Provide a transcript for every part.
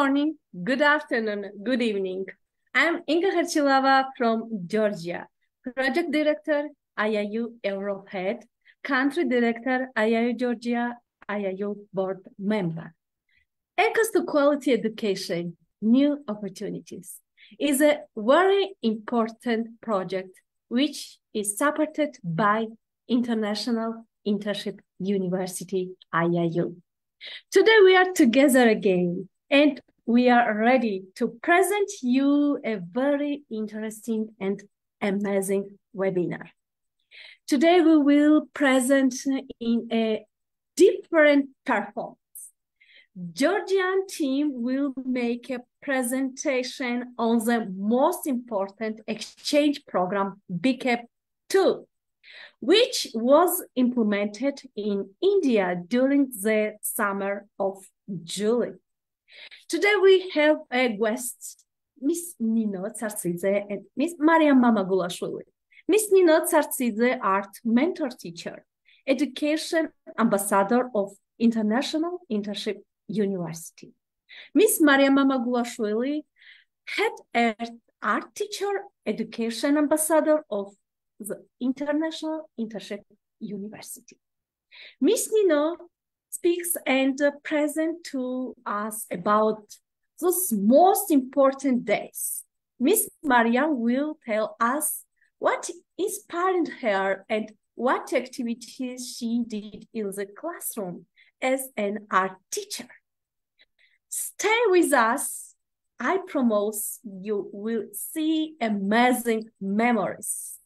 Good morning, good afternoon, good evening. I'm Inga Herchilava from Georgia, Project Director, IIU Europe Head, Country Director, IIU Georgia, IIU Board Member. Access to quality education, new opportunities is a very important project which is supported by International Internship University, IIU. Today we are together again and we are ready to present you a very interesting and amazing webinar. Today we will present in a different performance. Georgian team will make a presentation on the most important exchange program BCAP 2 which was implemented in India during the summer of July. Today we have a guest, Miss Nino Tsartsidze and Miss Maria Mamagulashvili. Miss Nino Tsartsidze, art mentor teacher, education ambassador of International Internship University. Miss Maria Mamagulashvili, head art teacher, education ambassador of the International Internship University. Miss Nino speaks and uh, present to us about those most important days. Miss Maria will tell us what inspired her and what activities she did in the classroom as an art teacher. Stay with us. I promise you will see amazing memories.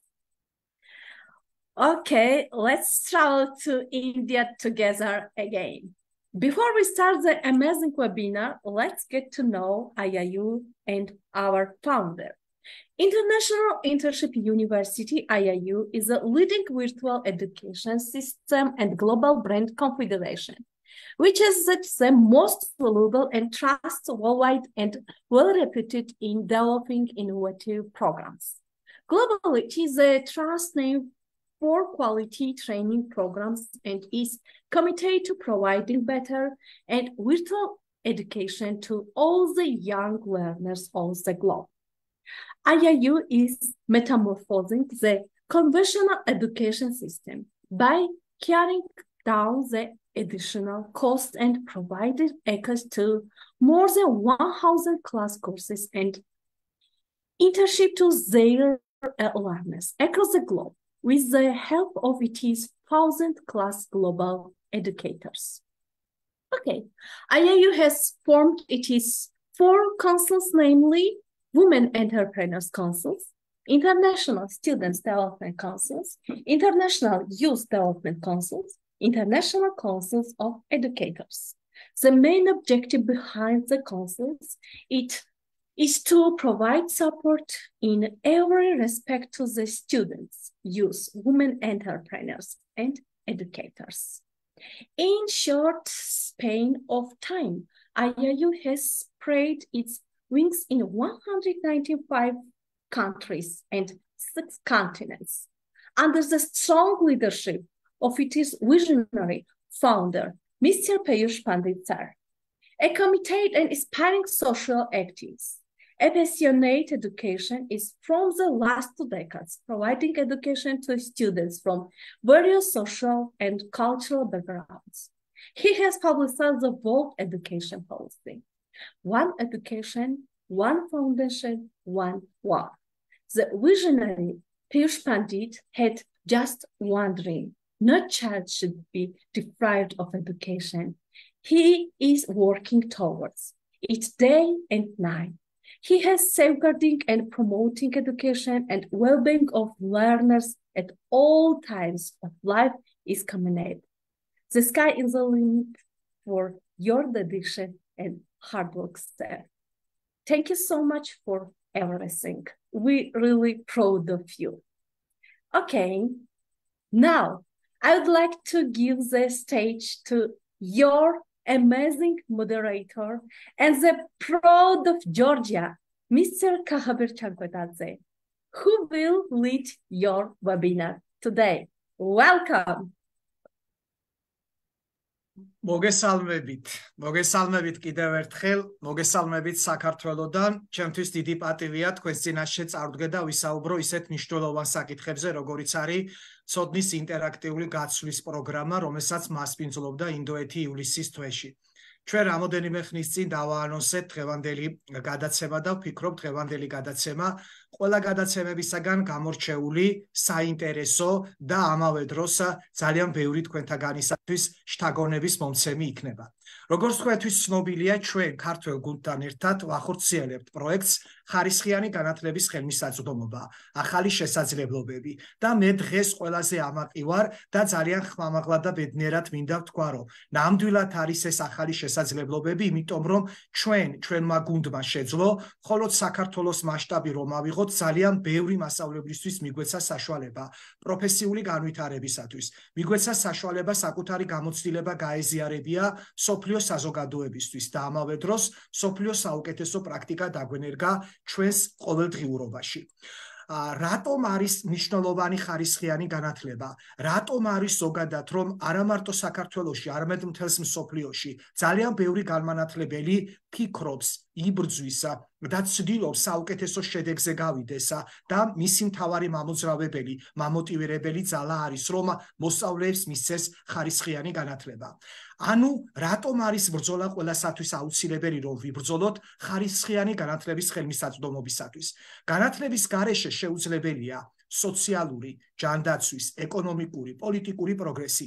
Okay, let's travel to India together again. Before we start the amazing webinar, let's get to know IIU and our founder. International Internship University, IIU, is a leading virtual education system and global brand confederation, which is the most valuable and trusted worldwide and well reputed in developing innovative programs. Globally, it is a trust name for quality training programs and is committed to providing better and virtual education to all the young learners of the globe. IIU is metamorphosing the conventional education system by carrying down the additional cost and providing access to more than 1,000 class courses and internship to their learners across the globe with the help of its thousand class global educators. Okay, IIU has formed its four councils, namely Women Entrepreneurs Councils, International Students Development Councils, International Youth Development Councils, International Councils of Educators. The main objective behind the councils it is to provide support in every respect to the students, youth, women entrepreneurs, and educators. In short span of time, IIU has spread its wings in 195 countries and six continents under the strong leadership of its visionary founder, Mr. Peyush Pandit a committed and inspiring social activist Apassionate education is from the last two decades, providing education to students from various social and cultural backgrounds. He has published the World Education Policy. One education, one foundation, one world. The visionary Piyush Pandit had just one dream. No child should be deprived of education. He is working towards it day and night he has safeguarding and promoting education and well-being of learners at all times of life is commended. The sky is the limit for your dedication and hard work there. Thank you so much for everything. We really proud of you. Okay, now I would like to give the stage to your amazing moderator and the proud of Georgia, Mr. Kahabir Chankotadze, who will lead your webinar today. Welcome. მოგესალმებით. მოგესალმებით კიდევ ერთხელ. მოგესალმებით საქართველოსდან. ჩემთვის დიდი პატივია თქვენს წინაშე წარდგე და ვისაუბრო ისეთ მნიშვნელოვან საკითხებზე, როგორიც არის ცოდნის ინტერაქტიული გაცვლის პროგრამა, რომელსაც მასპინძლობდა ინდოეთი ივლისის თვეში. ჩვენ რამოდენიმე ხნის წინ დავაანონსეთ დღევანდელი გადაცემა და ვფიქრობ დღევანდელი გადაცემა ყველა გადაცემებისაგან გამორჩეული, საინტერესო და ამავე დროს ძალიან ბევრი თქვენთაგანისათვის შთაგონების მომცემი იქნება. როგორც თქვენთვის ცნობილია, ჩვენ ქართულ გუნდთან ერთად ვახორციელებთ პროექტს ხარისხიანი განათლების ხელმისაწვდომობა, ახალი შესაძლებლობები და მე დღეს ყველაზე ამაყივარ და ძალიან ხმამაღლა და ბედნიერად მინდა ვთქვა, რომ ნამდვილად არის ეს ახალი შესაძლებლობები, იმიტომ რომ ჩვენ ჩვენმა გუნდმა შეძლო, ხოლო საქართველოს მასშტაბი რომ ავიღო ვიღოთ ძალიან ბევრი მასშტაბლებლისთვის მიგვეცა საშუალება პროფესიული განვითარებისათვის. მიგვეცა საშუალება საკუთარი გამოცდილება გაეზიარებია სოფლიო საზოგადოებისთვის და ამავე დროს სოფლიო საუკეთესო პრაქტიკა დაგვენერგა ჩვენს ყოველდღიურობაში. რატომ არის მნიშვნელოვანი ხარისხიანი განათლება? რატომ არის ზოგადად რომ არა მარტო საქართველოში, არამედ მთელს მსოფლიოში ძალიან ბევრი განმანათლებელი ფიქრობს იბრძვის და ცდილობს საუკეთესო შედეგზე გავიდესა და მისი მთავარი მამოძრავებელი, მამოტივირებელი ძალა არის რომ მოსწავლეებს მისცეს ხარისხიანი განათლება. ანუ რატომ არის ბრძოლა ყველასათვის აუცილებელი რომ ვიბრძოლოთ ხარისხიანი განათლების ხელმისაწვდომობისათვის? განათლების გარეშე შეუძლებელია სოციალური, ჯანდაცვის, ეკონომიკური, პოლიტიკური პროგრესი.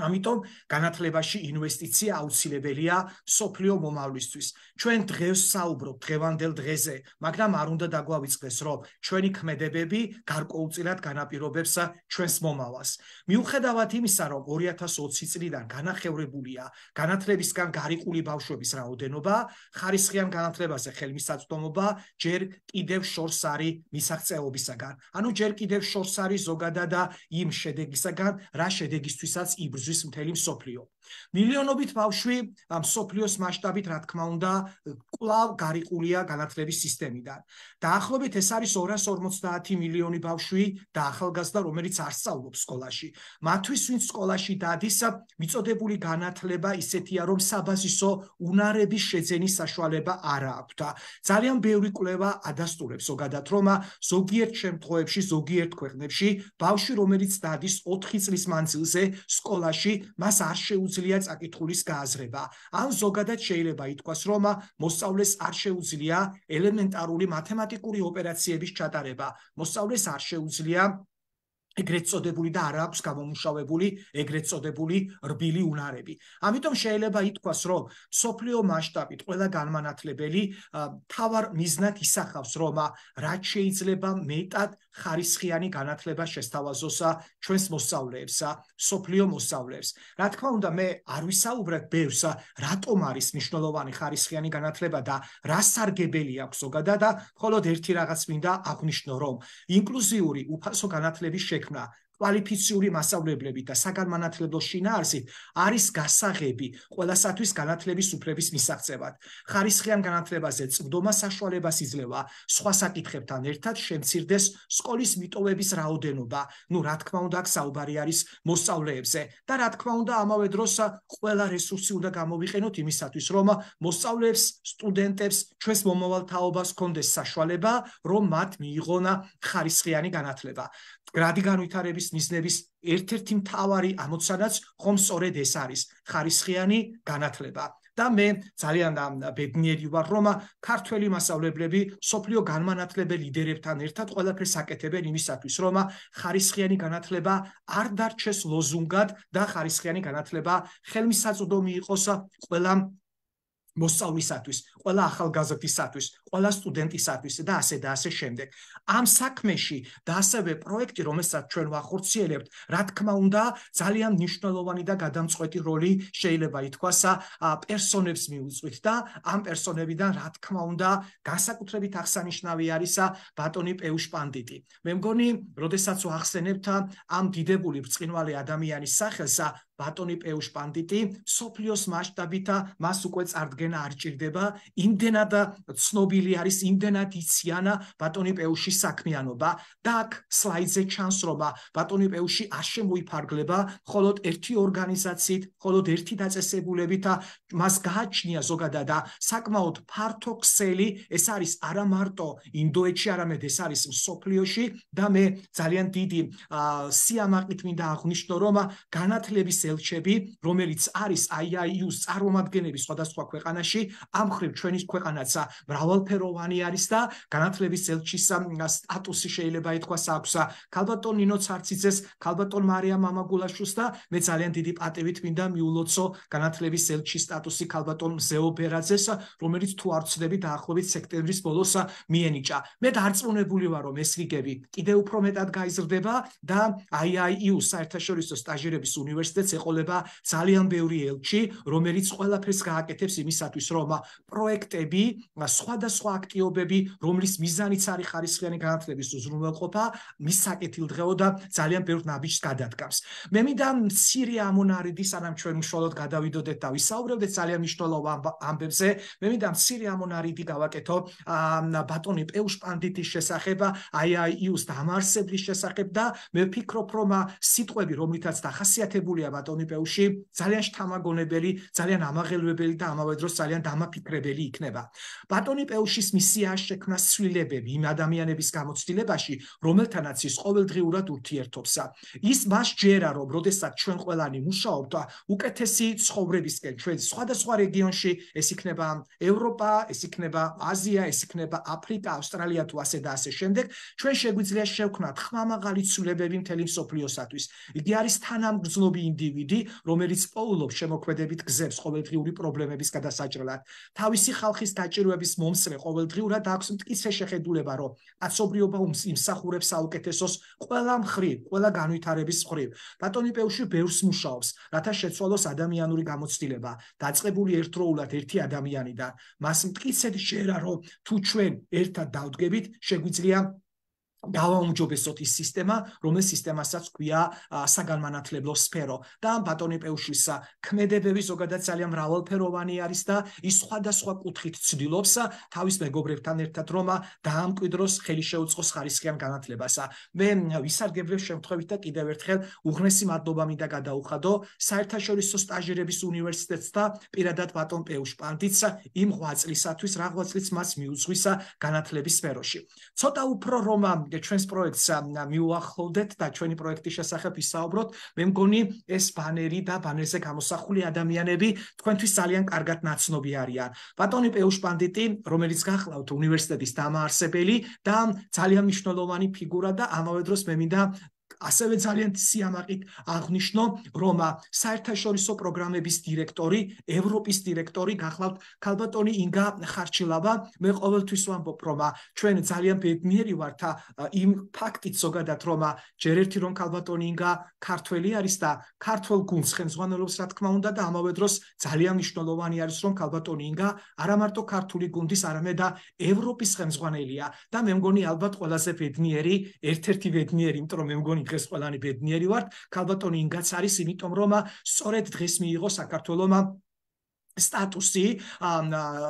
ამიტომ განათლებაში ინვესტიცია აუცილებელია სოფლიო მომავლისთვის. ჩვენ დღეს საუბრობთ დღევანდელ დღეზე, მაგრამ არ უნდა დაგვავიწყდეს, რომ ჩვენი ქმედებები გარკვეულწილად განაპირობებს ჩვენს მომავალს. მიუხედავად იმისა, რომ 2020 წლიდან განახევრებულია განათლებისგან გარიყული ბავშვების რაოდენობა, ხარისხიან განათლებაზე ხელმისაწვდომობა ჯერ კიდევ შორს არის მისაღწევობისაგან. ანუ ჯერ კიდევ შორს არის ზოგადად იმ შედეგისაგან, რა შედეგისთვისაც იბრძვის იბრძვის მთელი მსოფლიო. მილიონობით ბავშვი მსოფლიოს მასშტაბით, რა თქმა უნდა, კვლავ გარიყულია განათლების სისტემიდან. დაახლოებით ეს არის 250 მილიონი ბავშვი და ახალგაზრდა, რომელიც არ სწავლობს სკოლაში. მათთვის, ვინც სკოლაში დადის, მიწოდებული განათლება ისეთია, რომ საბაზისო უნარების შეძენის საშუალება არ აქვთ. ძალიან ბევრი კვლევა ადასტურებს ზოგადად, რომ ზოგიერთ შემთხვევებში, ზოგიერთ ქვეყნებში ბავშვი, რომელიც დადის 4 წლის მანძილზე სკოლა შემთხვევაში მას არ შეუძლია წაკითხulis გააზრება. ან ზოგადად შეიძლება ითქვას, რომ მოსწავლეს არ შეუძლია ელემენტარული მათემატიკური ოპერაციების ჩატარება. მოსწავლეს არ შეუძლია ეგრეთ წოდებული და არ აქვს გამომუშავებული ეგრეთ წოდებული რბილი უნარები. ამიტომ შეიძლება ითქვას, რომ სოფლიო მასშტაბით ყველა განმანათლებელი თავარ მიზნად ისახავს, რომ რაც შეიძლება მეტად ხარისხიანი განათლება შესთავაზოს ჩვენს მოსწავლეებსა, სოფლიო მოსწავლეებს. რა თქმა უნდა, მე არ ვისაუბრებ ბევრს, რატომ არის მნიშვნელოვანი ხარისხიანი განათლება და რა სარგებელი აქვს ზოგადად და მხოლოდ ერთი რაღაც მინდა აღვნიშნო, რომ ინკლუზიური უფასო განათლების შექმნა კვალიფიციური მასწავლებლები და საგანმანათლებლო შინაარსით არის გასაღები ყველასათვის განათლების უფლების მისაღწევად. ხარისხიან განათლებაზე წვდომა საშუალებას იძლევა სხვა საკითხებთან ერთად შემცირდეს სკოლის მიტოვების რაოდენობა. ნუ რა თქმა უნდა, აქ საუბარი არის მოსწავლეებზე და რა თქმა უნდა, ამავე დროს ყველა რესურსი უნდა გამოვიყენოთ იმისათვის, რომ მოსწავლეებს, სტუდენტებს ჩვენს მომავალ თაობას კონდეს საშუალება, რომ მათ მიიღონ ხარისხიანი განათლება. გრადი განვითარების მიზნების ერთ-ერთი მთავარი ამოცანაც ხომ სწორედ ეს არის. ხარისხიანი განათლება. და მე ძალიან ბედნიერი ვარ რომ ქართველი მასწავლებლები სოფლიო განმანათლებელ ლიდერებთან ერთად ყველაფერს აკეთებენ იმისათვის რომ ხარისხიანი განათლება არ დარჩეს ლოზუნგად და ხარისხიანი განათლება ხელმისაწვდომი იყოს ყველა მოსწავლისათვის, ყველა ახალგაზრდისათვის, ყველა სტუდენტისათვის და ასე და ასე შემდეგ. ამ საქმეში და ასევე პროექტი, რომელსაც ჩვენ ვახორციელებთ, რა თქმა უნდა, ძალიან მნიშვნელოვანი და გადამწყვეტი როლი შეიძლება ითქვას პერსონებს მიუძღვით და ამ პერსონებიდან რა თქმა უნდა, განსაკუთრებით აღსანიშნავი არის ბატონი პეუშ პანდიტი. მე მგონი, როდესაც ვახსენებთ ამ დიდებული ბრწყინვალე ადამიანის სახელს, ბატონი პეუშ პანდიტი სოფლიოს მასშტაბით მას უკვე წარდგენა არ ჭირდება. იმდენად ცნობილი არის იმდენად იციანა ბატონი პეუში საქმიანობა. და აქ სლაიდზე ჩანს რომ ბატონი პეუში არ შემოიფარგლება. მხოლოდ ერთი ორგანიზაციით მხოლოდ ერთი დაწესებულებით მას გააჩნია ზოგადად და საკმაოდ ფართო ქსელი. ეს არის არა მარტო ინდოეთში არამედ ეს არის სოფლიოში და მე ძალიან დიდი სიამაყით მინდა აღვნიშნო რომ განათლების ელჩები რომელიც არის IIU-ს წარმომადგენლები სხვადასხვა ქვეყანაში ამ ხრივ ჩვენი ქვეყანაც მრავალფეროვანი არის და განათლების ელჩის სტატუსი შეიძლება ითქვას აქვს. ქალბატონ ნინო ცარციძეს ქალბატონ მარია მამაგულაშვილს და მე ძალიან დიდი პატივით მინდა მიულოცო განათლების ელჩის სტატუსი ქალბატონ ზეო ბერაძეს რომელიც თუ არ ვცდები დაახლოებით სექტემბრის ბოლოს მიენიჭა. მე დარწმუნებული ვარ რომ ეს რიგები კიდევ უფრო მეტად გაიზრდება და IIU საერთაშორისო სტაჟირების უნივერსიტეტს ეყოლება ძალიან ბევრი ელჩი, რომელიც ყველაფერს გააკეთებს იმისათვის, რომ პროექტები, სხვადასხვა აქტიობები, რომლის მიზანიც არის ხარისხიანი განათლების უზრუნველყოფა, მის საკეთილდღეო და ძალიან ბევრ ნაბიჯს გადადგამს. მე მინდა მცირე ამონარიდი, სანამ ჩვენ უშუალოდ გადავიდოდეთ და ვისაუბრებდეთ ძალიან მნიშვნელოვან ამბებზე, მე მინდა მცირე ამონარიდი გავაკეთო ბატონი პეუშ პანდიტის შესახებ, IIU-ს დამარსებლის შესახებ და მე ვფიქრობ, რომ სიტყვები, რომლითაც დახასიათებულია ბატონი პეუში, ძალიან შთამაგონებელი, ძალიან ამაღელვებელი და ამავე დროს ძალიან დამაფიქრებელი იქნება. ბატონი პეუშის მისია შექმნა სრულებები იმ ადამიანების გამოცდილებაში, რომელთანაც ის ყოველდღიურად ურთიერთობს. ის მას ჯერა, რომ როდესაც ჩვენ ყველანი მუშაობთ უკეთესი ცხოვრებისკენ, ჩვენ სხვადასხვა რეგიონში, ეს იქნება ევროპა, ეს იქნება აზია, ეს იქნება აფრიკა, ავსტრალია თუ ასე და ასე შემდეგ, ჩვენ შეგვიძლია შევქნათ ხმამაღალი ცვლილებები მთელი მსოფლიოსათვის. იგი არის თანამგრძნობი ინდივიდი, რომელიც პოულობს შემოქმედებით გზებს ყოველდღიური პრობლემების გადასაჭრელად. თავისი ხალხის დაჭირვების მომსწრე ყოველდღიურად აქვს მტკიცე შეხედულება, რომ კაცობრიობა იმსახურებს საუკეთესოს ყველა მხრივ, ყველა განვითარების მხრივ. ბატონი პეუში ბევრს მუშაობს, რათა შეცვალოს ადამიანური გამოცდილება, დაწყებული ერთდროულად ერთი ადამიანი და მას მტკიცედ შეერა, რომ თუ ჩვენ ერთად დავდგებით, შეგვიძლია გავაუმჯობესოთ ის სისტემა, რომელიც სისტემასაც ქვია საგანმანათლებლო სფერო და ბატონი პეუშის ქმედებები ზოგადად ძალიან მრავალფეროვანი არის და ის სხვადასხვა კუთხით ცდილობს თავის მეგობრებთან ერთად რომ დაამკვიდროს ხელი შეუწყოს ხარისხიან განათლებას. მე ვისარგებლებ შემთხვევით და კიდევ ერთხელ უღრესი მადლობა მინდა გადაუხადო საერთაშორისო სტაჟირების უნივერსიტეტს და პირადად ბატონ პეუშ პანტიც იმ ღვაწლისათვის, რა ღვაწლიც მას მიუძღვის განათლების სფეროში. ცოტა უფრო რომ ჩვენს პროექტს მიუახლოვდეთ და ჩვენი პროექტის შესახებ ვისაუბროთ, მე მგონი ეს ბანერი და ბანერზე გამოსახული ადამიანები თქვენთვის ძალიან კარგად ნაცნობი არიან. ბატონი პეუშ პანდიტი, რომელიც გახლავთ უნივერსიტეტის დამაარსებელი და ძალიან მნიშვნელოვანი ფიგურა და ამავე დროს მე მინდა ასევე ძალიან სიამაყით აღნიშნო, რომ საერთაშორისო პროგრამების დირექტორი, ევროპის დირექტორი გახლავთ ქალბატონი ინგა ხარჩილავა. მე ყოველთვის ვამბობ, რომ ჩვენ ძალიან ბედნიერი ვართ იმ ფაქტით ზოგადად, რომ ჯერ ერთი რომ ქალბატონი ინგა ქართველი არის და ქართველ გუნდს ხელმძღვანელობს, რა თქმა უნდა, და ამავე დროს ძალიან მნიშვნელოვანი არის, რომ ქალბატონი ინგა არა მარტო ქართული გუნდის, არამედ და ევროპის ხელმძღვანელია და მე მგონი ალბათ ყველაზე ბედნიერი, ერთ-ერთი ბედნიერი, იმიტომ რომ მე მგონი დღეს ყველანი ბედნიერი ვართ. ქალბატონი ინგაც არის, იმიტომ რომ სწორედ დღეს მიიღო საქართველოსმა სტატუსი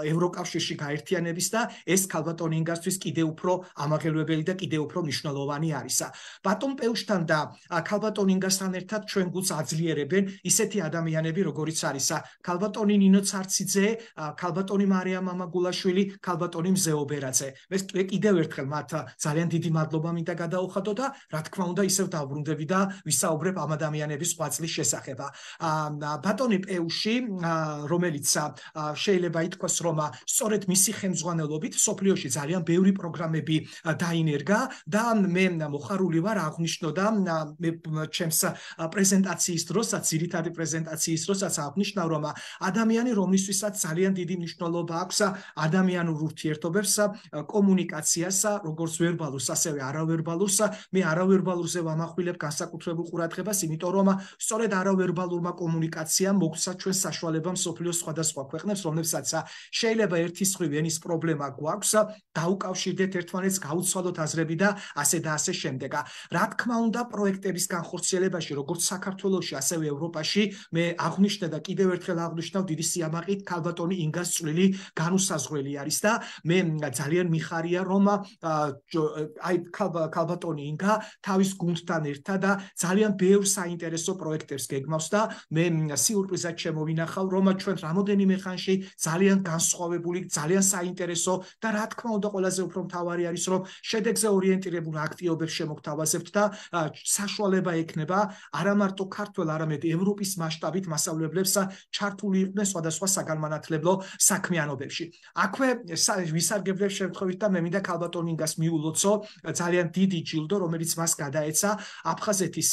ევროკავშირში გაერთიანების და ეს ქალბატონინგასთვის კიდე უფრო ამაღელვებელი და კიდე უფრო მნიშვნელოვანი არის. ბატონ პეუშთან და ქალბატონინგასთან ერთად ჩვენ გულს აძლიერებენ ისეთი ადამიანები, როგორიც არის ქალბატონი ნინო ცარციძე, ქალბატონი მარია მამაგულაშვილი, ქალბატონი მზეობერაძე. მე კიდევ ერთხელ მათ ძალიან დიდი მადლობა მინდა გადაუხადო და რა თქმა უნდა ისევ დავბრუნდები და ვისაუბრებ ამ ადამიანების ყვაწლის შესახებ. ბატონი პეუში, რომელიც რომელიც შეიძლება ითქვას რომ სწორედ მისი ხელმძღვანელობით სოფლიოში ძალიან ბევრი პროგრამები დაინერგა და მე მოხარული ვარ აღნიშნო და მე ჩემს პრეზენტაციის დროსაც ძირითადი პრეზენტაციის დროსაც აღნიშნავ რომ ადამიანი რომლისთვისაც ძალიან დიდი მნიშვნელობა აქვს ადამიანურ ურთიერთობებს კომუნიკაციას როგორც ვერბალურს ასევე არავერბალურს მე არავერბალურზე ვამახვილებ განსაკუთრებულ ყურადღებას იმიტომ რომ სწორედ არავერბალურმა კომუნიკაციამ მოგცა ჩვენ საშუალება მსოფლიოს სხვადასხვა ქვეყნებს, რომლებსაც შეიძლება ერთის ხრივ ენის პრობლემა გვაქვს, დაუკავშირდეთ ერთმანეთს, გაუცვალოთ აზრები და ასე და ასე შემდეგ. რა თქმა უნდა, პროექტების განხორციელებაში, როგორც საქართველოში, ასევე ევროპაში, მე აღნიშნე და კიდევ ერთხელ აღნიშნავ დიდი სიამაყით ქალბატონი ინგას წვლილი განუსაზღვრელი არის და მე ძალიან მიხარია, რომ აი ქალბატონი ინგა თავის გუნდთან ერთად და ძალიან ბევრ საინტერესო პროექტებს გეგმავს და მე სიურპრიზად შემოვინახავ, რომ ჩვენ რამოდენიმე ხანში ძალიან განსხვავებული, ძალიან საინტერესო და რა თქმა უნდა ყველაზე უფრო მთავარი არის, რომ შედეგზე ორიენტირებულ აქტივობებს შემოგთავაზებთ და საშუალება ექნება არა მარტო ქართულ, არამედ ევროპის მასშტაბით მასშტაბლებს ჩართული იყვნენ სხვადასხვა საგანმანათლებლო საქმიანობებში. აქვე ვისარგებლებ შემთხვევით და მე მინდა ქალბატონინგას მიულოცო ძალიან დიდი ჯილდო, რომელიც მას გადაეცა აფხაზეთის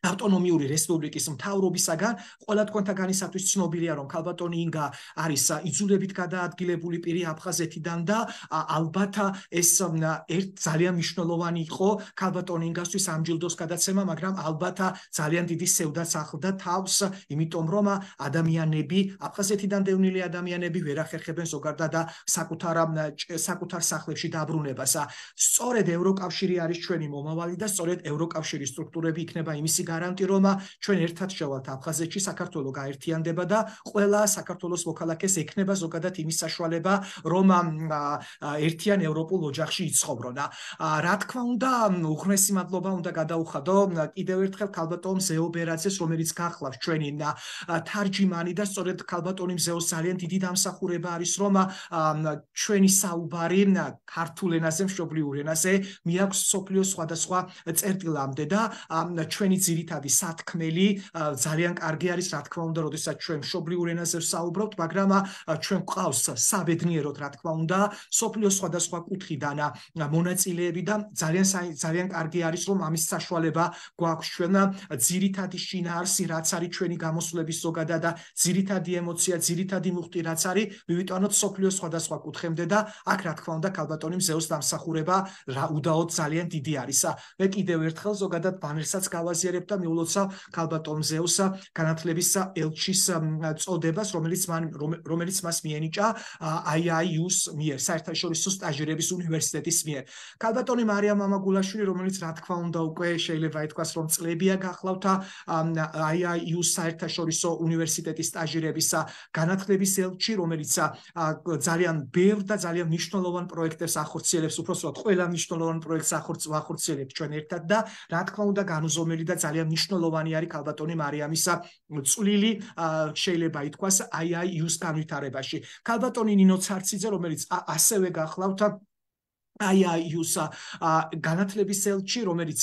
ავტონომიური რესპუბლიკის მთავრობისაგან ყველა თქვენთაგანისათვის ცნობილია რომ ქალბატონი ინგა არის იძულებით გადაადგილებული პირი აფხაზეთიდან და ალბათ ეს ერთ ძალიან მნიშვნელოვანი იყო ქალბატონი ინგასთვის ამ ჯილდოს გადაცემა მაგრამ ალბათ ძალიან დიდი სევდაც ახლდა თავს იმიტომ რომ ადამიანები აფხაზეთიდან დევნილი ადამიანები ვერ ახერხებენ ზოგადად და საკუთარ საკუთარ სახლებში დაბრუნებას. სწორედ ევროკავშირი არის ჩვენი მომავალი და სწორედ ევროკავშირის სტრუქტურები იქნება იმისი გარანტი რომ ჩვენ ერთად შევალთ აფხაზეთში საქართველოს გაერთიანდება და ყველა საქართველოს მოქალაქეს ექნება ზოგადად იმის საშუალება რომ ერთიან ევროპულ ოჯახში იცხოვრონ. და რა თქმა უნდა უღრესი მადლობა უნდა გადაუხადო კიდევ ერთხელ ქალბატონ ზეობერაძეს რომელიც გახლავს ჩვენი თარჯიმანი და სწორედ ქალბატონი მზეოს ძალიან დიდი დამსახურება არის რომ ჩვენი საუბარი ქართულ ენაზე მშობლიურ ენაზე მიაქვს სოფლიოს სხვადასხვა წერტილამდე და ჩვენი ძირი ძირითადი სათქმელი ძალიან კარგი არის რა თქმა უნდა როდესაც ჩვენ მშობლიურ ენაზე ვსაუბრობთ მაგრამ ჩვენ გვყავს საბედნიეროდ რა თქმა უნდა სოფლიოს სხვადასხვა კუთხიდან მონაწილეები და ძალიან ძალიან კარგი არის რომ ამის საშუალება გვაქვს ჩვენ ძირითადი შინაარსი რაც არის ჩვენი გამოსვლების ზოგადად და ძირითადი ემოცია ძირითადი მუხტი რაც არის მივიტანოთ სოფლიოს სხვადასხვა კუთხემდე და აქ რა თქმა უნდა ქალბატონი მზეოს დამსახურება რა უდაოდ ძალიან დიდი არის მე კიდევ ერთხელ ზოგადად ბანერსაც გავაზიარებ და მიულოცა ქალბატონ ზეუსა განათლების ელჩის წოდებას რომელიც მან რომელიც მას მიენიჭა IIU-ს მიერ საერთაშორისო სტაჟირების უნივერსიტეტის მიერ. ქალბატონი მარია მამაგულაშვილი რომელიც რა თქმა უნდა უკვე შეიძლება ითქვას რომ წლებია გახლავთ IIU-ს საერთაშორისო უნივერსიტეტის სტაჟირების განათლების ელჩი რომელიც ძალიან ბევრ და ძალიან მნიშვნელოვან პროექტებს ახორციელებს უბრალოდ ყველა მნიშვნელოვან პროექტს ახორციელებთ ჩვენ ერთად და რა თქმა უნდა განუზომელი და ძალიან ძალიან მნიშვნელოვანი არის ქალბატონი მარიამისა წვლილი შეიძლება ითქვას აი აი იუს განვითარებაში. ქალბატონი ნინო ცარციძე რომელიც ასევე გახლავთ აი აი იუსა განათლების ელჩი რომელიც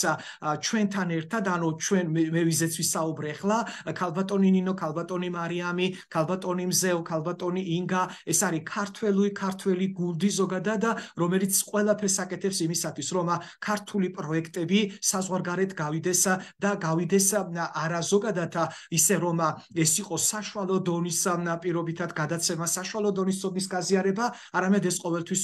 ჩვენთან ერთად ანუ ჩვენ მე ვიზეც ვისაუბრე ახლა ქალბატონი ნინო ქალბატონი მარიამი ქალბატონი მზეო ქალბატონი ინგა ეს არის ქართველი ქართველი გუნდი ზოგადად რომელიც ყველაფერს აკეთებს იმისათვის რომ ქართული პროექტები საზღვარგარეთ გავიდეს და გავიდეს არა ზოგადად ისე რომ ეს იყოს საშუალო დონის პირობითად გადაცემა საშუალო დონის ცოდნის გაზიარება არამედ ეს ყოველთვის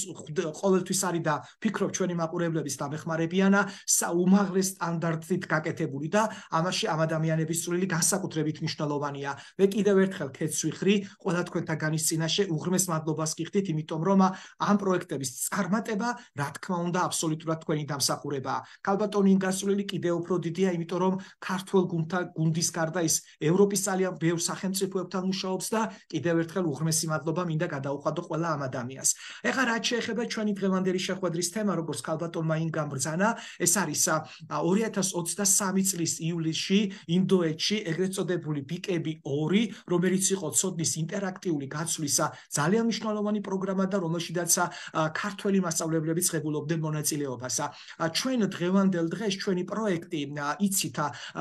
ყოველთვის არის და ფიქრობ ჩვენი მაყურებლების დამეხმარებიანა საუმაღლეს სტანდარტით გაკეთებული და ამაში ამ ადამიანების წვლილი განსაკუთრებით მნიშვნელოვანია. მე კიდევ ერთხელ ქეთს ვიხრი ყველა თქვენთან განისწინაშე უღრმეს მადლობას გიხდით, იმიტომ რომ ამ პროექტების წარმატება, რა თქმა უნდა, აბსოლუტურად თქვენი დამსახურებაა. ქალბატონი ინგასული კიდევ უფრო დიდია, იმიტომ რომ ქართულ გუნდთან გუნდის გარდა ის ევროპის ძალიან ბევრ სახელმწიფოებთან მუშაობს და კიდევ ერთხელ უღრმესი მადლობა მინდა გადაუხადო ყველა ამ ადამიანს. ეხლა რაც შეეხება ჩვენი დღევანდელი შეხვედრა შეხვედრის თემა როგორც ქალბატონმა ინ გამბრძანა ეს არის 2023 წლის ივლისში ინდოეთში ეგრეთ წოდებული ბიკები 2 რომელიც იყო ცოდნის ინტერაქტიული გაცვლის ძალიან მნიშვნელოვანი პროგრამა და რომელშიდაც ქართველი მასწავლებლები წებულობდნენ მონაწილეობას. ჩვენ დღევანდელ დღეს ჩვენი პროექტი იცით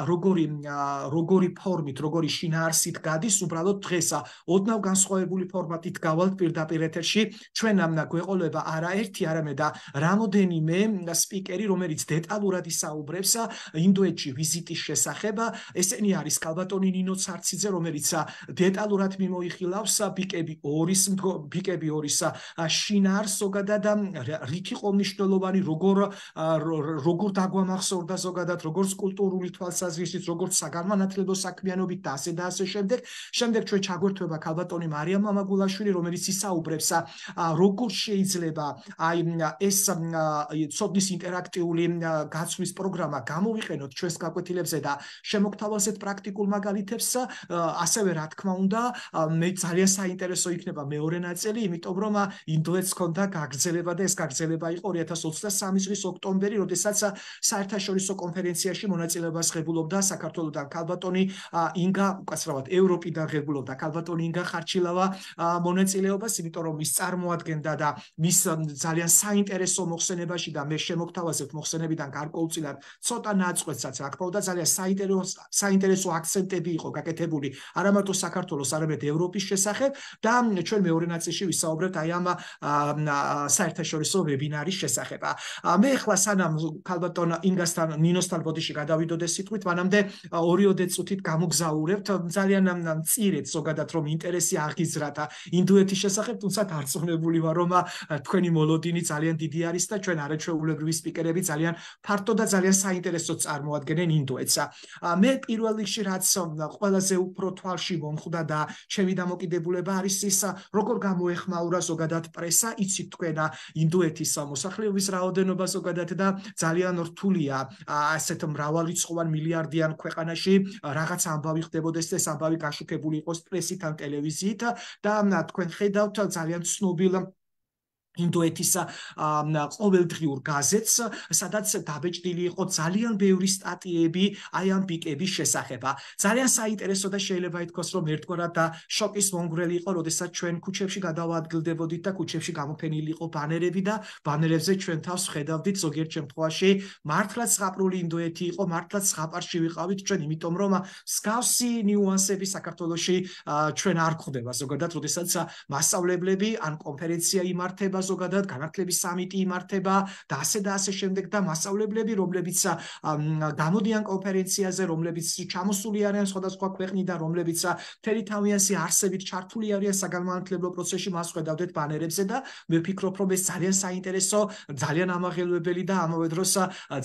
როგორი როგორი ფორმით როგორი შინაარსით გადის უბრალოდ დღეს ოდნავ განსხვავებული ფორმატით გავალთ პირდაპირ ეთერში ჩვენ ამ გვეყოლება არა ერთი არამედ რამოდენიმე სპიკერი, რომელიც დეტალურად ისაუბრებს ინდოეთში ვიზიტის შესახებ. ესენი არის კალბატონი ნინო ცარციძე, რომელიც დეტალურად მიმოიხილავს ბიკები 2-ის ბიკები 2-ის შინარს ზოგადად რითი ყომნიშნულოვანი როგორ როგორ დაგვამახსოვრდა ზოგადად როგორც კულტურული თვალსაზრისით, როგორც საგანმანათლებლო საქმიანობით და ასე და ასე შემდეგ. შემდეგ ჩვენ ჩაგვერთვება კალბატონი მარიამ მამაგულაშვილი, რომელიც ისაუბრებს როგორ შეიძლება აი ეს სოფლის ინტერაქტიული გაცვლის პროგრამა გამოვიყენოთ ჩვენს გაკვეთილებზე და შემოგთავაზეთ პრაქტიკულ მაგალითებს ასევე რა თქმა უნდა მე ძალიან საინტერესო იქნება მეორე ნაწილი იმიტომ რომ ინდოეთს ჰქონდა გაგრძელება და ეს გაგრძელება იყო 2023 წლის ოქტომბერი როდესაც საერთაშორისო კონფერენციაში მონაწილეობას ღებულობდა საქართველოსთან ქალბატონი ინგა უკაცრავად ევროპიდან ღებულობდა ქალბატონი ინგა ხარჩილავა მონაწილეობას იმიტომ რომ ის წარმოადგენდა და მის ძალიან საინტერესო მოხსენებაში და მე შემოგთავაზებ მოხსენებიდან გარკვეულწილად ცოტა ნაწყვეტსაც რა თქმა უნდა ძალიან საინტერესო საინტერესო აქცენტები იყო გაკეთებული არა მარტო საქართველოს არამედ ევროპის შესახებ და ჩვენ მეორე ნაწილში ვისაუბრებთ აი ამ საერთაშორისო ვებინარის შესახებ. მე ახლა სანამ ქალბატონ ინგასთან ნინოსთან ბოდიში გადავიდოდე სიტყვით, მანამდე ორიოდე წუთით გამოგზაურებთ ძალიან მწირეთ ზოგადად რომ ინტერესი აღიზრათ ინდოეთის შესახებ, თუმცა დარწმუნებული ვარ რომ თქვენი მოლოდინი ძალიან დიდი არის და ჩვენ არაჩვეულებრივი სპიკერები ძალიან ფართო და ძალიან საინტერესო წარმოადგენენ ინდოეთს. მე პირველ რიგში რაც ყველაზე უფრო თვალში მომხვდა და ჩემი დამოკიდებულება არის ის როგორ გამოეხმაურა ზოგადად პრესა, იცით თქვენ ინდოეთის მოსახლეობის რაოდენობა ზოგადად და ძალიან რთულია ასეთ მრავალრიცხოვან მილიარდიან ქვეყანაში რაღაც ამბავი ხდებოდეს და ეს ამბავი გაშუქებული იყოს პრესით ან ტელევიზიით და თქვენ ხედავთ ძალიან ცნობილ ინდოეთის ყოველდღიურ გაზეთს, სადაც დაბეჭდილი იყო ძალიან ბევრი სტატიები აი ამ პიკების შესახებ. ძალიან საინტერესო და შეიძლება ითქვას, რომ ერთგვარად და შოკის მონგრელი იყო, როდესაც ჩვენ ქუჩებში გადავადგილდებოდით და ქუჩებში გამოფენილი იყო ბანერები და ბანერებზე ჩვენ თავს ხედავდით ზოგიერთ შემთხვევაში მართლაც ზღაპრული ინდოეთი იყო, მართლაც ზღაპარში ვიყავით ჩვენ, იმიტომ რომ სკავსი ნიუანსები საქართველოში ჩვენ არ ხვდება ზოგადად, როდესაც მასშტაბლებლები ან კონფერენცია იმართება ზოგადად განათლების სამიტი იმართება და ასე და ასე შემდეგ და მასშტაბლებლები რომლებიც გამოდიან კონფერენციაზე რომლებიც ჩამოსული არიან სხვადასხვა ქვეყნიდან რომლებიც თერი თავიანსი არსებით ჩართული არიან საგანმანათლებლო პროცესში მას ხედავდეთ ბანერებზე და მე ვფიქრობ რომ ეს ძალიან საინტერესო ძალიან ამაღელვებელი და ამავე დროს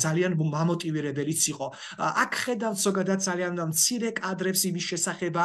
ძალიან მამოტივირებელიც იყო. აქ ხედავთ ზოგადად ძალიან მცირე კადრებს იმის შესახებ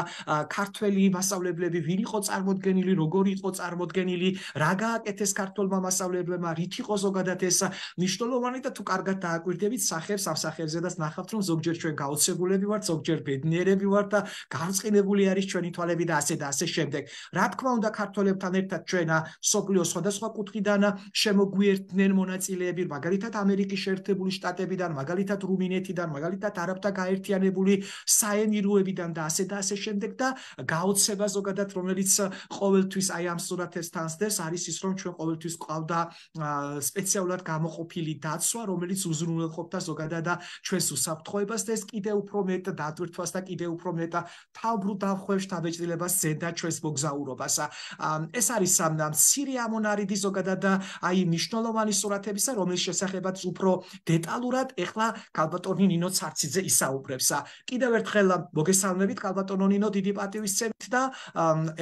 ქართველი მასშტაბლებლები ვინ იყო წარმოდგენილი როგორი იყო წარმოდგენილი რა გააკეთეს ქართულმა მასწავლებლებმა რით იყო ზოგადად ეს მნიშვნელოვანი და თუ კარგად დააკვირდებით სახებს ამ სახებზე და ნახავთ რომ ზოგჯერ ჩვენ გაოცებულები ვართ ზოგჯერ ბედნიერები ვართ და განწყინებული არის ჩვენი თვალები და ასე და ასე შემდეგ. რა თქმა უნდა ქართველებთან ერთად ჩვენ სოფლიო სხვადასხვა კუთხიდან შემოგვიერთდნენ მონაწილეები მაგალითად ამერიკის შეერთებული შტატებიდან მაგალითად რუმინეთიდან მაგალითად არაბთა გაერთიანებული საემიროებიდან და ასე და ასე შემდეგ და გაოცება ზოგადად რომელიც ყოველთვის აი ამ სურათებს თანსდებს არის ის რომ ჩვენ ყოველ ყოველთვის ყავდა სპეციალურად გამოყოფილი დაცვა, რომელიც უზრუნველყოფდა ზოგადად ჩვენს უსაფრთხოებას და ეს კიდევ უფრო მეტ დატვირთვას და კიდევ უფრო მეტ თავბრუ დახვევს დაბეჭდილებას ზენდა ჩვენს მოგზაურობას. ეს არის მცირე ამონარიდი ზოგადად აი მნიშვნელოვანი სურათებისა, რომლის შესახებაც უფრო დეტალურად ეხლა კალბატონი ნინო ცარციძე ისაუბრებს. კიდევ ერთხელ მოგესალმებით კალბატონო ნინო დიდი პატივისცემით და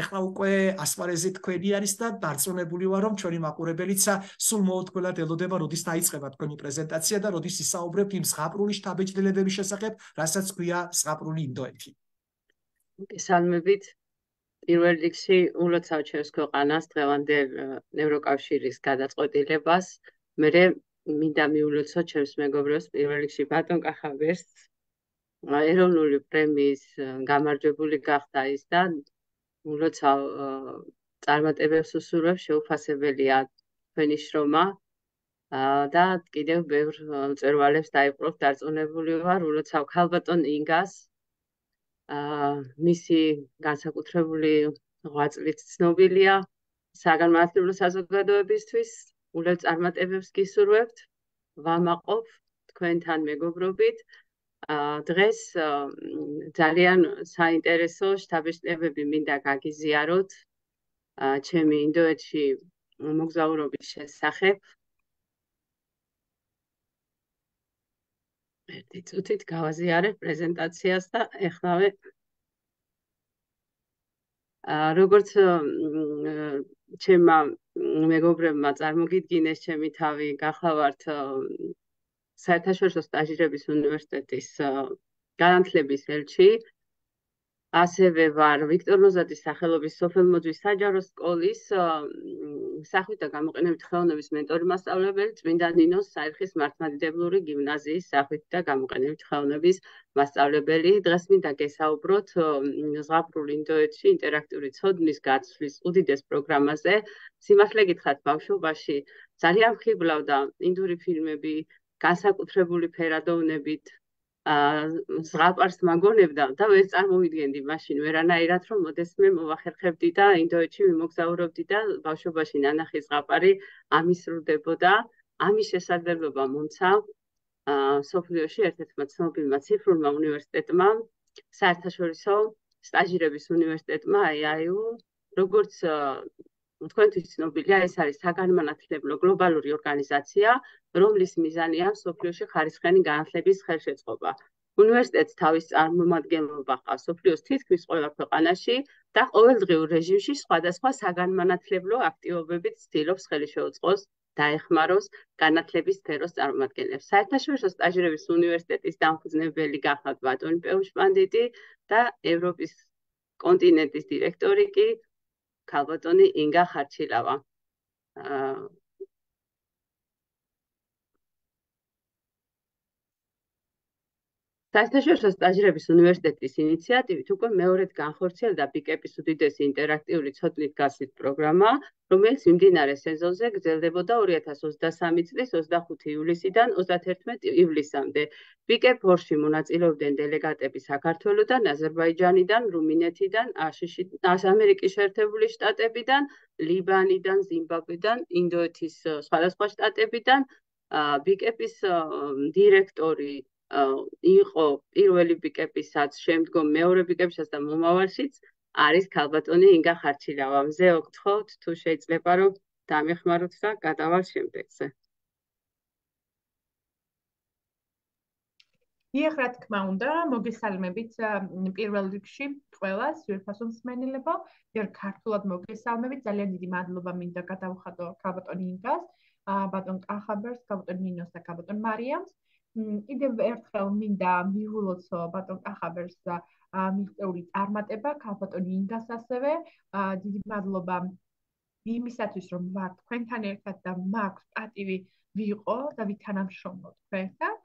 ეხლა უკვე ასპარეზი თქვენი არის და დარწმუნებული ვარ რომ ჩვენი მაყურებელიც სულ მოუთქველად ელოდება, როდის დაიწყება თქვენი პრეზენტაცია და როდის ისაუბრებთ იმ ზღაპრული შტაბეჭდილებების შესახებ, რასაც ქვია ზღაპრული ინდოეთი. გესალმებით. პირველ რიგში ულოცავ ჩემს ქვეყანას დღევანდელ ევროკავშირის გადაწყვეტილებას. მე მინდა მიულოცო ჩემს მეგობრებს პირველ რიგში ბატონ კახაბერს ეროვნული პრემიის გამარჯვებული გახდა ის და ულოცავ წარმატებებს უსურვებს შეუფასებელია. თქვენი შრომა და კიდევ ბევრ მწერვალებს დაიპყრობ დარწმუნებული ვარ როცა ქალბატონ ინგას. მისი განსაკუთრებული ღვაწლით ცნობილია საგანმანათლებლო საზოგადოებისთვის. ულევ წარმატებებს გისურვებთ. ვამაყობ თქვენთან მეგობრობით. დღეს ძალიან საინტერესო შთაბეჭდილებები მინდა გაგიზიაროთ ჩემი ინდოეთში მოგზაურობის შესახებ. ერთი წუთით გავაზიარებ პრეზენტაციას და ეხლავე როგორც ჩემმა მეგობრებმა წარმოგიდგინეს ჩემი თავი გახლავართ საერთაშორისო სტაჟირების უნივერსიტეტის განათლების ელჩი ასევე ვარ ვიქტორ ნოზაძის სახელობის სოფელმოძვის საჯარო სკოლის სახვით და გამოყენებით ხელოვნების მენტორი მასწავლებელი წმინდა ნინოს საერხის მართლმადიდებლური გიმნაზიის სახვით და გამოყენებით ხელოვნების მასწავლებელი. დღეს მინდა გესაუბროთ ზღაპრულ ინდოეთში ინტერაქტიული ცოდნის გაცვლის უდიდეს პროგრამაზე. სიმართლე გითხრათ ბავშვობაში ძალიან ხიბლავდა ინდური ფილმები განსაკუთრებული ფერადოვნებით ზღაპარს მაგონებდა და ვერ წარმოვიდგენდი მაშინ ვერანაირად რომ მოდესმე მოვახერხებდი და ინდოეთში მიმოგზაურობდი და ბავშვობაში ნანახი ზღაპარი ამისრულდებოდა. ამის შესაძლებლობა მომცა სოფლიოში ერთ-ერთმა ცნობილმა ციფრულმა უნივერსიტეტმა საერთაშორისო სტაჟირების უნივერსიტეტმა AIU როგორც თქვენთვის ცნობილია, ეს არის საგანმანათლებლო გლობალური ორგანიზაცია, რომლის მიზანია სოფლიოში ხარისხიანი განათლების ხელშეწყობა. უნივერსიტეტს თავის წარმომადგენლობა ჰყავს სოფლიოს თითქმის ყველა ქვეყანაში და ყოველდღიურ რეჟიმში სხვადასხვა საგანმანათლებლო აქტივობებით ცდილობს ხელი შეუწყოს დაეხმაროს განათლების სფეროს წარმომადგენლებს. საერთაშორისო სტაჟირების უნივერსიტეტის დამფუძნებელი გახდა ბატონი პეუშპანდიტი და ევროპის კონტინენტის დირექტორი კი ქალბატონი ინგა ხარჩილავა. აა საერთაშორისო სტაჟირების უნივერსიტეტის ინიციატივით უკვე მეორედ განხორციელდა პიკეპის უდიდესი ინტერაქტიული ცოდნით გასვით პროგრამა, რომელიც მიმდინარე სეზონზე გრძელდებოდა 2023 წლის 25 ივლისიდან 31 ივლისამდე. პიკეპ ორში მონაწილეობდნენ დელეგატები საქართველოსდან, აზერბაიჯანიდან, რუმინეთიდან, აშშ, ამერიკის შეერთებული შტატებიდან, ლიბანიდან, ზიმბაბვედან, ინდოეთის სხვადასხვა შტატებიდან. ბიკეპის დირექტორი იყო პირველი პიკეპისაც, შემდგომ მეორე პიკეპისაც და მომავალშიც არის ქალბატონი ინგა ხარჩილავა. მზე ოქთხოვთ თუ შეიძლება რომ დამეხმაროთ და გადავალ შემდეგზე. დიახ, რა თქმა უნდა, მოგესალმებით პირველ რიგში ყველას, ძვირფასო მსმენელებო, ჯერ ქართულად მოგესალმებით. ძალიან დიდი მადლობა მინდა გადავხადო ქალბატონი ინგას, ბატონ კახაბერს, ქალბატონ ნინოს და ქალბატონ მარიამს. კიდევ ერთხელ მინდა მიულოცო ბატონ კახაბერს და მიღწეული წარმატება ქალბატონი ინგას ასევე. დიდი მადლობა იმისათვის რომ ვარ თქვენთან ერთად და მაქვს პატივი ვიყო და ვითანამშრომლო თქვენთან.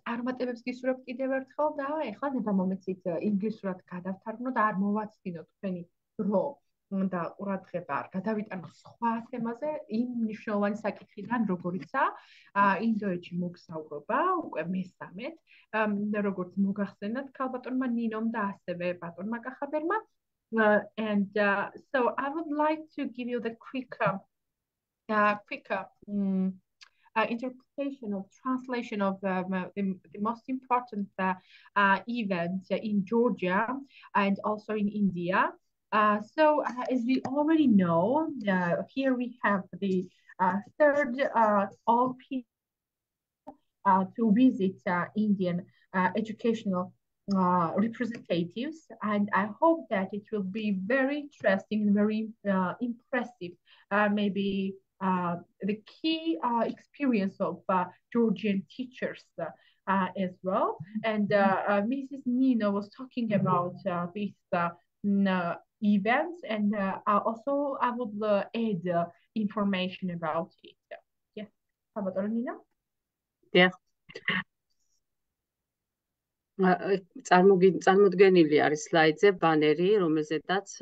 წარმატებებს გისურვებ კიდევ ერთხელ და ეხლა ნება მომეცით ინგლისურად გადავთარგმნო და არ მოვაცდინო თქვენი დრო და ყურადღება გადავიტანო სხვა თემაზე იმ მნიშვნელოვანი საკითხიდან როგორიცაა ინდოეთში მოგზაურობა უკვე მესამეთ როგორც მოგახსენათ ქალბატონმა ნინომ და ასევე ბატონმა კახაბერმა and uh, so i would like to give you the quick uh, quick um, uh, interpretation of translation of um, the, the most important uh, uh, event in Georgia and also in India. Uh, so uh, as we already know, uh, here we have the uh, third uh, all people uh, to visit uh, Indian uh, educational representatives, and I hope that it will be very interesting and very impressive. maybe the key experience of Georgian teachers. as well, and Mrs. Nina was talking about this events and uh, also I would uh, add uh, information about it. Yes. How about Nina? Yeah. წარმოდგენილი არის სლაიდზე ბანერი, რომელზედაც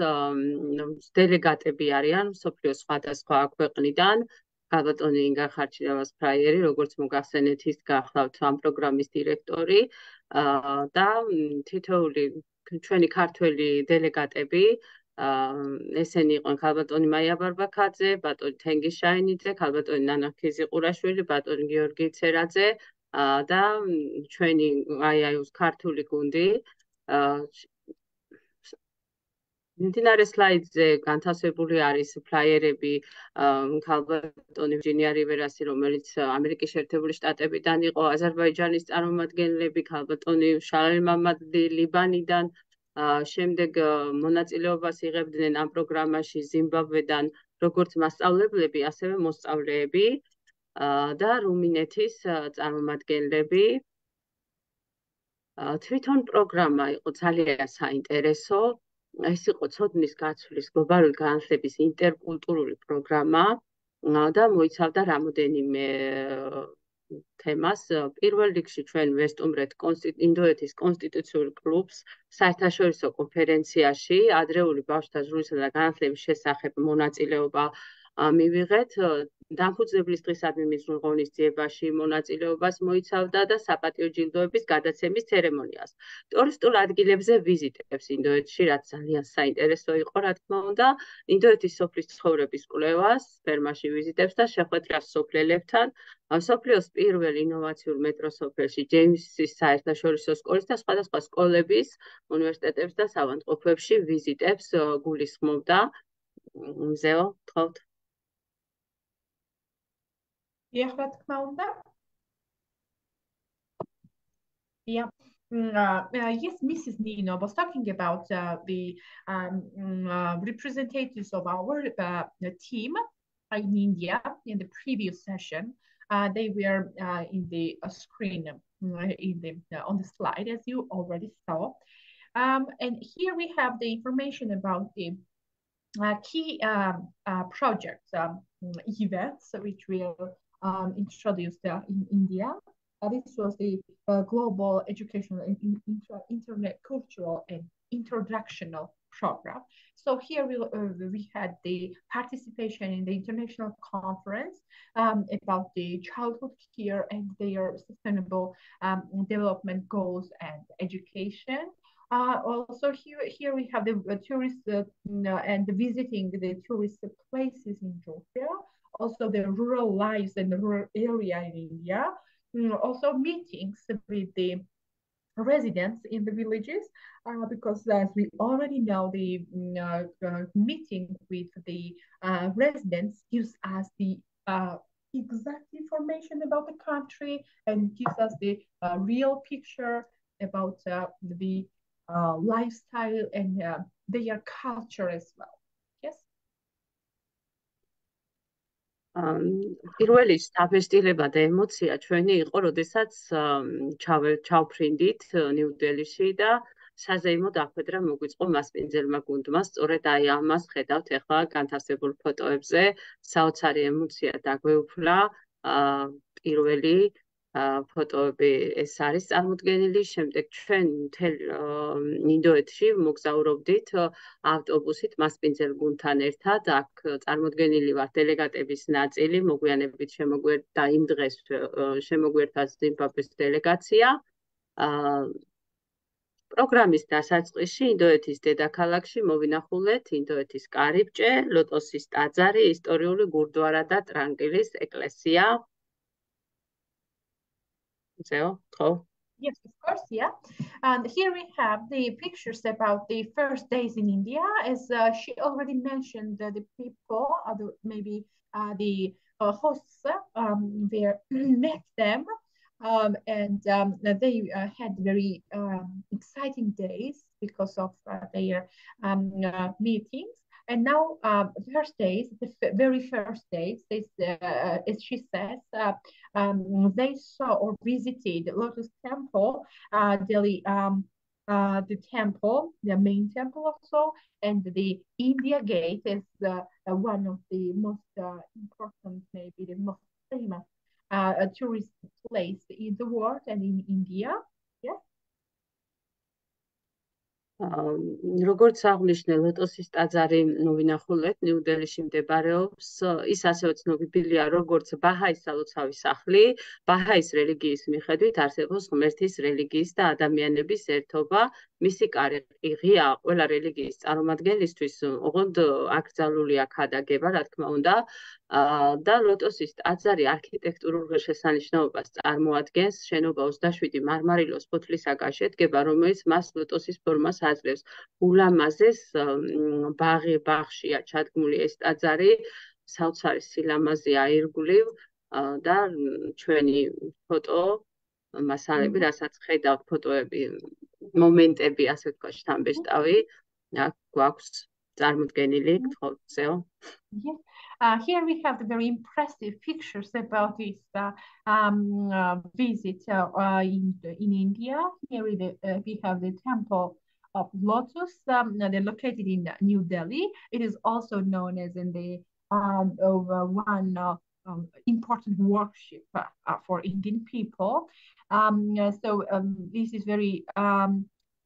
დელეგატები არიან სოფლიოს სხვადასხვა ქვეყნიდან. გაბატონი ინგა ხარჩილავას ფრაიერი, როგორც მოგახსენეთ, ის გახლავთ ამ პროგრამის დირექტორი და თითოეული ჩვენი ქართველი დელეგატები ესენი იყვნენ ქალბატონი მაია ბარბაკაძე, ბატონი თენგი შაინიძე, ქალბატონი ნანა ქიზიყურაშვილი, ბატონი გიორგი ცერაძე და ჩვენი აი აი ქართული გუნდი მიმდინარე სლაიდზე განთავსებული არის ფლაიერები ქალბატონი ვირჯინია რივერასი, რომელიც ამერიკის შეერთებული შტატებიდან იყო, აზერბაიჯანის წარმომადგენლები, ქალბატონი შალალ მამადი ლიბანიდან, შემდეგ მონაწილეობას იღებდნენ ამ პროგრამაში ზიმბაბვედან როგორც მასწავლებლები, ასევე მოსწავლეები და რუმინეთის წარმომადგენლები. თვითონ პროგრამა იყო ძალიან საინტერესო. ეს იყო ცოდნის გაცვლის გლობალური განათლების ინტერკულტურული პროგრამა და მოიცავდა რამოდენიმე თემას. პირველ რიგში ჩვენ ვესტუმრეთ ინდოეთის კონსტიტუციურ კლუბს საერთაშორისო კონფერენციაში ადრეული ბავშვთა ზრუნვისა და განათლების შესახებ მონაწილეობა მივიღეთ დამფუძნებლის დღისადმი მისულ ღონისძიებაში მონაწილეობას მოიცავდა და საპატიო ჯილდოების გადაცემის ცერემონიას. ტურისტულ ადგილებზე ვიზიტებს ინდოეთში, რაც ძალიან საინტერესო იყო, რა თქმა უნდა, ინდოეთის სოფლის ცხოვრების კვლევას, ფერმაში ვიზიტებს და შეხვედრას სოფლელებთან, სოფლიოს პირველ ინოვაციურ მეტრო სოფელში, ჯეიმსის საერთაშორისო სკოლის და სხვადასხვა სკოლების, უნივერსიტეტებს და საავადმყოფოებში ვიზიტებს გულისხმობდა. მზეო, თხოვთ. Yeah. Mm, uh, uh, yes, Mrs. Nino was talking about uh, the um, mm, uh, representatives of our uh, team in India in the previous session. Uh, they were in the screen in the on the slide as you already saw. Um, and here we have the information about the key um, projects, um, events which will um, introduced uh, in India. Uh, this was the uh, global educational and inter internet cultural and introductional program. So here we, uh, we had the participation in the international conference um, about the childhood care and their sustainable um, development goals and education. Uh, also here, here we have the uh, tourist uh, and visiting the tourist places in Georgia also the rural lives and the rural area in India, mm, also meetings with the residents in the villages uh, because as we already know the mm, uh, uh, meeting with the uh, residents gives us the uh, exact information about the country and gives us the uh, real picture about the lifestyle and their culture as well პირველი დაბესტილება და ემოცია ჩვენი იყო, როდესაც ჩავფრინდით ნიუ-დელიში და საზეიმო დახვედრა მოგვიწყო მასპინძელმა გუნდმა. სწორედ აი ამას ხედავთ ახლა განთავსებულ ფოტოებზე, საოცარი ემოცია დაგვეუფლა. პირველი ფოტოები ეს არის წარმოდგენილი შემდეგ ჩვენ მთელ ინდოეთში მოგზაურობდით ავტობუსით მასპინძელ გუნდთან ერთად აქ წარმოდგენილი ვარ დელეგატების ნაწილი მოგვიანებით შემოგვერთა იმ დღეს შემოგვერთა ზიმბაბვეს დელეგაცია პროგრამის დასაწყისში ინდოეთის დედაქალაქში მოვინახულეთ ინდოეთის კარიბჭე, ლოტოსის ტაძარი, ისტორიული გურდვარა და ტრანკილის ეკლესია. So, go. Yes, of course, yeah. And here we have the pictures about the first days in India. As uh, she already mentioned, uh, the people, uh, the, maybe uh, the uh, hosts, um, met them, um, and um, they uh, had very um, exciting days because of their um, meetings. And now, um, first days, the very first days, uh, as she says, uh, um, they saw or visited Lotus Temple, uh, Delhi, um, uh, the temple, the main temple also, and the India Gate is uh, one of the most uh, important, maybe the most famous uh, tourist place in the world and in India. როგორც აღნიშნე ლოტოსის ტაძარი ნუ ვინახულეთ ნიუ-დელიში მდებარეობს ის ასევე ცნობილია როგორც ბაჰაის სალოცავი სახლი ბაჰაის რელიგიის მიხედვით არსებობს ღმერთის რელიგიის და ადამიანების ერთობა. მისი კარი ღია ყველა რელიგიის წარმომადგენლისთვის ოღონდ აკრძალულია ქადაგება რა თქმა უნდა და ლოტოსის ტაძარი არქიტექტურულ ღირსშესანიშნაობას წარმოადგენს. შენობა 27 მარმარილოს ფოთლისაგან შედგება, რომელიც მას ლოტოსის ფორმას აძლევს. ულამაზეს ბაღი ბაღშია ჩადგმული ეს ტაძარი, საოცარი სილამაზეა ირგვლივ და ჩვენი ფოტო მასალები, რასაც ხედავთ ფოტოები, მომენტები, ასე ვთქვათ, შთამბეჭდავი, აქ გვაქვს წარმოდგენილი, გთხოვცეო. Yes. Uh, here we have the very impressive pictures about this uh, um, uh, visit uh, in, in India. Here we, uh, we have the temple of Lotus. Um, they're located in New Delhi. It is also known as in the um, one um, important worship for Indian people. Um, so um, this is very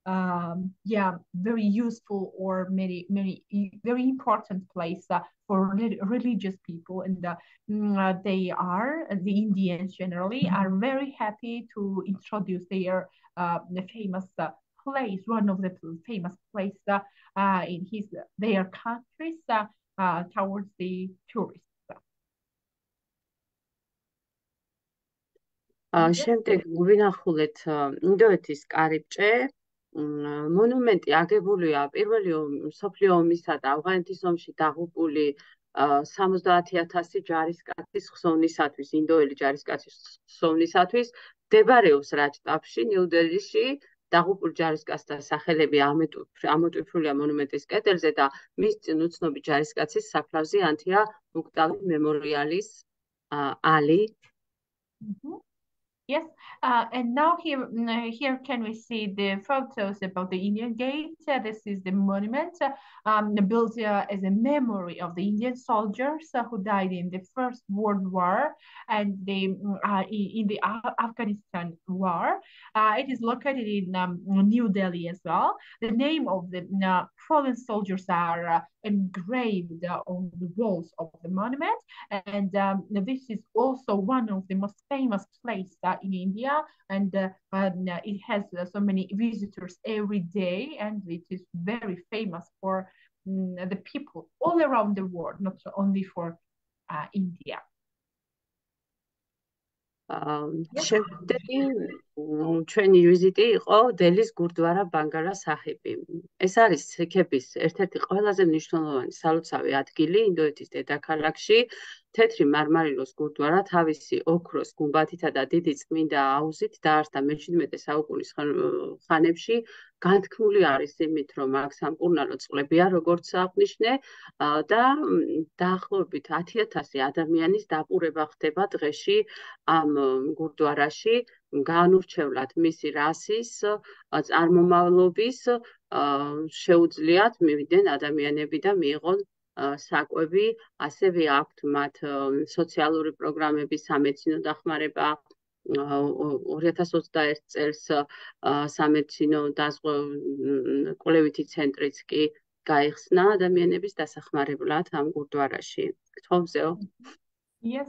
um, um, yeah, very useful or many, many, very important place uh, for religious people. And uh, mm, uh, they are, the Indians generally, are very happy to introduce their uh, famous uh, place, one of the famous place uh, in his their countries towards the tourists. შემდეგ ვინახულეთ ინდოეთის კარიბჭე მონუმენტი აგებულია პირველი სოფლიო ომისა და ავღანეთის ომში დაღუპული 70000 ჯარისკაცის ხსოვნისათვის, ინდოელი ჯარისკაცის ხსოვნისათვის მდებარეობს რაჯტაბში, ნიუ-დელიში დაღუპულ ჯარისკაცთა სახელები ამოტვიფრულია მონუმენტის კედელზე და მის წინ უცნობი ჯარისკაცის საფლავზე ანთია მუქტალი მემორიალის ალი. Yes, uh, and now here here can we see the photos about the Indian Gate. Uh, this is the monument uh, um, built uh, as a memory of the Indian soldiers uh, who died in the First World War and the uh, in the Afghanistan War. it is located in um, New Delhi as well. The name of the fallen soldiers are engraved on the walls of the monument, and um, this is also one of the most famous places in India, uh, and, uh, it has uh, so many visitors every day, and it is very famous for um, the people all around the world, not only for uh, India. Um, yeah. ჩვენი ვიზიტი იყო დელის გურდვარა ბანგარა საჰიბი. ეს არის სიქების ერთ-ერთი ყველაზე მნიშვნელოვანი სალოცავი ადგილი ინდოეთის დედაქალაქში. თეთრი მარმარილოს გურდვარა თავისი ოქროს გუმბათითა და დიდი წმინდა აუზით დაარსდა მე-17 საუკუნის ხანებში განთქმული არის იმით, რომ აქ სამკურნალო წყლებია, როგორც აღნიშნე, და დაახლოებით 10000 ადამიანის დაპურება ხდება დღეში ამ გურდვარაში, განურჩევლად მისი რასის, წარმომავლობის შეუძლიათ მივიდნენ ადამიანები და მიიღონ საკვები, ასევე აქვთ მათ სოციალური პროგრამები, სამეცნიერო დახმარება, 2021 წელს სამეცნიერო დაზღვე კვლევითი ცენტრიც კი გაიხსნა ადამიანების დასახმარებლად ამ გურდვარაში. გთხოვზეო. Yes,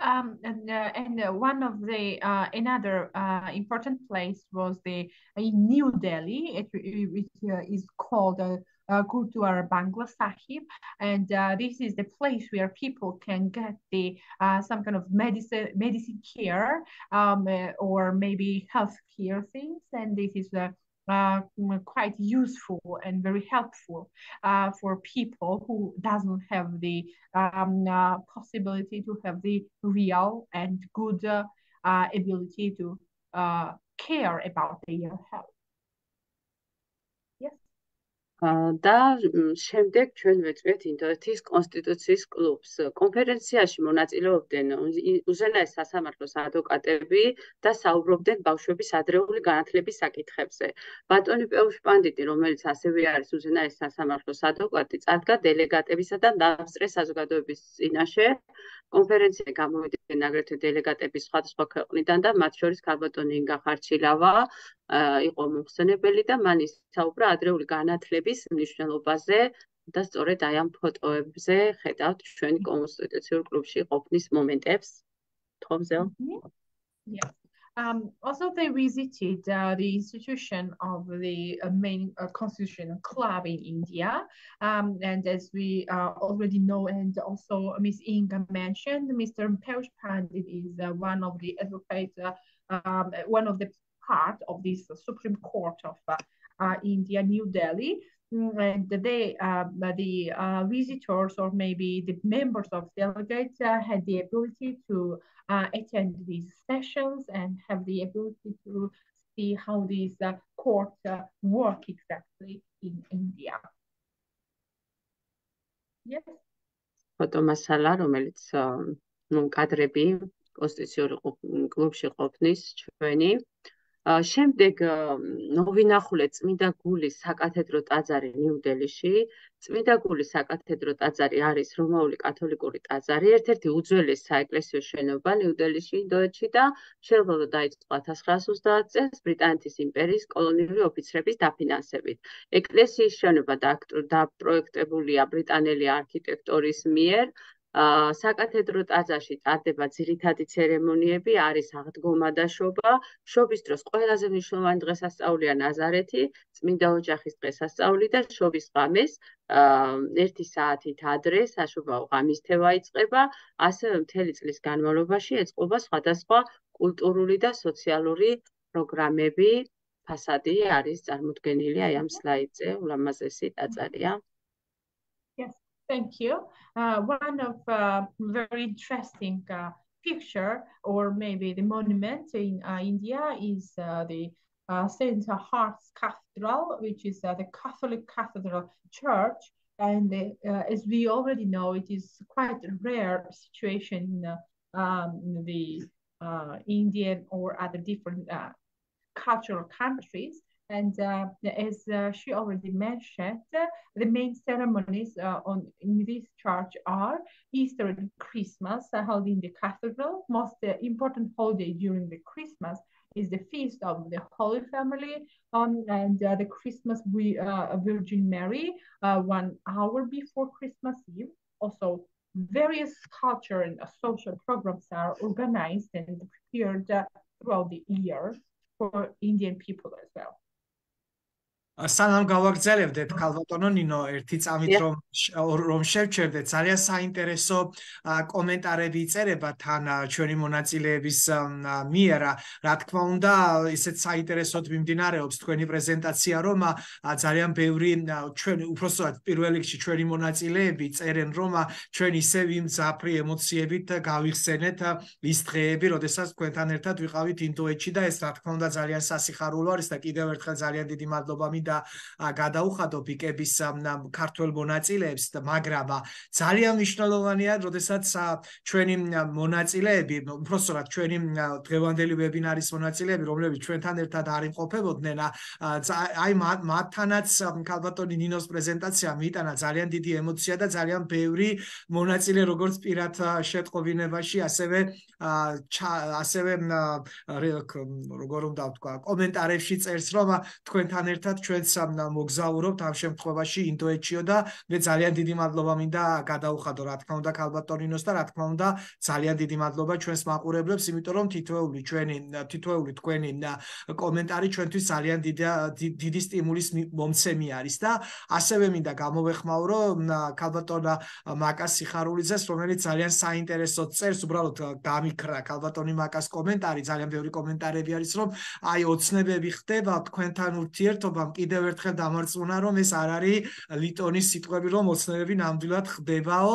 um, and, uh, and uh, one of the uh, another uh, important place was the in New Delhi. It, it, is called uh, Gurdwara Bangla Sahib, and uh, this is the place where people can get the uh, some kind of medicine medicine care um, uh, or maybe health care things, and this is uh, uh, quite useful and very helpful uh, for people who doesn't have the um, uh, possibility to have the real and good uh, ability to uh, care about their health. და შემდეგ ჩვენ ვეწვიეთ ინდოეთის კონსტიტუციის კლუბს. კონფერენციაში მონაწილეობდნენ უზენაეს სასამართლოს ადვოკატები და საუბრობდნენ ბავშვების ადრეული განათლების საკითხებზე. ბატონი პეუშ პანდიტი, რომელიც ასევე არის უზენაეს სასამართლოს ადვოკატი, წარდგა დელეგატებისა და დამსწრე საზოგადოების წინაშე კონფერენციაზე გამოვიდნენ აგრეთვე დელეგატები სხვადასხვა ქვეყნიდან და მათ შორის ქალბატონი ინგა ხარჩილავა იყო მოხსენებელი და მან ისაუბრა ადრეული განათლების მნიშვნელობაზე და სწორედ აი ამ ფოტოებზე ხედავთ ჩვენი კონსტიტუციურ კლუბში ყოფნის მომენტებს. თხოვზეო. Yes. Um, also, they visited uh, the institution of the uh, main uh, constitutional club in India. Um, and as we uh, already know, and also Ms. Inga mentioned, Mr. Parish Pandit is uh, one of the advocates, uh, um, one of the part of this Supreme Court of India, New Delhi. and they uh, the uh, visitors or maybe the members of delegates uh, had the ability to uh, attend these sessions and have the ability to see how these uh, courts uh, work exactly in India. Yes. ფოტომასალა, რომელიც ნუ კადრები კონსტიტუციური კლუბში ყოფნის ჩვენი შემდეგ ნოვინახულე წმინდა გულის საკათედრო ტაძარი ნიუ-დელიში. წმინდა გულის საკათედრო ტაძარი არის რომაული კათოლიკური ტაძარი, ერთ-ერთი უძველესი საეკლესიო შენობა ნიუ-დელიში, ინდოეთში და შეიძლება დაიწყო 1930 წელს ბრიტანეთის იმპერიის კოლონიური ოფიცრების დაფინანსებით. ეკლესიის შენობა დაპროექტებულია ბრიტანელი არქიტექტორის მიერ. საკათედრო ტაძარში ტარდება ძირითადი ცერემონიები, არის აღდგომა და შობა. შობის დროს ყველაზე მნიშვნელოვანი დღესასწაულია ნაზარეთი, წმინდა ოჯახის დღესასწაული და შობის ღამეს ერთი საათით ადრე საშობაო ღამისთევა იწყება, ასევე მთელი წლის განმავლობაში ეწყობა სხვადასხვა კულტურული და სოციალური პროგრამები. ფასადი არის წარმოდგენილი აი ამ სლაიდზე, ულამაზესი ტაძარია. Thank you. Uh, one of uh, very interesting uh, picture or maybe the monument in uh, India is uh, the uh, Saint Hearts Cathedral, which is the Catholic Cathedral Church. And as we already know, it is quite a rare situation in um, the Indian or other different cultural countries. And uh, as uh, she already mentioned, the main ceremonies uh, on in this church are Easter and Christmas held in the cathedral. Most important holiday during the Christmas is the feast of the Holy Family um, and uh, the Christmas uh, Virgin Mary uh, one hour before Christmas Eve. Also, various culture and social programs are organized and prepared throughout the year for Indian people as well. სანამ გავაგრძელებდეთ ქალბატონო ნინო ერთი წამით რომ რომ შევჩერდეთ ძალიან საინტერესო კომენტარები იწერება თან ჩვენი მონაწილეების მიერ რა თქმა უნდა ისეთ საინტერესოდ მიმდინარეობს თქვენი პრეზენტაცია რომ ძალიან ბევრი ჩვენ უბრალოდ პირველ რიგში ჩვენი მონაწილეები წერენ რომ ჩვენ ისევ იმ ზაფრი ემოციებით გავიხსენეთ ის დღეები როდესაც თქვენთან ერთად ვიყავით ინდოეთში და ეს რა თქმა უნდა ძალიან სასიხარულო არის და კიდევ ერთხელ ძალიან დიდი მადლობა მინდა და გადაუხადო პიკების ქართულ მონაწილეებს მაგრამ ძალიან მნიშვნელოვანია როდესაც ჩვენი მონაწილეები უბრალოდ ჩვენი დღევანდელი ვებინარის მონაწილეები რომლებიც ჩვენთან ერთად არ იმყოფებოდნენ აი მათთანაც ქალბატონი ნინოს პრეზენტაცია მიიტანა ძალიან დიდი ემოცია და ძალიან ბევრი მონაწილე როგორც პირად შეტყობინებაში ასევე ასევე როგორ უნდა ვთქვა კომენტარებში წერს რომ თქვენთან ერთად ჩვენ ჩვენც მოგზაურობთ ამ შემთხვევაში ინდოეთშიო და მე ძალიან დიდი მადლობა მინდა გადაუხადო რა თქმა უნდა კალბატონინოს და რა თქმა უნდა ძალიან დიდი მადლობა ჩვენს მაყურებლებს იმიტომ რომ თითოეული ჩვენი თითოეული თქვენი კომენტარი ჩვენთვის ძალიან დიდი დიდი სტიმულის მომცემი არის და ასევე მინდა გამოვეხმაურო კალბატონა მაკას სიხარულიძეს რომელიც ძალიან საინტერესო წერს უბრალოდ გამიქრა კალბატონი მაკას კომენტარი ძალიან ბევრი კომენტარები არის რომ აი ოცნებები ხდება თქვენთან ურთიერთობამ კიდევ ერთხელ დამარწმუნა რომ ეს არ არის ლიტონის სიტყვები რომ ოცნებები ნამდვილად ხდებაო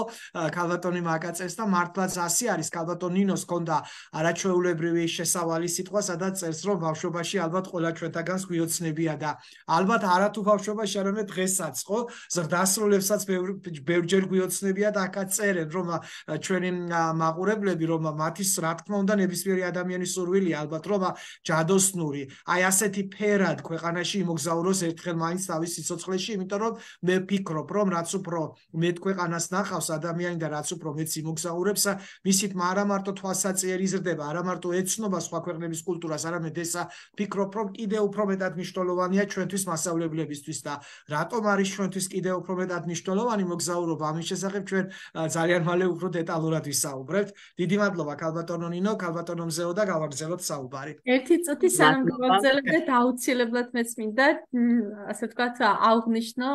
კალბატონი მაკაწეს და მართლაც ასე არის. კალბატონინოს ქონდა არაჩვეულებრივი შესავალი სიტყვა სადაც წერს რომ ბავშვობაში ალბათ ყველა ჩვენთაგანს გვიოცნებია და ალბათ არათუ ბავშვობაში არამედ დღესაც ხო? ზრდასრულებსაც ბევრჯერ გვიოცნებია და აკაც წერენ რომ ჩვენი მაყურებლები რომ მათის რა თქმა უნდა ნებისმიერი ადამიანის სურვილია ალბათ რომ ჯადოსნური. აი ასეთი ფერად ქვეყანაში იმოგზაუროს ვიწყოს ერთხელ მაინც თავის სიცოცხლეში, იმიტომ რომ მე ვფიქრობ, რომ რაც უფრო მეტ ქვეყანას ნახავს ადამიანი და რაც უფრო მეტ სიმოგზაურებს, მისით არა მარტო თვალსაწიერი იზრდება, არა მარტო ეცნობა სხვა ქვეყნების კულტურას, არამედ ესა ფიქრობ, რომ კიდე უფრო მეტად მნიშვნელოვანია ჩვენთვის მასშტაბლებისთვის და რატომ არის ჩვენთვის კიდე უფრო მეტად მნიშვნელოვანი მოგზაურობა ამის შესახებ ჩვენ ძალიან მალე უფრო დეტალურად ვისაუბრებთ. დიდი მადლობა ქალბატონო ნინო, ქალბატონო მზეო და გავაგრძელოთ საუბარი. ერთი წუთი სამ გავაგრძელებთ აუცილებლად მეც მინდა ასე ვთქვათ, აღვნიშნო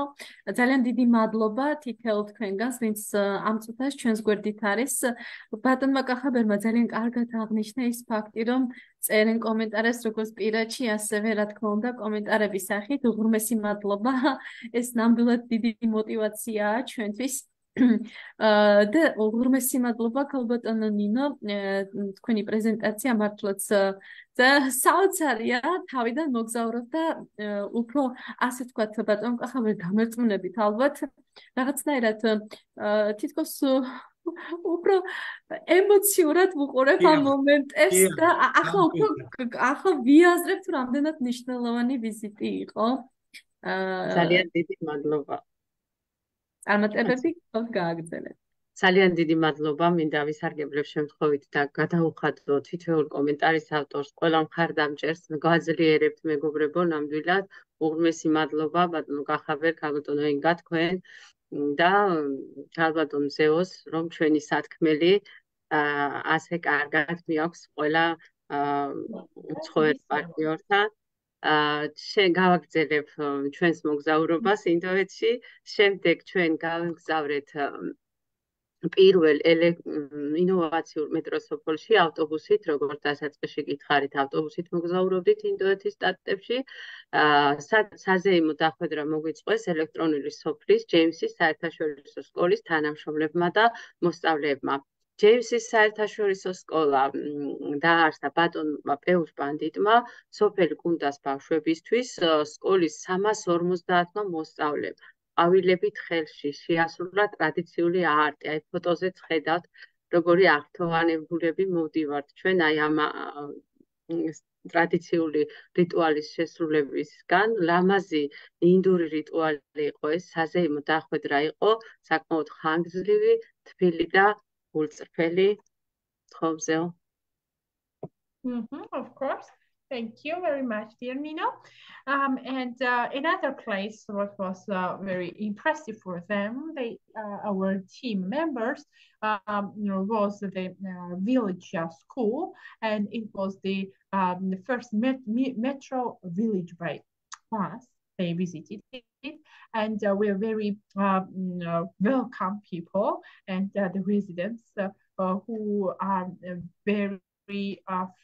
ძალიან დიდი მადლობა თითოეულ თქვენგანს, ვინც ამ წუთას ჩვენს გვერდით არის. ბატონმა კახაბერმა ძალიან კარგად აღნიშნა ის ფაქტი, რომ წერენ კომენტარებს როგორც პირაჩი, ასევე რა თქმა უნდა, კომენტარების სახით. უღრმესი მადლობა. ეს ნამდვილად დიდი мотиваციაა ჩვენთვის. აა და უღრმესი მადლობა ქალბატონო ნინო თქვენი პრეზენტაცია მართლაც და საოცარია თავიდან მოგზაურობ და უფრო ასე თქვათ ბატონ კახაბერ გამერწმუნებით ალბათ. რაღაცნაირად თითქოს უფრო ემოციურად ვუყურებ ამ მომენტებს და ახლა უფრო ახლა ვიაზრებ თუ რამდენად მნიშვნელოვანი ვიზიტი იყო. აა ძალიან დიდი მადლობა წარმატებები გქონთ გააგრძელეთ. ძალიან დიდი მადლობა. მინდა ვისარგებლებ შემთხვევით და გადაუხადო თითოეულ კომენტარის ავტორს, ყველა მხარდამჭერს გაძლიერებთ მეგობრებო ნამდვილად. უღრმესი მადლობა. ბატონო გახაბერ ქალბატონო ინგა თქვენ. და ქალბატონ ზეოს რომ ჩვენი სათქმელი ასე კარგად მიაქვს ყველა ცხოველ პარტნიორთან აა შენ გავაგზავნებ ჩვენს მოგზაურობას ინდოეთში, შემდეგ ჩვენ გავგზავნეთ პირველ ინოვაციურ მეტროსოფოლში ავტობუსით, როგორც დასაწყისში გითხარით, ავტობუსით მოგზაურობდით ინდოეთის სტატებში. აა საზეიმო დახვედრა მოგვიწყვეს ელექტრონული სოფლის ჯეიმსის საერთაშორისო სკოლის თანამშრომლებმა და მოსწავლეებმა. ჯეიმსის საერთაშორისო სკოლა დაარსდა ბატონმა პეუს ბანდიტმა სოფელ კუნდას ბავშვებისთვის სკოლის 350-მა მოსწავლემ. ავილებით ხელში შეასრულა ტრადიციული არტი. აი ფოტოზეც ხედავთ, როგორი აღთოვანებულები მოვდივართ ჩვენ აი ამ ტრადიციული რიტუალის შესრულებისგან. ლამაზი ინდური რიტუალი იყო ეს, საზეიმო დახვედრა იყო, საკმაოდ ხანგრძლივი, თბილი და Wohlzerfeld, Trousel. Mm -hmm, of course. Thank you very much, dear Nino. Um, and uh, another place that was uh, very impressive for them, they, uh, our team members, um, you know, was the uh, village school, and it was the, um, the first met metro village by bus they visited it and uh, we're very uh, welcome people and uh, the residents uh, uh, who are uh, very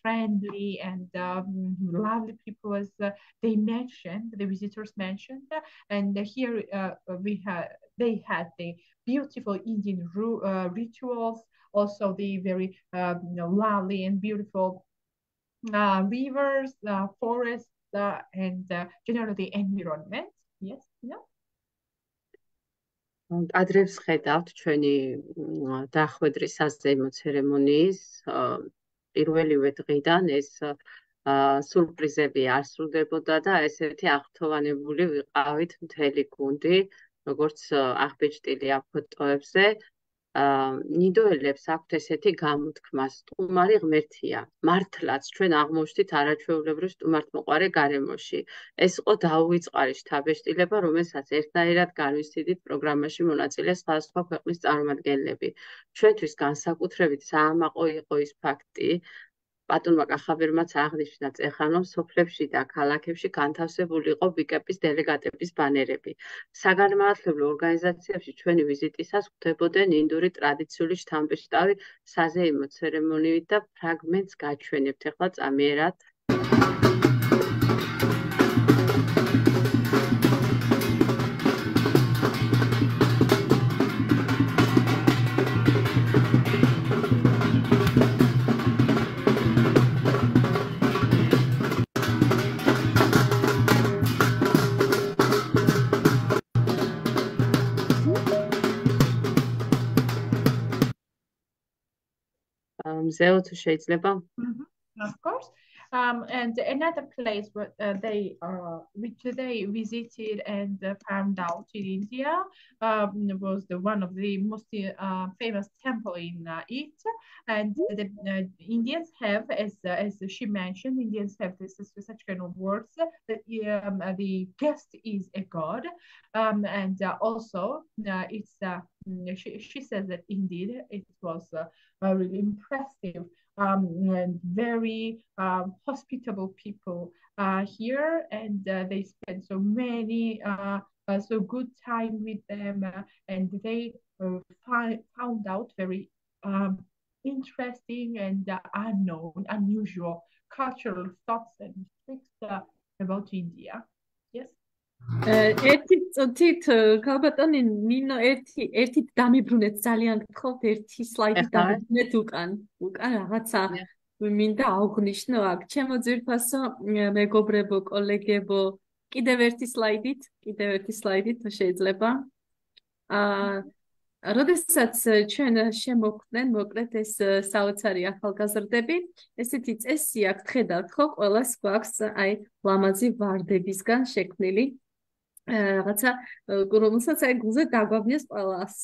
friendly and um, lovely people, as they mentioned, the visitors mentioned, and here we had they had the beautiful Indian rituals, also the very um, you know, lovely and beautiful rivers, forests uh, and uh, generally the environment. Yes, no. ადრევს ხედავთ ჩვენი დახვედრის საზეიმო ცერემონიის პირველივე დღიდან ეს სურპრიზები არ სრულდებოდა და ესეთი აღთოვანებული ვიყავით მთელი გუნდი როგორც აღბეჭდილია ფოტოებზე ნიდოელებს აქვთ ესეთი გამოთქმა სტუმარი ღმერთია. მართლაც ჩვენ აღმოჩნდით არაჩვეულებრივ სტუმართმოყარე გარემოში. ეს იყო დაუვიწყარი შთაბეჭდილება რომელსაც ერთნაირად განვისდით პროგრამაში მონაწილე სხვადასხვა ქვეყნის წარმომადგენლები. ჩვენთვის განსაკუთრებით საამაყო იყო ის ფაქტი ბატონმა კახაბერმაც აღნიშნა წეხანომ სოფლებში და ქალაქებში განთავსებული იყო ვიკეპის დელეგატების ბანერები. საგანმანათლებლო ორგანიზაციებში ჩვენი ვიზიტისას ხვდებოდნენ ინდური ტრადიციული შთამბეჭდავი საზეიმო ცერემონიით და ფრაგმენტს გაჩვენებთ. ახლა წამიერად მზეო თუ შეიძლება of course Um, and another place where uh, they uh, which they visited and uh, found out in India um, was the one of the most uh, famous temple in uh, it. And the uh, Indians have, as as she mentioned, Indians have this, such kind of words that um, the guest is a god, um, and also it's she, she says that indeed it was really impressive um, very um, hospitable people uh, here, and uh, they spend so many uh, uh so good time with them, and they find, found out very um, interesting and unknown, unusual cultural thoughts and tricks about India. Ერთი წუთით ქალბატონი ნინო ერთი ერთი დამიბრუნეთ ძალიან გთხოვთ ერთი სლაიდი დამიბრუნეთ უკან. უკან რაღაცა მინდა აღვნიშნო აქ. ჩემო ძირფასო მეგობრებო კოლეგებო კიდევ ერთი სლაიდით კიდევ ერთი სლაიდით შეიძლება. აა როდესაც ჩვენ შემოხვდნენ მოკლედ ეს საოცარი ახალგაზრდები ესეთი წესი აქვს ხედავთ ხო? ყოველას გვაქვს აი ლამაზი ვარდებისგან შექმნილი რაღაცა რომელსაც აი გულზე დაგვაბნიეს ყველას.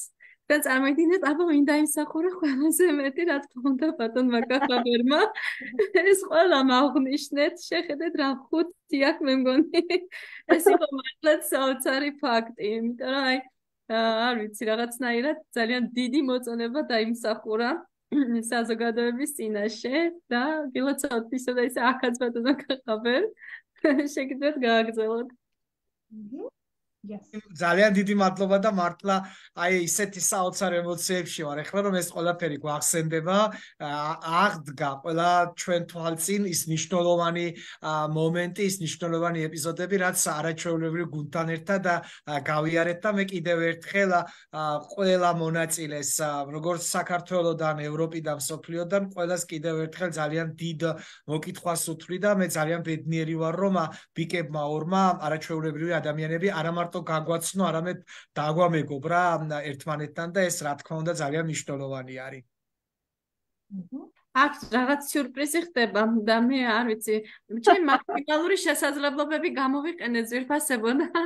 და წარმოიდგინეთ, აბა მინდა იმსახურა ყველაზე მეტი რა თქმა უნდა ბატონ მაკახაბერმა. ეს ყველა მაღვნიშნეთ, შეხედეთ რა ხუთი აქ მე მგონი. ეს იყო მართლაც საოცარი ფაქტი, იმიტომ რომ აი არ ვიცი რაღაცნაირად ძალიან დიდი მოწონება დაიმსახურა საზოგადოების წინაშე და გილოცავთ ისე და ისე ახაც ბატონ მაკახაბერ. შეგიძლიათ გააგრძელოთ. Mm -hmm. ძალიან დიდი მადლობა და მართლა აი ისეთი საოცარ ემოციებში ვარ. ეხლა რომ ეს ყველაფერი გვახსენდება აღდგა ყველა ჩვენ თვალწინ ის ნიშნულოვანი მომენტი ის ნიშნულოვანი ეპიზოდები რაც არაჩვეულებრივ გუნდთან ერთად და გავიარეთ და მე კიდევ ერთხელ ყველა მონაწილეს როგორც საქართველოსდან ევროპიდან სოფლიოდან ყველას კიდევ ერთხელ ძალიან დიდ მოკითხვას უთვლი და მე ძალიან ბედნიერი ვარ რომ ბიკებმა ორმა არაჩვეულებრივი ადამიანები არა მარტო გაგვაცნო, არამედ დაგვამეგობრა ერთმანეთთან და ეს რა თქმა უნდა ძალიან მნიშვნელოვანი არის. აქ რაღაც სიურპრიზი ხდება და მე არ ვიცი, ჩემი მაქსიმალური შესაძლებლობები გამოვიყენე ზირფასებო და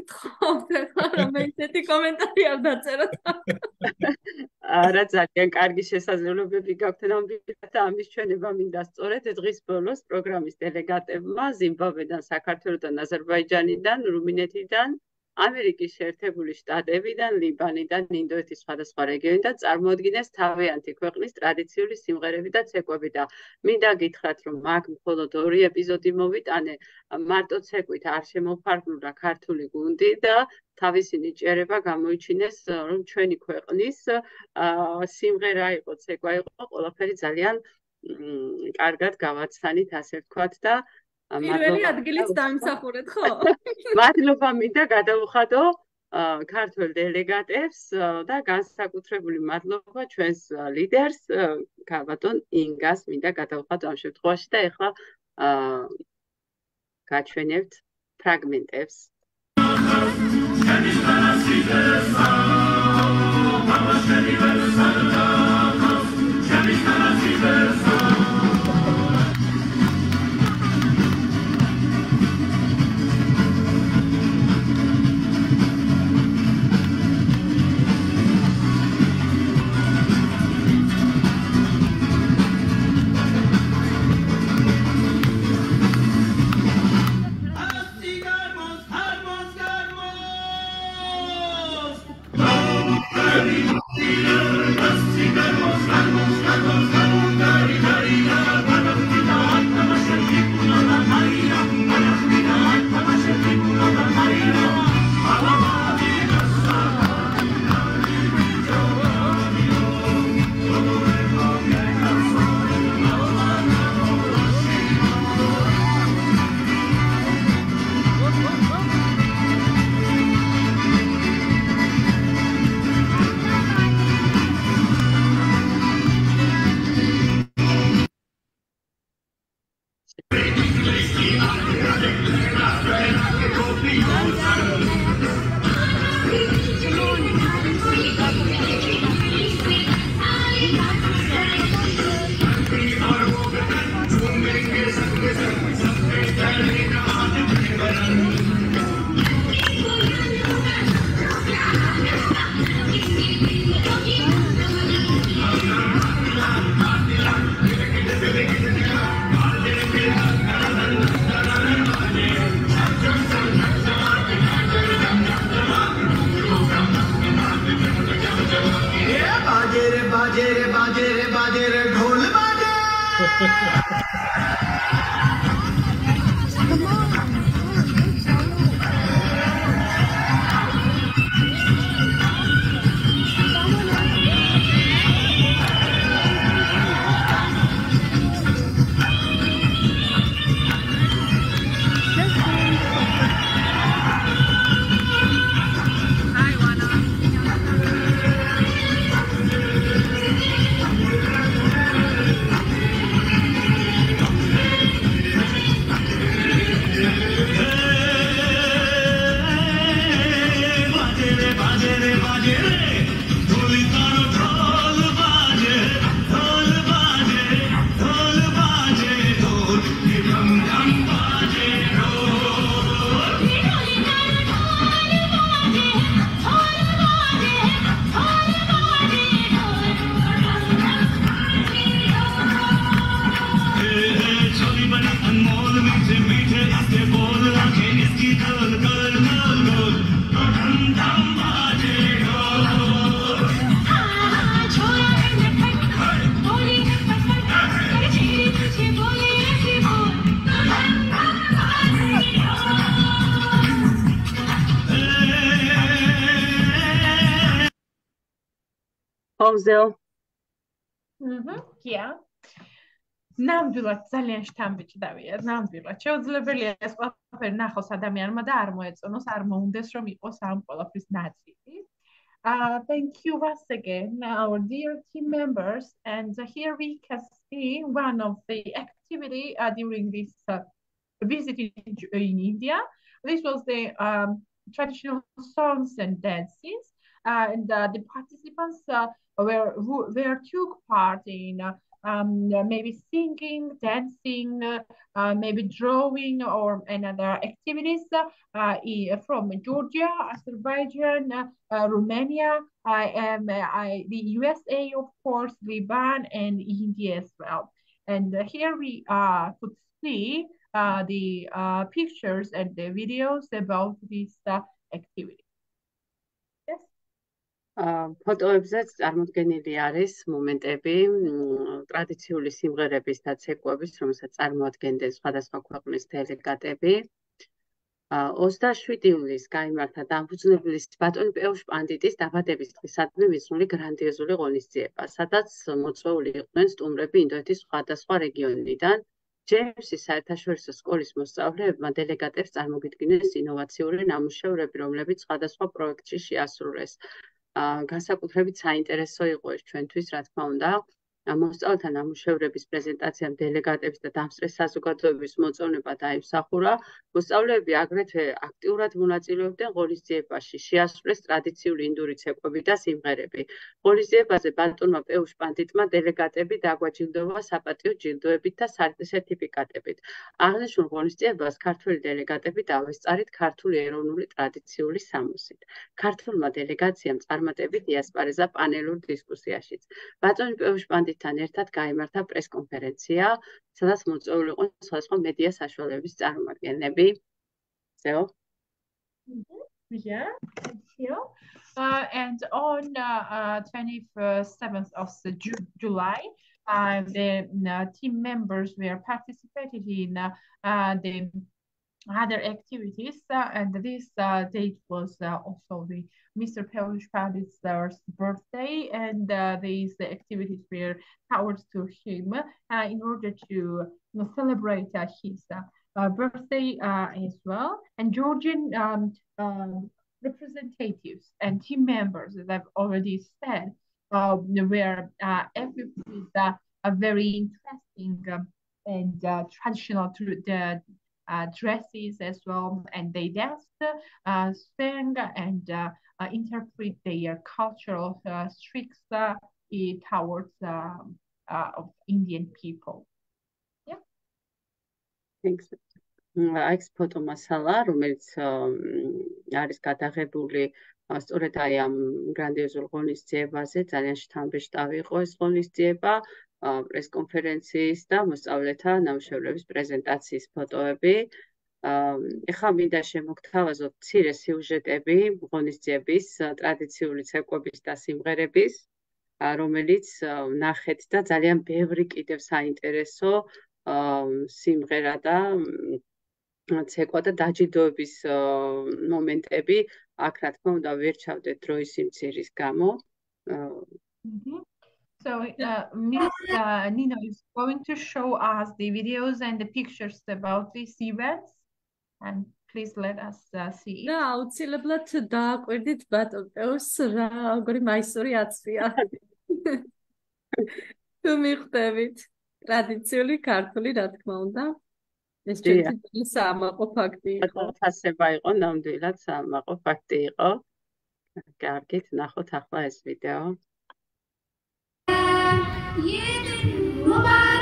გთხოვთ რომ ესეთი კომენტარი არ დაწეროთ. არა ძალიან კარგი შესაძლებლობები გაქვთ ნამდვილად და ამის ჩვენება მინდა სწორედ დღის ბოლოს პროგრამის დელეგატებმა ზიმბაბვედან, საქართველოსთან, აზერბაიჯანიდან, რუმინეთიდან ამერიკის შეერთებული შტატებიდან, ლიბანიდან, ინდოეთის სხვადასხვა რეგიონიდან წარმოადგენს თავიანთი ქვეყნის ტრადიციული სიმღერები და ცეკვები და მინდა გითხრათ, რომ მაგ მხოლოდ ორი ეპიზოდი მოვიტანე, მარტო ცეკვით არ შემოფარგლულა ქართული გუნდი და თავისი ნიჭერება გამოიჩინეს, რომ ჩვენი ქვეყნის სიმღერა იყო, ცეკვა იყო, ყველაფერი ძალიან კარგად გავაცანით, ასე ვთქვათ და პირველი ადგილიც დაიმსახურეთ, ხო? მადლობა მინდა გადავხადო ქართულ დელეგატებს და განსაკუთრებული მადლობა ჩვენს ლიდერს კაბატონ ინგას მინდა გადავხადო ამ შემთხვევაში და ეხლა გაჩვენებთ ფრაგმენტებს. Mama, shani, Amen. versa, shani, versa. ხომზეო აჰა კია ნამდვილად ძალიან შთამბეჭდავია ნამდვილად შეუძლებელია ეს ყველაფერი ნახოს ადამიანმა და არ მოეწონოს არ მოუნდეს რომ იყოს ამ ყველაფრის ნაწილი Uh, thank you once again, our dear team members. And uh, here we can see one of the activity uh, during this uh, visit in, in, India. This was the um, traditional songs and dances. and the participants where who where took part in uh, um, maybe singing, dancing, uh, maybe drawing or another activities uh, from Georgia, Azerbaijan, uh, Romania, I am I, the USA, of course, Lebanon, and India as well. And here we could see the pictures and the videos about this activity. ფოტოებზეც წარმოდგენილი არის მომენტები ტრადიციული სიმღერების და ცეკვების, რომელსაც წარმოადგენდნენ სხვადასხვა ქვეყნის დელეგატები. 27 ივლისს გამართა დამფუძნებლის ბატონი პეუშ პანდიტის დაბადების დღისადმი მისული გრანდიოზული ღონისძიება, სადაც მოწვეული იყვნენ სტუმრები ინდოეთის სხვადასხვა რეგიონიდან. ჯეიმსის საერთაშორისო სკოლის მოსწავლეებმა დელეგატებს წარმოგიდგინეს ინოვაციური ნამუშევრები, რომლებიც სხვადასხვა პროექტში შეასრულეს. განსაკუთრებით საინტერესო იყო ეს ჩვენთვის, რა თქმა უნდა. მოსწავლეთა ნამუშევრების პრეზენტაციამ დელეგატების და დამსწრეს საზოგადოების მოწონება დაიმსახურა. მოსწავლეები აგრეთვე აქტიურად მონაწილეობდნენ ღონისძიებაში, შეასრულეს ტრადიციული ინდური ცეკვები და სიმღერები. ღონისძიებაზე ბატონმა პეუშ პანდიტმა დელეგატები დაგვაჯილდოვა საპატიო ჯილდოებით და სერტიფიკატებით. აღნიშნულ ღონისძიებას ქართული დელეგატები დავესწარით ქართული ეროვნული ტრადიციული სამოსით. ქართულმა დელეგაციამ წარმატებით იასპარეზა პანელურ დისკუსიაშიც. ბატონი პეუშ პანდი გუნდთან ერთად გამართა პრესკონფერენცია, სადაც მოწვეული იყო სხვადასხვა მედია საშუალებების წარმომადგენლები. ზეო. Yeah, thank you. Uh, and on uh, 27th of Ju July, uh, the uh, team members were participated in uh, the other activities, uh, and this uh, date was uh, also the Mr. Pelush Paddy's birthday, and these activities were towards to him in order to celebrate his birthday as well. And Georgian um, um, representatives and team members, as I've already said, were uh, with a very interesting um, and uh, traditional to the uh, dresses as well, and they danced, uh, sang, and uh, interpret their cultural uh, tricks towards um, of Indian people. Yeah. Thanks. აიქს ფოტომასალა, რომელიც არის გადაღებული სწორედ აი ამ გრანდიოზულ ღონისძიებაზე, ძალიან შთამბეჭდავი იყო ეს ღონისძიება, პრესკონფერენციის და მოსწავლეთა ნამუშევრების პრეზენტაციის ფოტოები. ეხლა მინდა შემოგთავაზოთ ცირე სიუჟეტები ღონისძიების ტრადიციული ცეკვების და სიმღერების, რომელიც ნახეთ და ძალიან ბევრი კიდევ საინტერესო სიმღერა და ცეკვა და დაჯილდოების მომენტები აქ რა თქმა უნდა ვერ ჩავდეთ დროის სიმცირის გამო. So uh, Miss uh, Nino is going to show us the videos and the pictures about these events and please let us uh, see. და აუცილებლად დააკვირდით ბატონს რა როგორი მაისური აცვია. თუ მიხვდებით ტრადიციული ქართული რა თქმა უნდა. ეს ჩვენი სამაყო ფაქტი იყო. ფასება იყო ნამდვილად სამაყო ფაქტი იყო. კარგით, ნახოთ ახლა ეს ვიდეო. ये दिन मुबारक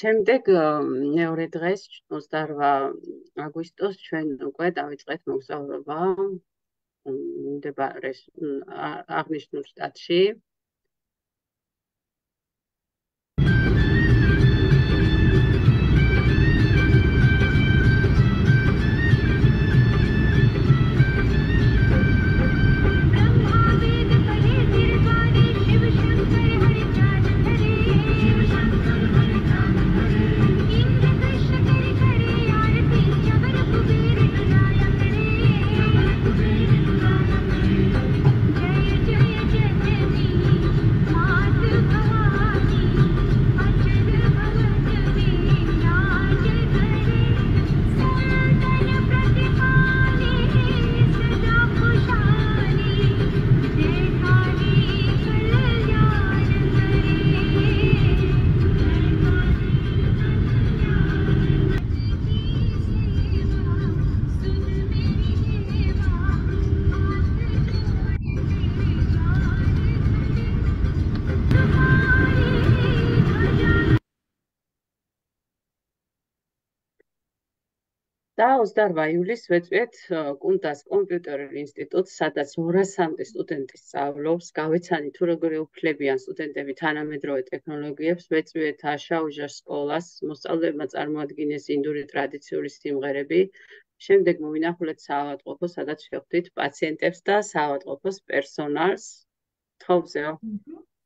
შემდეგ მეორე დღეს 28 აგვისტოს ჩვენ უკვე დავიწყეთ მოგზაურობა მდებარე აღნიშნულ შტატში და 28 ივლისს ვეწვიეთ კუნდას კომპიუტერულ ინსტიტუტს, სადაც 200-მდე სტუდენტი სწავლობს. გავეცანი თუ როგორი უფლებიან სტუდენტები თანამედროვე ტექნოლოგიებს, ვეწვიეთ აშაუჟას სკოლას, მოსწავლეებმა წარმოადგინეს ინდური ტრადიციული სიმღერები. შემდეგ მოვინახულეთ საავადმყოფო, სადაც შეხვდით პაციენტებს და საავადმყოფოს პერსონალს. თხოვზეო.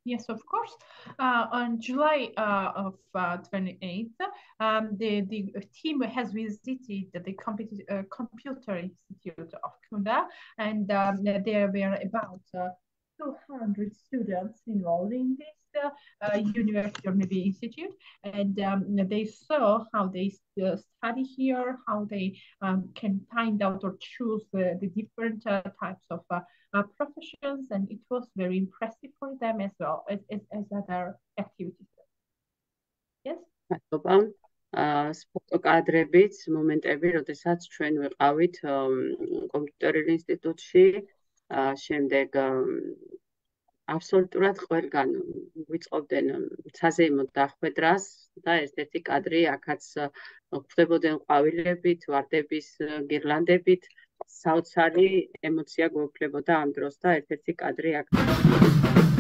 Yes, of course. Uh, on July uh, of uh, 28th, um, the, the team has visited the computer, uh, computer Institute of Kunda, and um, there were about uh, 200 students involved in this uh, uh, university or maybe institute and um, they saw how they uh, study here how they um, can find out or choose the, the different uh, types of uh, uh, professions and it was very impressive for them as well as, as, as other activities yes მადლობა სპორტო კადრებიც მომენტები, როდესაც ჩვენ ვიყავით კომპიუტერულ ინსტიტუტში, შემდეგ აბსოლუტურად ყველგან ვიწყობდნენ საზეიმო დახვედრას და ერთ-ერთი კადრი აქაც ხვდებოდნენ ყვავილებით, ვარდების გირლანდებით, საოცარი ემოცია გვეუფლებოდა ამ დროს და ერთ-ერთი კადრი აქ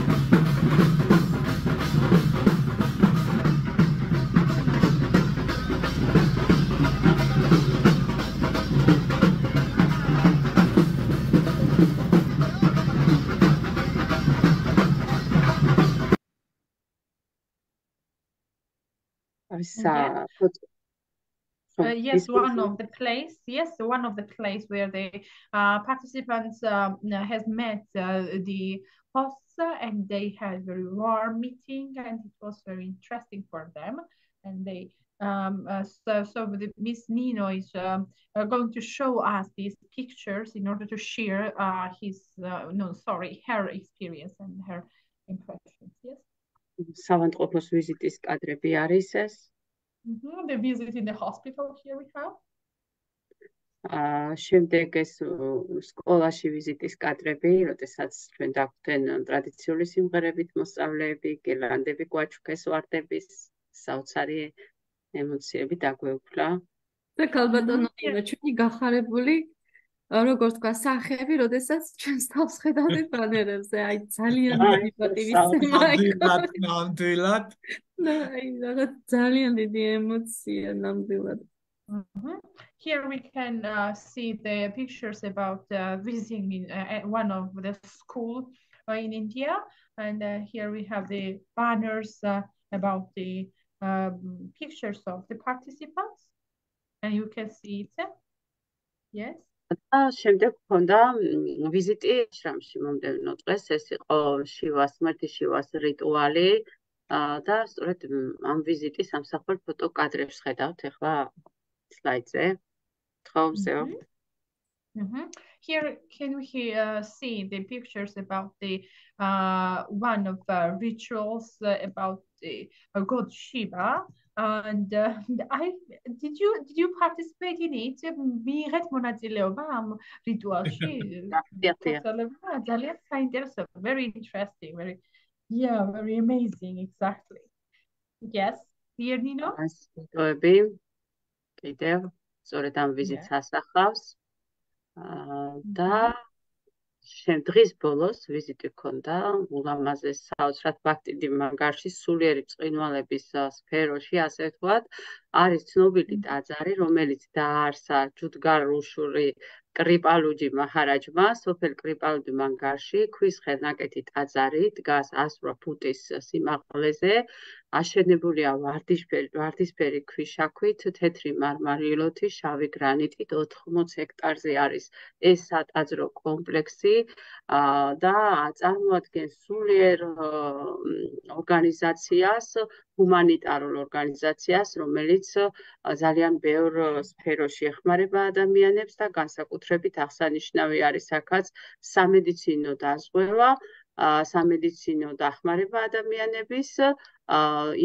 Uh, uh, yes, one of the place. Yes, one of the place where the uh, participants um, has met uh, the hosts and they had very warm meeting and it was very interesting for them. And they um, uh, so so the Miss Nino is um, uh, going to show us these pictures in order to share his no sorry her experience and her impressions. Yes. სამანტყოფოს ვიზიტის კადრები არის ეს. Mhm, the visit in the hospital here we have. აა შემდეგ ეს სკოლაში ვიზიტის კადრები, როდესაც ჩვენ დაგვდენ ტრადიციული სიმღერებით მოსწავლეები, გელანდები გვაჩუქეს ვარდების საოცარი ემოციები დაგვეუფლა. და ქალბატონო, ჩვენი გახარებული როგორც თქვა სახები, როდესაც ჩვენს თავს ხედავდით ბანერებზე, აი ძალიან დიდი პატივისცემა. ნამდვილად. და აი რაღაც ძალიან დიდი ემოცია ნამდვილად. Here we can uh, see the pictures about uh, visiting in uh, one of the school uh, in India, and uh, here we have the banners uh, about the um, pictures of the participants, and you can see it. Yes. და შემდეგ გქონდა ვიზიტი შრამში მომდევნო დღეს ეს იყო შივას მერტი შივას რიტუალი და სწორედ ამ ვიზიტის ამსახველ ფოტო კადრებს ხედავთ ახლა სლაიდზე თხოვზეო Mm-hmm. Here, can we uh, see the pictures about the uh, one of the rituals uh, about the god Shiva? And uh, I did you did you participate in it? მიიღეთ მონაწილეობა ამ რიტუალში? ძალიან საინტერესო, very interesting, very yeah, very amazing, exactly. Yes, dear Nino. ასოები კიდევ სწორედ ამ ვიზიტს ასახავს. და შენ დღის ბოლოს ვიზიტი ქონდა ულამაზეს საოცრად ბაქტიდი მაგარში სულიერი წყინვალების სფეროში ასე ვთქვათ არის ცნობილი ტაძარი რომელიც დაარსა ჯუდგარ რუშური კრიპალუჯი მაჰარაჯმა სოფელ კრიპალუჯი მანგარში ქვის ხელნაკეთი ტაძარი დგას 100 ფუტის სიმაღლეზე აშენებულია ვარდისფერი ვარდისფერი ქვიშაქვით თეთრი მარმარილოთი შავი გრანიტით 80 ჰექტარზე არის. ეს სატაძრო კომპლექსი და წარმოადგენს სულიერ ორგანიზაციას ჰუმანიტარულ ორგანიზაციას, რომელიც ძალიან ბევრ სფეროში ეხმარება ადამიანებს და განსაკუთრებით აღსანიშნავი არის აქაც სამედიცინო დაზღვევა, სამედიცინო დახმარება ადამიანების,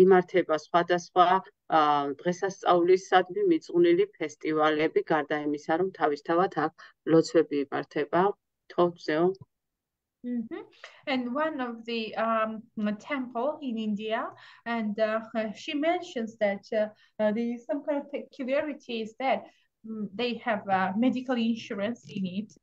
იმართება სხვადასხვა დღესასწაულისადმი მიძღვნილი ფესტივალები, გარდა იმისა, რომ თავისთავად აქ ლოცვები იმართება. თხოვზეო. Mm -hmm. And one of the um, temple in India, and uh, she mentions that uh, uh, the some kind of peculiarity is that Mm, they have a medical insurance in it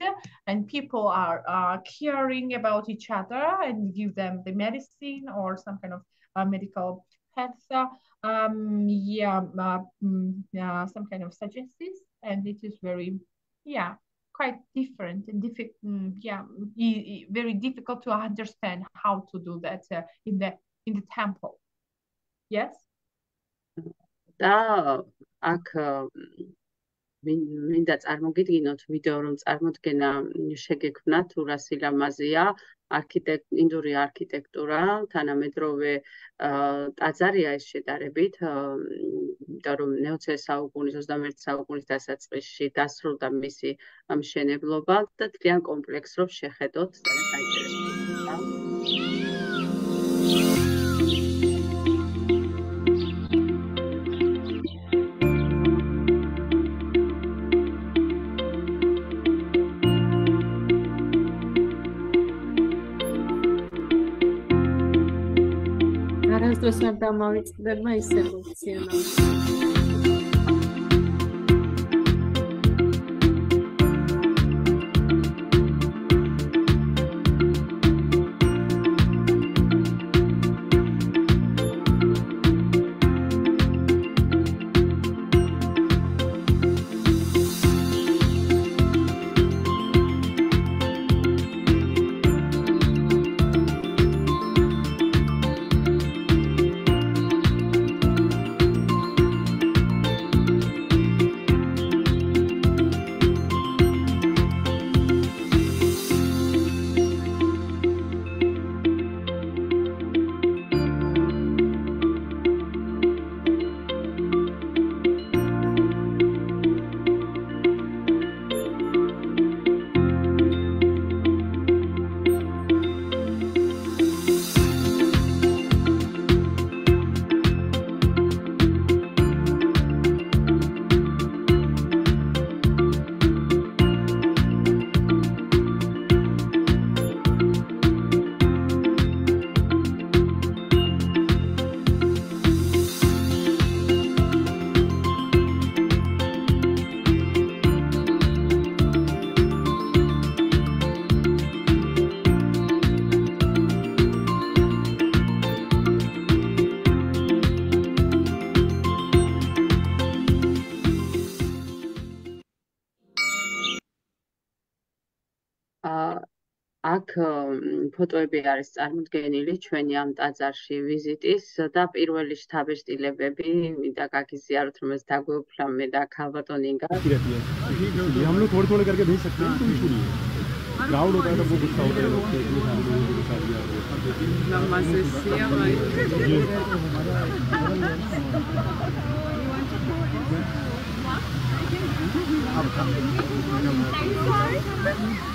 and people are uh, caring about each other and give them the medicine or some kind of uh, medical health um, uh, mm, yeah some kind of suggestions and it is very yeah quite different and difficult mm, yeah e- very difficult to understand how to do that uh, in the in the temple. Yes? Oh, მინდა წარმოგიდგინოთ ვიდეო რომ წარმოდგენა შეგექმნა თუ რა სილამაზეა არქიტექტ ინდური არქიტექტურა თანამედროვე ტაძარია ეს შედარებით იმიტომ რომ მე-20 საუკუნის 21 საუკუნის დასაწყისში დასრულდა მისი მშენებლობა და ძალიან კომპლექსურად შეხედოთ და საინტერესოა დღეს არ დამავიწყდება ისე ფოტოები არის წარმოდგენილი ჩვენი ამ ტაძარში ვიზიტის და პირველი შთაბეჭდილებები მინდა გაგიზიაროთ რომ ეს დაგვეუფლა მე და ქალბატონ ინგა. हम लोग थोड़े थोड़े करके भेज सकते हैं तुम सुनिए राहुल होता है तो वो गुस्सा होता है नमस्ते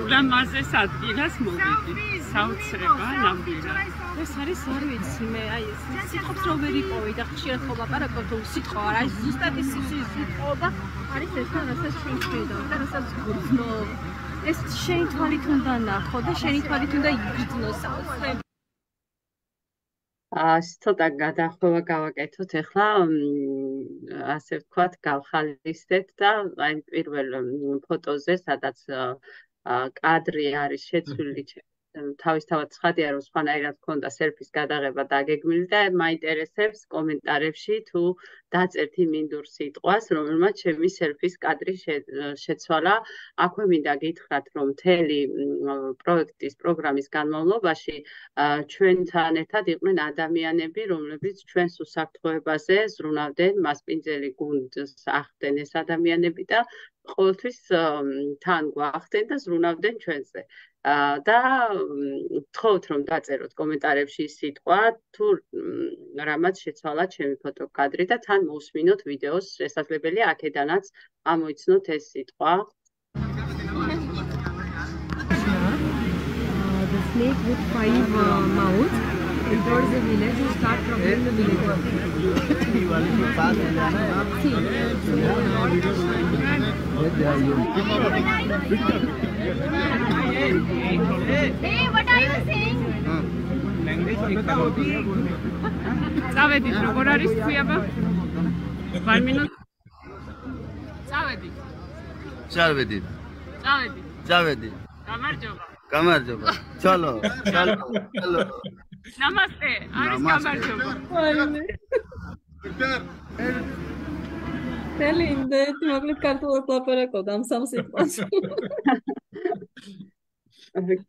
ულამაზეს ადგილას მოვიდი. საოცრება ნამდვილად. ეს არის არ ვიცი მე აი სიტყვებს რო ვერ იპოვე და ხშირად ხო ლაპარაკობ თუ სიტყვა არ არის ზუსტად ის სიტყვა არის ეს რასაც ჩვენ ხედავ და რასაც გრძნო ეს შენი თვალით უნდა ნახო და შენი თვალით უნდა იგრძნო საოცრება აა ცოტა გადახვევა გავაკეთოთ. ახლა ასე ვთქვათ გავხალისდეთ და აი პირველ ფოტოზე სადაც კადრი არის შეცვლილი თავისთავად ცხადია რომ სხვანაირად ქონდა სერფის გადაღება დაგეგმილი და მაინტერესებს კომენტარებში თუ დაწერთ იმ ინდურ სიტყვას რომელმაც ჩემი სერფის კადრი შეცვალა აქვე მინდა გითხრათ რომ მთელი პროექტის პროგრამის განმავლობაში ჩვენთან ერთად იყვნენ ადამიანები რომლებიც ჩვენს უსაფრთხოებაზე ზრუნავდნენ მასპინძელი გუნდს ახდენ ეს ადამიანები და ყოველთვის თან გვახდენ და ზრუნავდნენ ჩვენზე. და თხოვთ რომ დაწეროთ კომენტარებში სიტყვა თუ რამაც შეცვალა ჩემი ფოტოკადრი და თან ან მოусმინოთ ვიდეოს, შესაძლებელია აქედანაც ამოიცნოთ ეს სიტყვა. The snake with five uh, mouths enters the village and start troubling the villagers. Hey, what are you saying? წავედით როგორ არის თვიება? 1 მინუტი. წავედით. წავედით. წავედით. წავედით. გამარჯობა. გამარჯობა. ჩალო, ჩალო, ჩალო. ნამასტე. არის გამარჯობა. თელინდე, მოკლედ ქართულად ლაპარაკობდა ამ სამ სიტყვას.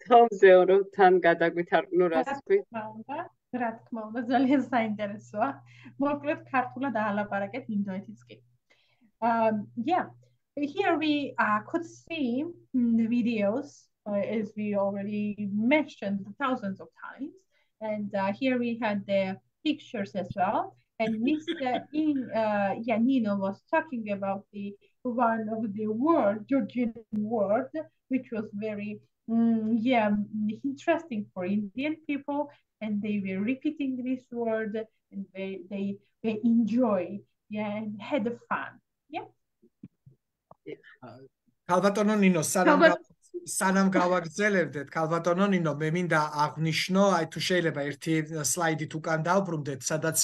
თომზე რომ თან გადაგვითარგმნო რას თქვი? რა თქმა უნდა, ძალიან საინტერესოა. მოკლედ ქართულად აალაპარაკეთ ინდოეთიც კი. Um yeah, here we uh, could see the videos uh, as we already mentioned thousands of times and uh, here we had the pictures as well and Mr. In, uh, Yanino was talking about the one of the word, Georgian word, which was very Mm, yeah, interesting for Indian people, and they were repeating this word, and they they they enjoy, yeah, and had fun, yeah. ალბათონო ნინო სანამ სანამ გავაგრძელებდეთ ქალბატონო ნინო მე მინდა აღნიშნო აი თუ შეიძლება ერთი სლაიდით უკან დავბრუნდეთ სადაც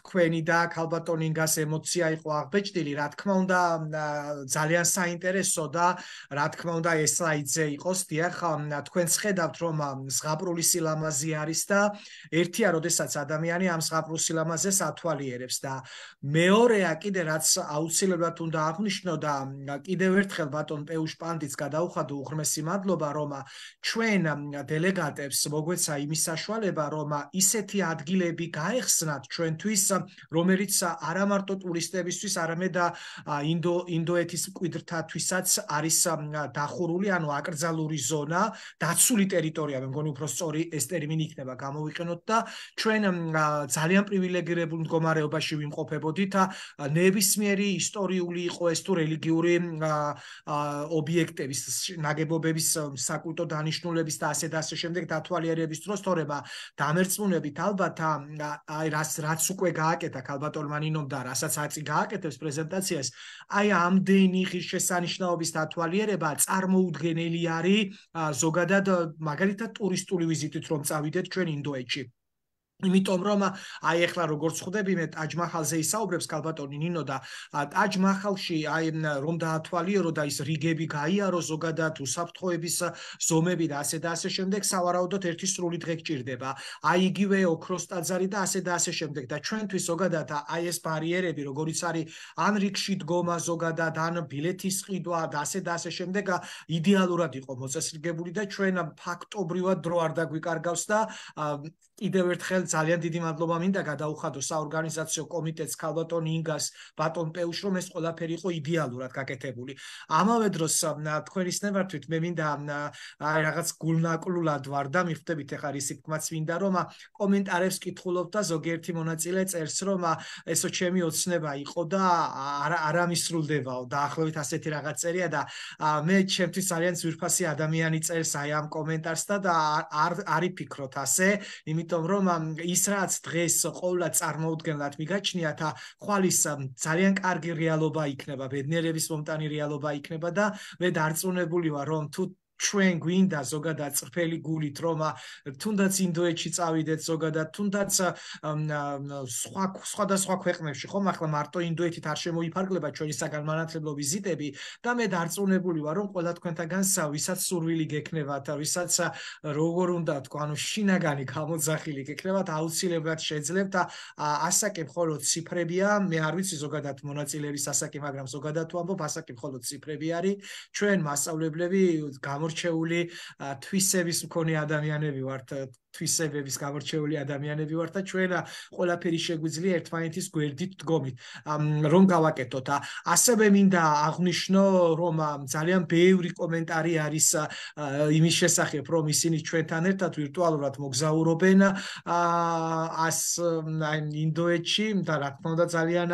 თქვენი და ქალბატონინგას ემოცია იყო აღბეჭდილი. რა თქმა უნდა ძალიან საინტერესო და რა თქმა უნდა ეს სლაიდზე იყოს. დიახ თქვენს ხედავთ რომ ზღაპრული სილამაზე არის და ერთია როდესაც ადამიანი ამ ზღაპრულ სილამაზეს ათვალიერებს და მეორეა კიდე რაც აუცილებლად უნდა აღნიშნო და კიდევ ერთხელ ბატონ პეუშ პანდიც გადაუხ გამოხადო უღრმესი მადლობა რომ ჩვენ დელეგატებს მოგვეცა იმის საშუალება რომ ისეთი ადგილები გაეხსნათ ჩვენთვის რომელიც არა მარტო ტურისტებისთვის არამედ ინდო ინდოეთის მკვიდრთათვისაც არის დახურული ანუ აკრძალული ზონა დაცული ტერიტორია მე მგონი უფრო სწორი ეს ტერმინი იქნება გამოვიყენოთ და ჩვენ ძალიან პრივილეგირებულ მდგომარეობაში ვიმყოფებოდით ნებისმიერი ისტორიული იყო ეს თუ რელიგიური ობიექტების ნაგებობების საკულტო დანიშნულების და ასე და ასე შემდეგ დათვალიერების დროს თორემა დამერწმუნებით ალბათ აი რას რაც უკვე გააკეთა ქალბატონმანინომ და რასაც აწი გააკეთებს პრეზენტაციას აი ამდენი ღირსშესანიშნაობის დათვალიერება წარმოუდგენელი არის ზოგადად მაგალითად ტურისტული ვიზიტით რომ წავიდეთ ჩვენ ინდოეთში იმიტომ რომ აი ახლა როგორც ხვდები მე ტაჯმაჰალზე ისაუბრებს კალბატონი ნინო და ტაჯმაჰალში აი რომ დაათვალიერო და ის რიგები გაიარო ზოგადად უსაფრთხოების ზომები და ასე და ასე შემდეგ სავარაუდოდ ერთი სრული დღე გჭირდება. აი იგივე ოქროს ტაძარი და ასე და ასე შემდეგ. და ჩვენთვის ზოგადად აი ეს ბარიერები როგორიც არის ან რიგში დგომა ზოგადად ან ბილეთის ყიდვა და ასე და ასე შემდეგ იდეალურად იყო მოწესრიგებული და ჩვენ ფაქტობრივად დრო არ დაგვიკარგავს და კიდევ ერთხელ ძალიან დიდი მადლობა მინდა გადაუხადო საორგანიზაციო კომიტეტს ქალბატონ ინგას ბატონ პეუშ რომ ეს ყველაფერი იყო იდეალურად გაკეთებული. ამავე დროს თქვენის ნებართვით მე მინდა აი რაღაც გულნაკლულად ვარ და მიხვდებით ახლა რისიფკმაც მინდა რომ კომენტარებს კითხულობ და ზოგიერთი მონაწილე წერს რომ ესო ჩემი ოცნება იყო და არ არამისრულდებაო და ახლობით ასეთი რაღაც წერია და მე ჩემთვის ძალიან ძვირფასი ადამიანი წერს აი ამ კომენტარს და არ არიფიქროთ ასე იმიტომ რომ ის რაც დღეს ყოვლა წარმოუდგენლად მიგაჩნიათ, ხვალის ძალიან კარგი რეალობა იქნება, ბედნიერების მომტანი რეალობა იქნება და მე დარწმუნებული ვარ, რომ თუ ჩვენ გვინდა ზოგადად წრფელი გულით რომ თუნდაც ინდოეთში წავიდეთ ზოგადად თუნდაც სხვა სხვადასხვა ქვეყნებში ხომ ახლა მარტო ინდოეთით არ შემოიფარგლება ჩვენი საგანმანათლებლო ვიზიტები და მე დარწმუნებული ვარ რომ ყველა თქვენთაგან ვისაც სურვილი გექნებათ ვისაც როგორ უნდა თქვა ანუ შინაგანი გამოძახილი გექნებათ აუცილებლად შეძლებთ ასაკი მხოლოდ ციფრებია. მე არ ვიცი ზოგადად მონაწილეების ასაკი მაგრამ ზოგადად თუ ამბობ ასაკი მხოლოდ ციფრები არის. ჩვენ მასწავლებლები გამო გამორჩეული თვისების მქონე ადამიანები ვართ თვისებების გამორჩეული ადამიანები ვართ და ჩვენ ყველაფერი შეგვიძლია ერთმანეთის გვერდით დგომით რომ გავაკეთოთ. ასევე მინდა აღვნიშნო რომ ძალიან ბევრი კომენტარი არის იმის შესახებ რომ ისინი ჩვენთან ერთად ვირტუალურად მოგზაურობენ ას ინდოეთში და რა თქმა უნდა ძალიან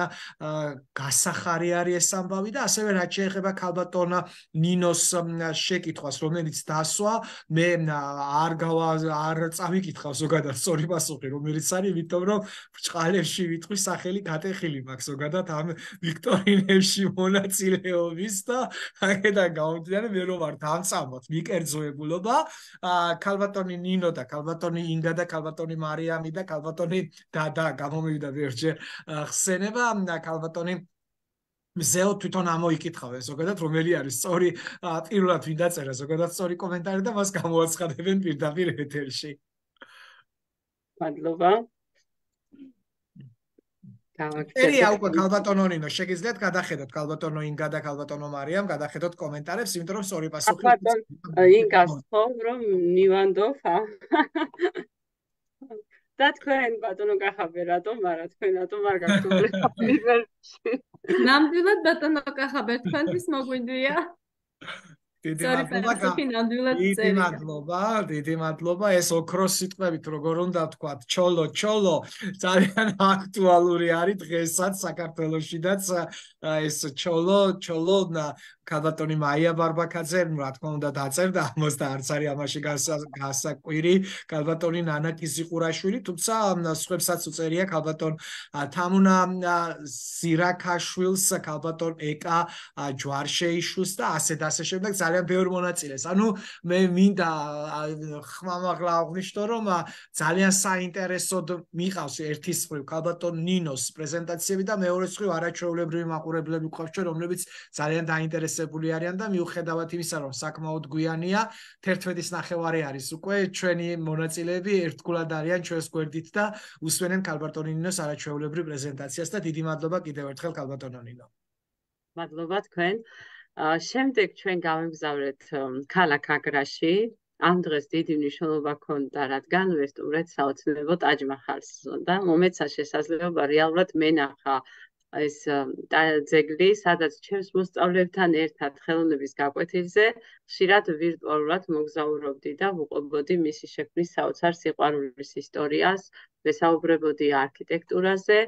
გასახარი არის ეს ამბავი და ასევე რაც შეეხება ქალბატონ ნინოს შეკითხვას რომელიც დასვა მე არ გავა არ წავიკითხავ ზოგადად სწორი პასუხი რომელიც არის იმიტომ რომ ბრჭყალებში ვიტყვი სახელი გატეხილი მაქვს ზოგადად ამ ვიქტორინებში მონაწილეობის და აქედან გამომდინარე მე რომ ვარ დამწამოთ მიკერძოებულობა. ქალბატონი ნინო და ქალბატონი ინგა და ქალბატონი მარიამი და ქალბატონი დადა გამომივიდა ვერჯერ ხსენება. ქალბატონი მზეო თვითონ ამოიკითხავენ ზოგადად რომელი არის სწორი პირველად ვინ დაწერა ზოგადად სწორი კომენტარი და მას გამოაცხადებენ პირდაპირ ეთერში მადლობა. წერია უკვე კალბატონო ნინო შეგიძლიათ გადახედოთ. კალბატონო ინგა და კალბატონო მარიამ გადახედოთ კომენტარებს იმიტომ რომ სწორი პასუხი კალბატონ ინგას ხო რომ ნივანდოფა და თქვენ ბატონო გახაბე რატომ არა თქვენ რატომ არ გაქვთ ნამდვილად ბატონო კახაბერ თქვენთვის მოგვინდია დიდი მადლობა დიდი მადლობა დიდი მადლობა. ეს ოქროს სიტყვებით როგორ უნდა თქვა ჩოლო ჩოლო. ძალიან აქტუალური არის დღესაც საქართველოსშიდაც ეს ჩოლო ჩოლო კალბატონი მაია ბარბაკაძე რა თქმა უნდა დაწერდა ამას და არც არის ამაში გასაკვირი კალბატონი ნანა კიზიყურაშვილი თუმცა სხვებსაც უწერია კალბატონ თამუნა სირაკაშვილს კალბატონ ეკა ჯვარშეიშვილს და ასე და ასე შემდეგ. ძალიან ბევრი მონაწილეს ანუ მე მინდა ხმამაღლა აღნიშნო რომ ძალიან საინტერესოდ მიყავს ერთის მხრივ კალბატონ ნინოს პრეზენტაციები და მეორე მხრივ არაჩვეულებრივი მაყურებლები ყავს ჩვენ რომლებიც ძალიან დაინტერესებენ ინტერესებული არიან და მიუხედავად იმისა, რომ საკმაოდ გვიანია, 11-ის ნახევარი არის უკვე ჩვენი მონაწილეები ერთგულად არიან ჩვენს გვერდით და უსვენენ კალბატონინოს არაჩვეულებრივ პრეზენტაციას და დიდი მადლობა კიდევ ერთხელ კალბატონინო. მადლობა თქვენ. შემდეგ ჩვენ გავემგზავრეთ ქალაქ აგრაში. ამ დღეს დიდი მნიშვნელობა ქონდა, რადგან ვესტუმრეთ საოცნებო ტაჯმაჰალს და მომეცა შესაძლებლობა რეალურად მენახა ეს ძეგლი, სადაც ჩემს მოსწავლეებთან ერთად ხელოვნების გაკვეთილზე ხშირად ვირტუალურად მოგზაურობდი და ვუყობდი მისი შექმნის საოცარ სიყვარულის ისტორიას, ვესაუბრებოდი არქიტექტურაზე.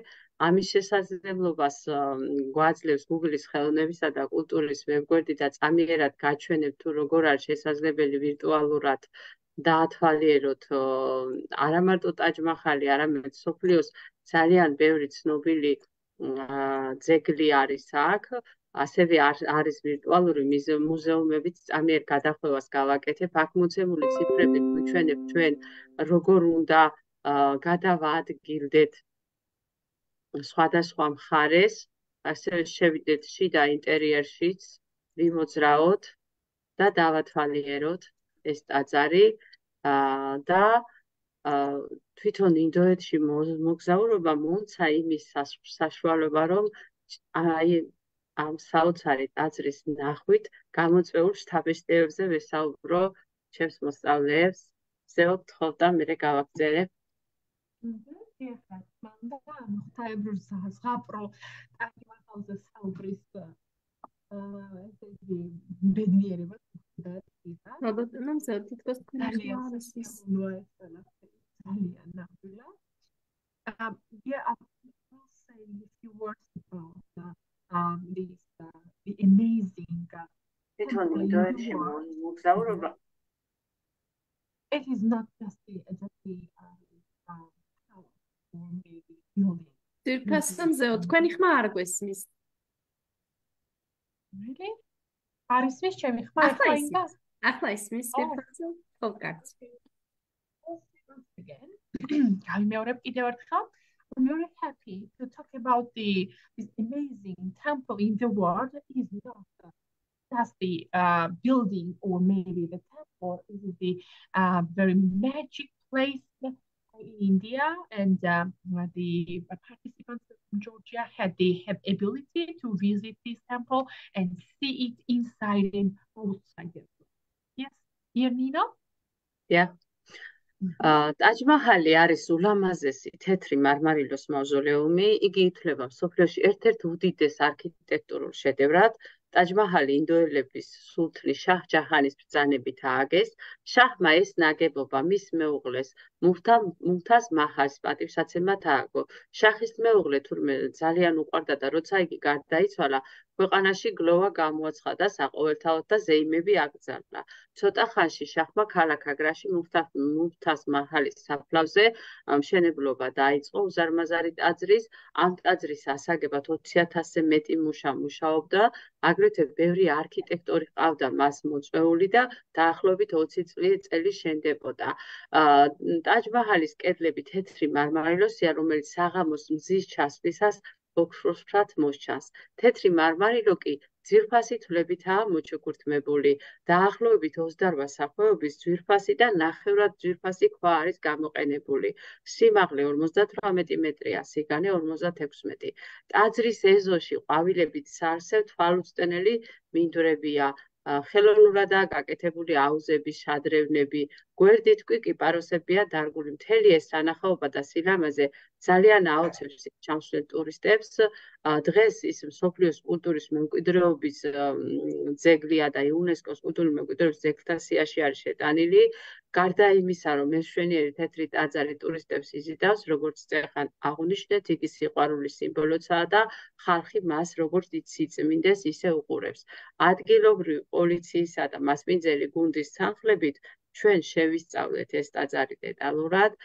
ამის შესაძლებლობას გვაძლევს Google-ის ხელოვნებისა და კულტურის ვებგვერდი და წამიერად გაჩვენებ თუ როგორ არის შესაძლებელი ვირტუალურად დაათვალიეროთ არა მარტო ტაჯმახალი, არამედ სოფლიოს ძალიან ბევრი ცნობილი ძეგლი არის აქ, ასევე არის ვირტუალური მუზეუმებიც წამიერ გადახვევას გავაკეთებ. აქ მოცემული ციფრები გვიჩვენებ ჩვენ როგორ უნდა გადავაადგილდეთ სხვადასხვა მხარეს, ასევე შევიდეთ შიდა ინტერიერშიც, ვიმოძრაოთ და დავათვალიეროთ ეს ტაძარი და თვითონ ინდოეთში მოგზაურობა მომცა იმის საშუალება, რომ აი ამ საოცარი ტაძრის ნახვით გამოწვეულ შთაბეჭდილებზე ვესაუბრო ჩემს მოსწავლეებს. ზეო თხოვ და მე გავაგზავნებ. ეხლა მანდა მოხთაებრ ზღაპრო ტაგი მახალზე საუბრის ესე იგი ბედნიერება და ისა. ნამ ზე თითქოს თქვენ არის ის. ძალიან ნამდვილად. Um, yeah, I will say a few words about uh, um, this, uh, the amazing. Uh, it is not just the just the uh, or maybe building. ძირფასამზეო თქვენი ხმა არ გვესმის. Really? არ ისმის ჩემი ხმა ახლა ისმის. ახლა ისმის ძირფასო? ხო, კარგი. again. გამიმეორებ კიდევ ერთხელ. I'm very happy to talk about the this amazing temple in the world. Is not just the uh, building or maybe the temple. Is the uh, very magic place in India, and uh, the participants from Georgia had the have ability to visit this temple and see it inside and outside. Yes, here, Nina. Yeah. ტაჯ-მაჰალი არის ულამაზესი თეთრი მარმარილოს მავზოლეუმი. იგი ითვლება მსოფლიოში ერთ-ერთ უდიდეს არქიტექტურულ შედევრად. ტაჯ-მაჰალი ინდოელების სულთნი შაჰ-ჯაჰანის ბრძანებით ააგეს. შაჰმა ეს ნაგებობა მის მეუღლეს მუმთაზ მაჰალს პატივსაცემად ააგო. შაჰის მეუღლე თურმე ძალიან უყვარდა და როცა იგი გარდაიცვალა, ქვეყანაში გლოვა გამოაცხადა საყოველთაოდ და ზეიმები აკრძალა. ცოტა ხანში შაჰმა ქალაქ აგრაში მუფთას მაჰალის საფლავზე მშენებლობა დაიწყო უზარმაზარი ტაძრის. ამ ტაძრის ასაგებად 20000-ზე მეტი მუშა მუშაობდა, აგრეთვე ბევრი არქიტექტორი ყავდა მას მოწვეული და დაახლოებით 20 წელი შენდებოდა. ტაჯ-მაჰალის კედლები თეთრი მარმარილოსია, რომელიც საღამოს მზის ჩასვლისას ოქროსფრად მოსჩანს. თეთრი მარმარილო კი ძვირფასი თვლებითაა მოჩუქურთმებული. დაახლოებით 28 სახეობის ძვირფასი და ნახევრად ძვირფასი ქვა არის გამოყენებული. სიმაღლე 58 მეტრია, სიგანე 56. ტაძრის ეზოში ყვავილებით სარსევ თვალუწვდენელი მინდვრებია. ხელოვნურადაა გაკეთებული აუზები, შადრევნები, გვერდით კი კიპაროსებია დარგული. მთელი ეს სანახაობა და სილამაზე ძალიან აოცებს ჩამსვლელ ტურისტებს. დღეს ის მსოფლიოს კულტურის მემკვიდრეობის ძეგლია და იუნესკოს კულტურული მემკვიდრეობის ძეგლთა სიაში არის შეტანილი. გარდა იმისა, რომ მეშვენიერი თეთრი ტაძარი ტურისტებს იზიდავს, როგორც წეხან აღნიშნეთ, იგი სიყვარულის სიმბოლოა და ხალხი მას როგორც იციწმინდეს, ისე უყურებს. ადგილობრივი პოლიციისა და მასპინძელი გუნდის თანხლებით ჩვენ შევისწავლეთ ეს ტაძარი დეტალურად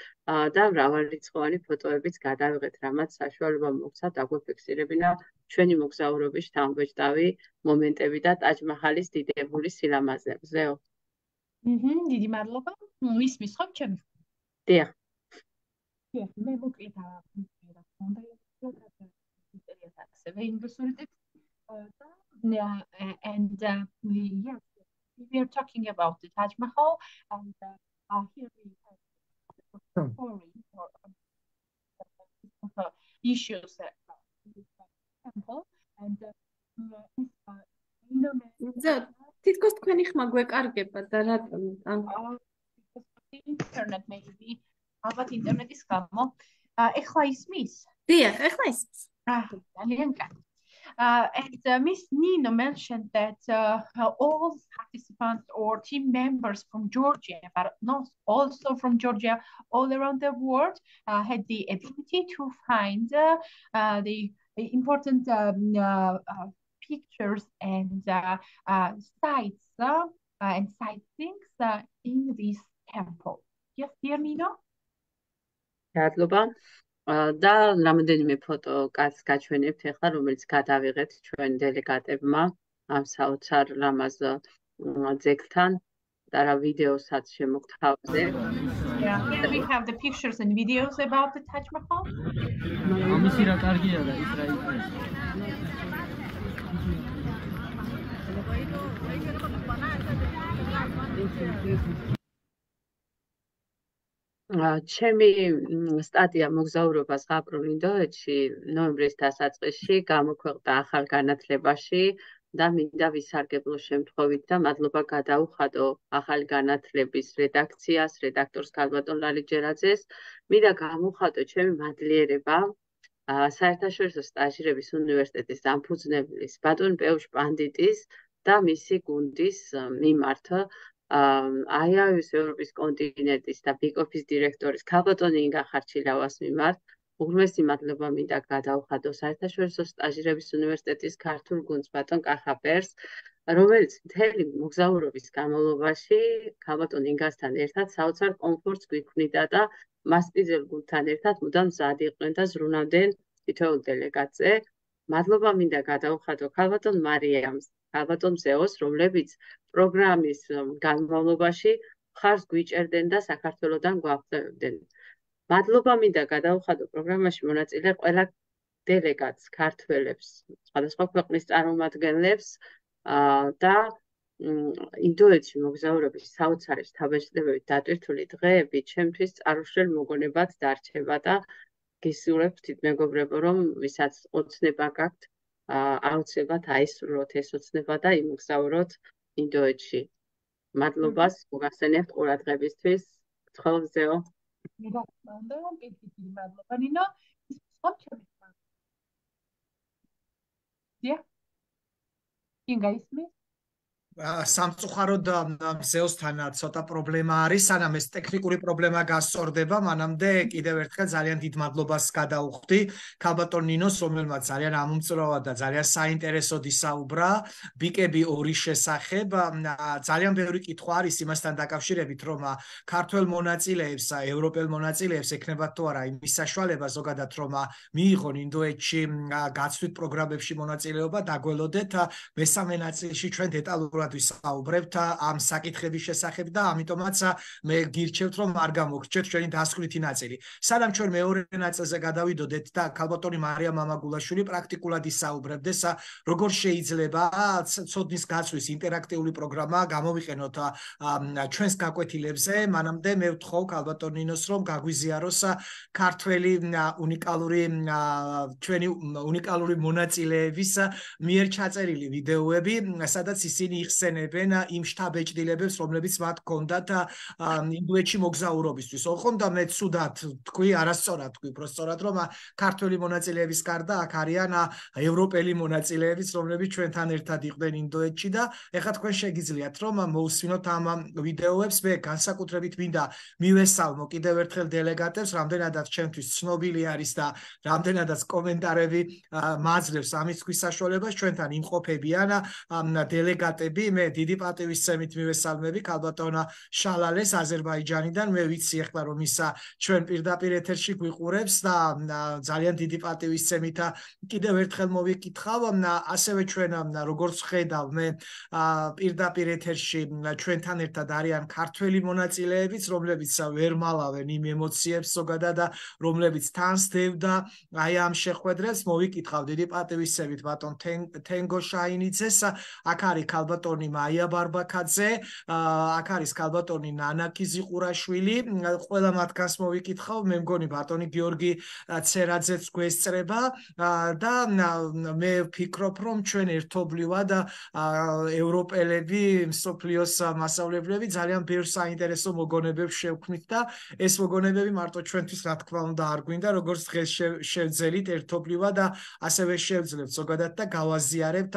და მრავალრიცხოვანი ფოტოებიც გადავიღეთ, რამაც საშუალება მოგცა დაგვეფიქსირებინა ჩვენი მოგზაურობის შთამბეჭდავი მომენტები და ტაჯ-მაჰალის დიდებული სილამაზებზეო. აჰა, დიდი მადლობა. მისმის ხო ჩემი? დიახ. დიახ, მე მოკლედ არა ქონდა ინტერესად ასევე ინგლისური ტექსტი და and uh, yes we are talking about the Taj Mahal, and uh, uh, here we have a story or uh, issues at the temple, and uh, თითქოს თქვენი ხმა გვეკარგება და რატომ? ინტერნეტ maybe ალბათ ინტერნეტის გამო. ეხლა ისმის? დიახ, ეხლა ისმის. აა, ძალიან კარგი. Uh, and uh, Nino mentioned that uh, all participants or team members from Georgia, but not also from Georgia, all around the world, uh, had the ability to find uh, uh, the important um, pictures and sites and sightings in this temple. Yes, dear Nino? Cat და რამოდენიმე ფოტო კაც გაჩვენებთ ახლა რომელიც გადავიღეთ ჩვენ დელეგატებმა ამ საოცარ ლამაზ ძეგლთან და რა ვიდეოსაც შემოგთავაზე. Yeah, here we have the pictures and videos about the Taj Mahal. ამისი რა კარგია და ის რა იქნება. Ჩემი სტატია მოგზაურობას ღაპრულ ინდოეთში ნოემბრის დასაწყისში გამოქვეყნდა ახალ განათლებაში და მინდა ვისარგებლო შემთხვევით და მადლობა გადაუხადო ახალი განათლების რედაქციას, რედაქტორს ქალბატონ ლალიჯერაძეს. მინდა გამოვხატო ჩემი მადლიერება საერთაშორისო სტაჟირების უნივერსიტეტის დამფუძნებლის ბატონ პეუშ პანდიტის და მისი გუნდის მიმართ აიავის ევროპის კონტინენტის და ბიკოფის დირექტორის ქალბატონი ინგა ხარჩილავას მიმართ. უღრმესი მადლობა მინდა გადავხადო საერთაშორისო სტაჟირების უნივერსიტეტის ქართულ გუნდს ბატონ კახაბერს რომელიც მთელი მოგზაურობის განმავლობაში ქალბატონ ინგასთან ერთად საოცარ კომფორტს გვიქმნიდა და მასპინძელ გუნდთან ერთად მუდამ მზად იყვნენ და ზრუნავდნენ თითოეულ დელეგატზე მადლობა მინდა გადავხადო ქალბატონ მარიამს ალბათონ ზეოს, რომლებიც პროგრამის განმავლობაში ხარს გვიჭერდნენ და საქართველოსთან გვაღწევდნენ. მადლობა მინდა გადავხადო პროგრამაში მონაწილე ყველა დელეგატს, ქართველებს, სხვადასხვა ქვეყნის წარმომადგენლებს და ინდოეთში მოგზაურობის საოცარი თავშეწებებით დატვირთული დღეები ჩემთვის წარუშელ მოგონებად დარჩება და გისურვებთ თითმეგობრებო რომ ვისაც ოცნება გაქვთ აუცილებლად აისრულოთ ეს ოცნება და იმგზავროთ ინდოეთში. მადლობას მოგახსენებთ ყურადღებისთვის. გრცხელზეო. მე თქმა უნდა, კიდევ მადლობა ნინო. სხვა ჩემი თქმა. დიახ. ინგა ისმის? სამწუხაროდ მზეოსთან ცოტა პრობლემა არის, სანამ ეს ტექნიკური პრობლემა გასწორდება, მანამდე კიდევ ერთხელ ძალიან დიდ მადლობას გადაუხდი ქალბატონ ნინოს, რომელმაც ძალიან ამომწროვა და ძალიან საინტერესოდ ისაუბრა ბიკები ორი შესახებ. ძალიან ბევრი კითხვა არის იმასთან დაკავშირებით, რომ ქართულ მონაწილეებს, ევროპელ მონაწილეებს ექნებათ თუ არა იმის საშუალება ზოგადად რომ მიიღონ ინდოეთში გაცვლით პროგრამებში მონაწილეობა, დაგველოდეთ მესამე ნაწილში ჩვენ დეტალურად ფაქტურად ვისაუბრებთ ამ საკითხების შესახებ და ამიტომაც მე გირჩევთ რომ არ გამოგრჩეთ ჩვენი დასკვნითი ნაწილი. სანამ ჩვენ მეორე ნაწილზე გადავიდოდეთ და ქალბატონი მარია მამაგულაშვილი პრაქტიკულად ისაუბრებდეს როგორ შეიძლება ცოდნის გაცვლის ინტერაქტიული პროგრამა გამოვიყენოთ ჩვენს გაკვეთილებზე, მანამდე მე ვთხოვ ქალბატონინოს რომ გაგვიზიაროს ქართველი უნიკალური ჩვენი უნიკალური მონაწილეების მიერ ჩაწერილი ვიდეოები, სადაც ისინი იხსენებენ იმ შტაბეჭდილებებს, რომლებიც მათ ჰქონდათ ინდოეთში მოგზაურობისთვის. ოღონდ მე ცუდად თქვი, არასწორად თქვი, პროსტორად რომ ქართველი მონაწილეების გარდა აქ არიან ევროპელი მონაწილეებიც, რომლებიც ჩვენთან ერთად იყვნენ ინდოეთში და ეხლა თქვენ შეგიძლიათ რომ მოусვინოთ ამ ვიდეოებს, მე განსაკუთრებით მინდა მივესალმო კიდევ ერთხელ დელეგატებს, რამდენადაც ჩემთვის ცნობილი არის და რამდენადაც კომენტარები მაძლევს ამის თქვის საშუალებას ჩვენთან იმყოფებიან დელეგატები ვიტყვი მე დიდი პატივისცემით მივესალმები. ქალბატონა შალალეს აზერბაიჯანიდან. მე ვიცი ახლა რომ ისა ჩვენ პირდაპირ ეთერში გვიყურებს და ძალიან დიდი პატივისცემით კიდევ ერთხელ მოვიკითხავ. ასევე ჩვენ როგორც ხედავ მე პირდაპირ ეთერში ჩვენთან ერთად არიან ქართველი მონაწილეებიც რომლებიც ვერ მალავენ იმ ემოციებს ზოგადად და რომლებიც თან სდევდა აი ამ შეხვედრებს. მოვიკითხავ დიდი პატივისცემით ბატონ თენგო შაინიცეს აქ არის ქალბატონ ქალბატონი მაია ბარბაკაძე, აქ არის ქალბატონი ნანაკი ზიყურაშვილი, ყველა მათგანს მოვიკითხავ, მე მგონი ბატონი გიორგი ცერაძეც გვესწრება და მე ვფიქრობ, რომ ჩვენ ერთობლივად ევროპელები, სოფლიოს მასშტაბლებლები ძალიან ბევრ საინტერესო მოგონებებს შევქმნით და ეს მოგონებები მარტო ჩვენთვის რა თქმა უნდა არ გვინდა, როგორც დღეს შევძელით ერთობლივად და ასევე შევძლებთ ზოგადად და გავაზიარებთ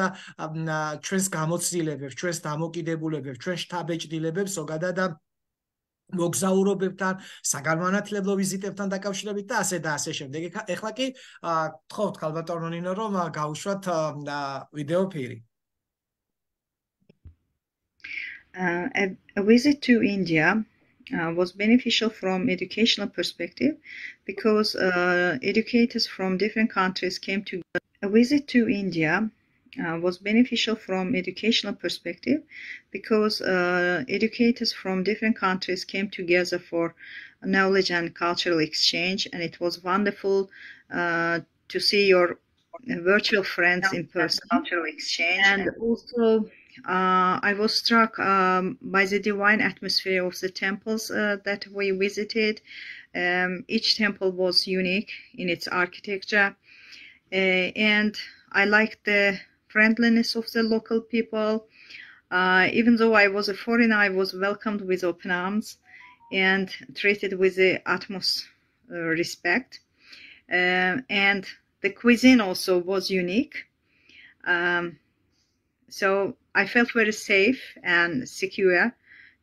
ჩვენს გამოცდილებებს მოგვიანებებს, ჩვენს დამოკიდებულებებს, ჩვენ შტაბეჭდილებებს ზოგადად მოგზაურობებთან, საგანმანათლებლო ვიზიტებთან დაკავშირებით და ასე და ასე შემდეგ. ეხლა კი თხოვთ ქალბატონო ნინო რომ გავუშვათ ვიდეო ფირი. Uh, a, a visit to India uh, was beneficial from educational perspective because uh, educators from different countries came together. A visit to India uh, was beneficial from educational perspective because uh, educators from different countries came together for knowledge and cultural exchange and it was wonderful uh, to see your virtual friends in person cultural exchange and also uh, I was struck um, by the divine atmosphere of the temples uh, that we visited. Um, each temple was unique in its architecture, uh, and I liked the friendliness of the local people. Uh, even though I was a foreigner, I was welcomed with open arms and treated with the utmost uh, respect. Uh, and the cuisine also was unique. Um, so I felt very safe and secure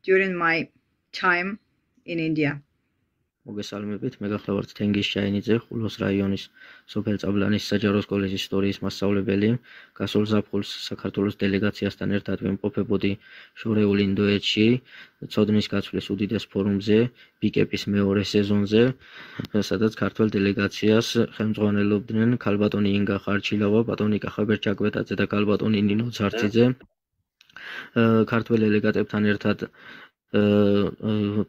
during my time in India. მოგესალმებით, მე გახლავართ თენგის შაინიძე, ხულოს რაიონის სოფელ წაბლანის საჯარო სკოლის ისტორიის მასწავლებელი. გასულ ზაფხულს საქართველოს დელეგაციასთან ერთად ვიმყოფებოდი შორეულ ინდოეთში, ცოდნის გაცვლის უდიდეს ფორუმზე, ბიკეპის მეორე სეზონზე, სადაც ქართულ დელეგაციას ხელმძღვანელობდნენ ქალბატონი ინგა ხარჩილავა, ბატონი კახაბერჭაკვეტაძე და ქალბატონი ნინო ცარციძე. ქართულ დელეგატებთან ერთად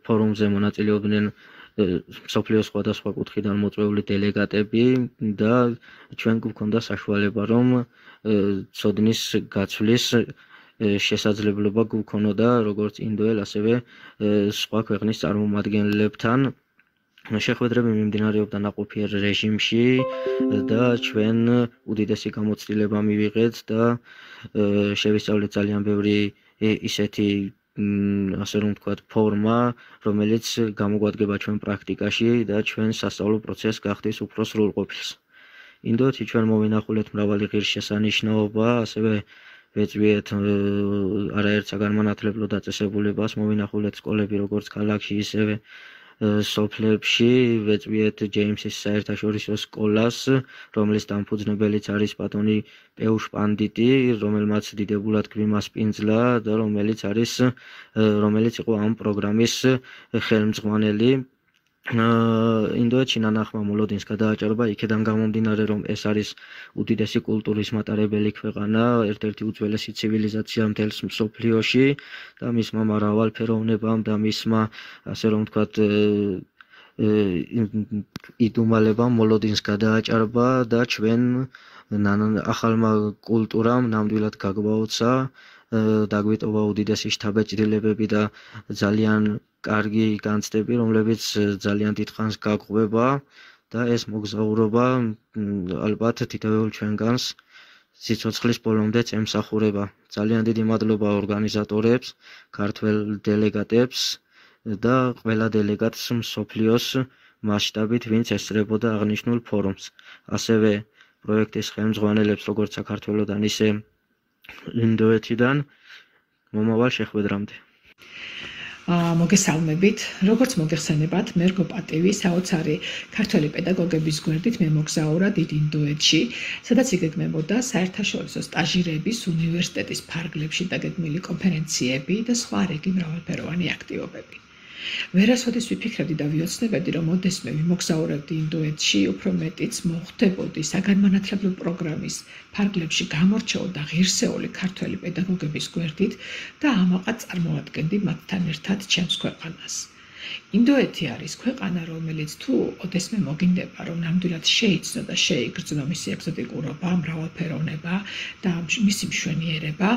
ფორუმზე მონაწილეობდნენ სოფლიოს სხვადასხვა კუთხიდან მოწვეული დელეგატები და ჩვენ გვქონდა საშუალება რომ ცოდნის გაცვლის შესაძლებლობა გვქონოდა როგორც ინდოელ ასევე სხვა ქვეყნის წარმომადგენლებთან შეხვედრები მიმდინარეობდა ნაყოფიერ რეჟიმში და ჩვენ უდიდესი გამოცდილება მივიღეთ და შევისწავლეთ ძალიან ბევრი ისეთი ასე რომ ვთქვათ, ფორმა, რომელიც გამოგვადგება ჩვენ პრაქტიკაში და ჩვენ სასწავლო პროცესს გახდის უფრო სრულყოფილს. ინდოეთი ჩვენ მოვინახულეთ მრავალი ღირსშესანიშნაობა, ასევე ვეწვიეთ არაერთ საგანმანათლებლო დაწესებულებას, მოვინახულეთ სკოლები როგორც ქალაქში, ისევე სოფლებში ვეწვიეთ ჯეიმსის საერთაშორისო სკოლას, რომლის დამფუძნებელიც არის ბატონი პეუშ პანდიტი, რომელმაც დიდებულად გვიმასპინძლა და რომელიც არის რომელიც იყო ამ პროგრამის ხელმძღვანელი ინდოეთში ნანახმა მოლოდინს გადააჭარბა იქედან გამომდინარე რომ ეს არის უდიდესი კულტურის მატარებელი ქვეყანა ერთ-ერთი უძველესი ცივილიზაცია მთელს მსოფლიოში და მისმა მრავალფეროვნებამ და მისმა ასე რომ ვთქვათ იდუმალებამ მოლოდინს გადააჭარბა და ჩვენ ახალმა კულტურამ ნამდვილად გაგვაოცა დაგვიტოვა უდიდესი შთაბეჭდილებები და ძალიან კარგი განცდები, რომლებიც ძალიან დიდხანს გაყვება და ეს მოგზაურობა ალბათ თითოეულ ჩვენგანს სიცოცხლის ბოლომდე ემსახურება. ძალიან დიდი მადლობა ორგანიზატორებს, ქართველ დელეგატებს და ყველა დელეგატს მსოფლიოს მასშტაბით, ვინც ესწრებოდა აღნიშნულ ფორუმს. ასევე პროექტის ხელმძღვანელებს, როგორც საქართველოსდან, ისე ინდოეთიდან მომავალ შეხვედრამდე. მოგესალმებით. როგორც მოგეხსენებათ, მერგო პატივი საოცარი ქართველი პედაგოგების გვერდით მე მოგზაურა დიდ ინდოეთში, სადაც იგეგმებოდა საერთაშორისო სტაჟირების უნივერსიტეტის ფარგლებში დაგეგმილი კონფერენციები და სხვა რიგი მრავალფეროვანი აქტივობები. ვერასოდეს ვიფიქრებდი და ვიოცნებდი, რომ ოდესმე ვიმოგზაურებდი ინდოეთში, უფრო მეტიც მოხდებოდი საგანმანათლებლო პროგრამის ფარგლებში გამორჩეოდა ღირსეული ქართველი პედაგოგების გვერდით და ამაყად წარმოადგენდი მათთან ერთად ჩემს ქვეყანას. ინდოეთი არის ქვეყანა, რომელიც თუ ოდესმე მოგინდება, რომ ნამდვილად შეიცნო და შეიგრძნო მისი ეგზოტიკურობა, მრავალფეროვნება და მისი მშვენიერება,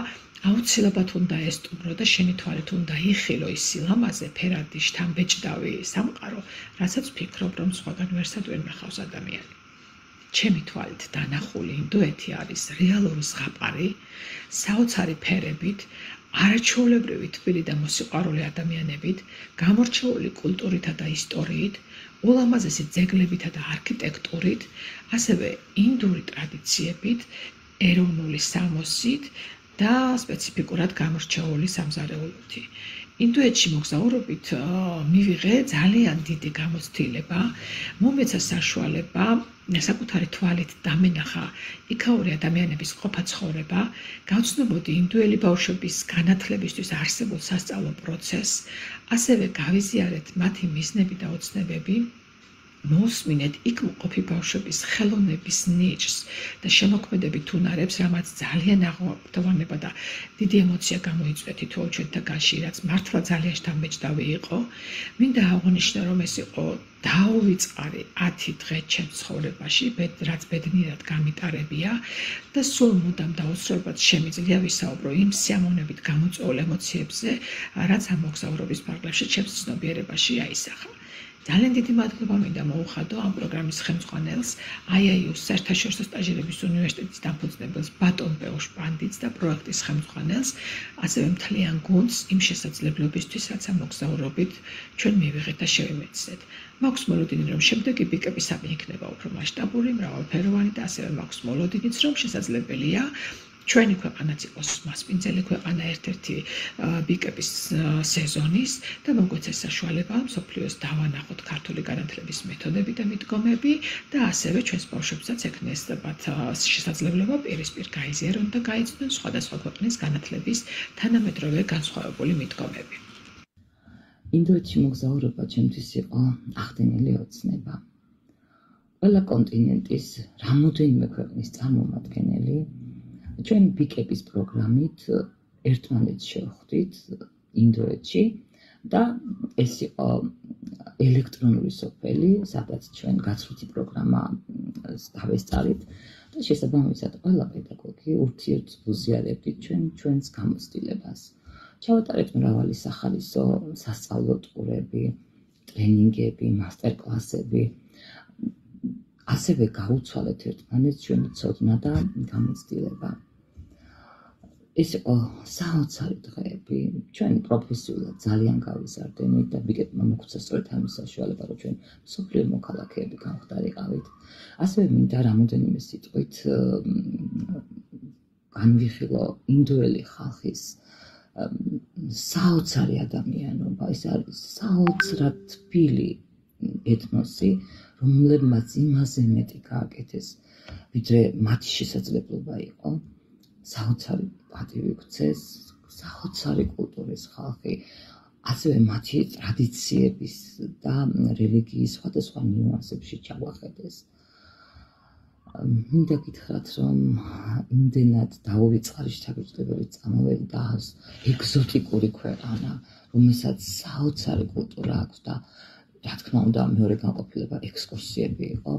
აუცილებლად უნდა ესტუმრო და შენი თვალით უნდა იხილო ის სილამაზე ფერადი შთამბეჭდავი სამყარო, რასაც ფიქრობ რომ სხვაგან ვერსად ვერ ნახავს ადამიანი. ჩემი თვალით დანახული ინდოეთი არის რეალური ზღაპარი, საოცარი ფერებით, არაჩვეულებრივი თბილი და მოსიყვარული ადამიანებით, გამორჩეული კულტურითა და ისტორიით, ულამაზესი ძეგლებითა და არქიტექტურით, ასევე ინდური ტრადიციებით, ეროვნული სამოსით და სპეციფიკურად გამორჩეული სამზარეულოთი. ინდუეთში მოგზაურობით მივიღე ძალიან დიდი გამოცდილება, მომეცა საშუალება საკუთარი თვალით დამენახა იქაური ადამიანების ყოფა ცხოვრება, გავცნობოდი ინდუელი ბავშვების განათლებისთვის არსებულ სასწავლო პროცესს, ასევე გავიზიარეთ მათი მიზნები და ოცნებები. მოსმინეთ იქ მყოფი ბავშვების ხელოვნების ნიჭს და შემოქმედებით უნარებს, რამაც ძალიან აღვთოვანება და დიდი ემოცია გამოიწვია თითოეულ ჩვენთაგანში, რაც მართლა ძალიან შთამბეჭდავი იყო. მინდა აღვნიშნო, რომ ეს იყო დაუვიწყარი 10 დღე ჩემ ცხოვრებაში, რაც ბედნიერად გამიტარებია და სულ მუდამ დაუსრულებლად შემიძლია ვისაუბრო იმ სიამოვნებით გამოწვეულ ემოციებზე, რაც ამ მოგზაურობის ფარგლებში ჩემს ცნობიერებაში აისახა. ძალიან დიდი მადლობა მინდა მოუხადო ამ პროგრამის ხელმძღვანელს IIU საერთაშორისო სტაჟირების უნივერსიტეტის დამფუძნებელს ბატონ პეუშ პანდიც და პროექტის ხელმძღვანელს. ასევე მთლიან გუნდს იმ შესაძლებლობისთვის რაც ამ მოგზაურობით ჩვენ მივიღეთ და შევიმეცნეთ მაქვს მოლოდინი რომ შემდეგი პიკები სამი იქნება უფრო მასშტაბური მრავალფეროვანი და ასევე მაქვს მოლოდინიც რომ შესაძლებელია ჩვენი ქვეყანაც იყოს მასპინძელი ქვეყანა ერთ-ერთი ბიკების სეზონის და მოგვეცეს საშუალება მსოფლიოს დავანახოთ ქართული განათლების მეთოდები და მიდგომები და ასევე ჩვენს ბავშვებსაც ექნეს მათ შესაძლებლობა პირისპირ გაიზიარონ და გაიცნონ სხვადასხვა ქვეყნის განათლების თანამედროვე განსხვავებული მიდგომები. ინდოეთში მოგზაურობა ჩემთვის იყო ახდენილი ოცნება. ყველა კონტინენტის რამოდენიმე ქვეყნის წარმომადგენელი ჩვენ ბიკების პროგრამით ერთმანეთს შევხვდით ინდოეთში და ეს იყო ელექტრონული სოფელი, სადაც ჩვენ გაცვლითი პროგრამა დავესწარით და შესაბამისად ყველა პედაგოგი ურთიერთობზიარებდით ჩვენ ჩვენს გამოცდილებას. ჩავატარეთ მრავალი სახალისო სასწავლო ტურები, ტრენინგები, მასტერკლასები. ასევე გაუცვალეთ ერთმანეთს ჩვენი ცოდნა და გამოცდილება. ეს იყო საოცარი დღეები. ჩვენ პროფესიულად ძალიან გავიზარდენით და ბიკეტმა მოგცა სწორედ ამის საშუალება, რომ ჩვენ სოფლიო მოქალაქეები გამხდარიყავით. ასევე მინდა რამოდენიმე სიტყვით განვიხილო ინდოელი ხალხის საოცარი ადამიანობა. ეს არის საოცრად თბილი ეთნოსი, რომლებმაც იმაზე მეტი გააკეთეს, ვიდრე მათი შესაძლებლობა იყო. საოცარი პატივი გწეს, საოცარი კულტურის ხალხი, ასევე მათი ტრადიციების და რელიგიის სხვადასხვა ნიუანსებში ჩავახედეს. მინდა გითხრათ, რომ იმდენად დაუვიწყარი შეთანხმებები წამოვედი და ეგზოტიკური ქვეყანა, რომელსაც საოცარი კულტურა აქვს და რა თქმა უნდა მეორე განყოფილება ექსკურსიები იყო.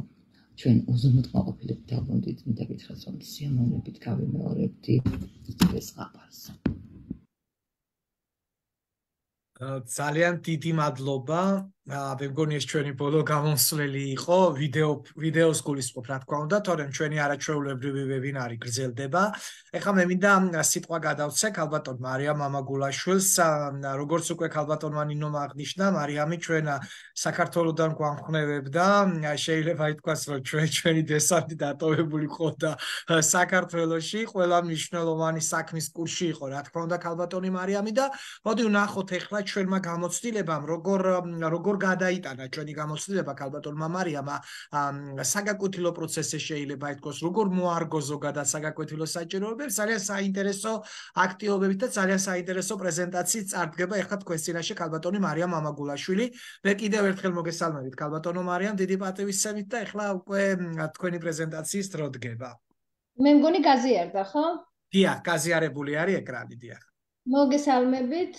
ჩვენ უზრუნველყოფილებით დაგვამდით მინდა გითხრათ რომ სიამოვნებით გავიმეორებდი. ეს ყაპარს ძალიან დიდი მადლობა მე მგონი ეს ჩვენი ბოლო გამოსვლელი იყო? ვიდეო ვიდეოს გულისხმობ რა თქმა უნდა თორემ ჩვენი არაჩვეულებრივი ვებინარი გრძელდება. ეხლა მე მინდა სიტყვა გადავცე ქალბატონ მარიამ მამაგულაშვილს როგორც უკვე ქალბატონმა ნინო აღნიშნა მარიამი ჩვენ საქართველოსდან გვამხნევებდა. შეიძლება ითქვას რომ ჩვენ ჩვენი დესანტი დატოვებული ყოდა საქართველოსში ყველა მნიშვნელოვანი საქმის კურსი იყო რა თქმა უნდა ქალბატონი მარიამი და მოდი ვნახოთ ეხლა ჩვენმა გამოცდილებამ როგორ როგორ გადაიტანა ჩვენი გამოცდილება ქალბატონმა მარიამა საგაკვეთილო პროცესზე შეიძლება ითქვას როგორ მოარგო ზოგადად საგაკვეთილო საჭიროებებს ძალიან საინტერესო აქტივობებით და ძალიან საინტერესო პრეზენტაციით წარდგება ეხლა თქვენ წინაშე ქალბატონი მარიამ მამაგულაშვილი. მე კიდევ ერთხელ მოგესალმებით ქალბატონო მარიამ დიდი პატივისცემით და ეხლა უკვე თქვენი პრეზენტაციის დრო დგება. მე მგონი გაზიარდა ხო? დიახ გაზიარებული არის ეკრანი დიახ მოგესალმებით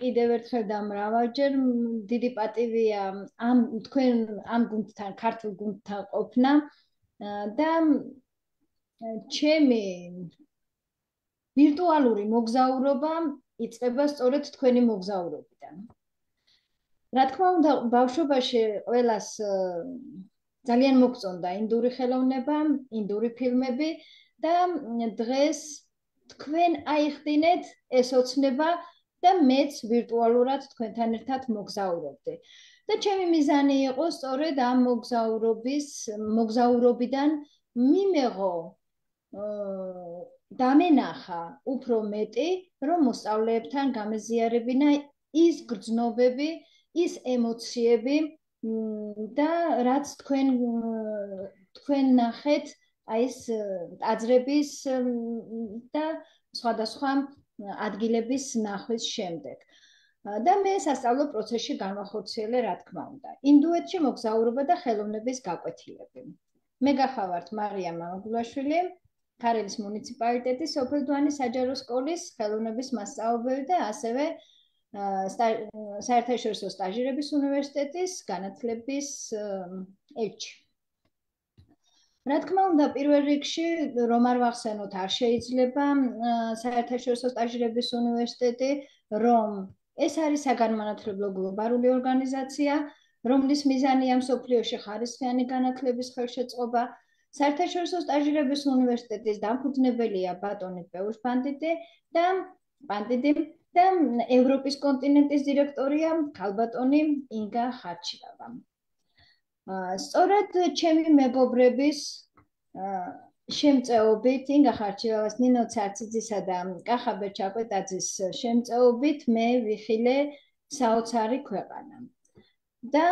კიდევ ერთხელ და მრავალჯერ დიდი პატივია ამ თქვენ ამ გუნდთან ქართულ გუნდთან ყოფნა და ჩემი ვირტუალური მოგზაურობა იწყება სწორედ თქვენი მოგზაურობიდან. რა თქმა უნდა, ბავშვობაში ყველას ძალიან მოგწონდა ინდური ხელოვნება, ინდური ფილმები და დღეს თქვენ აიხდინეთ ეს ოცნება და მეც ვირტუალურად თქვენთან ერთად მოგზაურობდი. და ჩემი მიზანი იყო სწორედ ამ მოგზაურობის მოგზაურობიდან მიმეღო დამენახა უფრო მეტი, რომ მოსწავლეებთან გამეზიარებინა ის გრძნობები, ის ემოციები და რაც თქვენ თქვენ ნახეთ აი ეს ტაძრების და სხვადასხვა ადგილების ნახვის შემდეგ. და მე სასწავლო პროცესში განვახორციელე, რა თქმა უნდა. ინდუეთში მოგზაურობა და ხელოვნების გაკვეთილები. მე გახავართ მარია მამაგულაშვილი, ქარელის მუნიციპალიტეტის სოფელდვანის საჯარო სკოლის ხელოვნების მასწავლებელი და ასევე საერთაშორისო სტაჟირების უნივერსიტეტის განათლების ელჩი. რა თქმა უნდა, პირველ რიგში რომ არ ვახსენოთ, არ შეიძლება საერთაშორისო სტაჟირების უნივერსიტეტი, რომ ეს არის საგანმანათლებლო გლობალური ორგანიზაცია, რომლის მიზანია მსოფლიოში ხარისხიანი განათლების ხელშეწყობა. საერთაშორისო სტაჟირების უნივერსიტეტის დამფუძნებელია ბატონი პეუშ პანდიტი და პანდიტი და ევროპის კონტინენტის დირექტორია ქალბატონი ინგა ხარჩილავა. სწორედ ჩემი მეგობრების შემწეობით ინგა ხარჩილავას ნინო ცარციძისა და კახაბერ ჩაკვეტაძის შემწეობით მე ვიხილე საოცარი ქვეყანა. და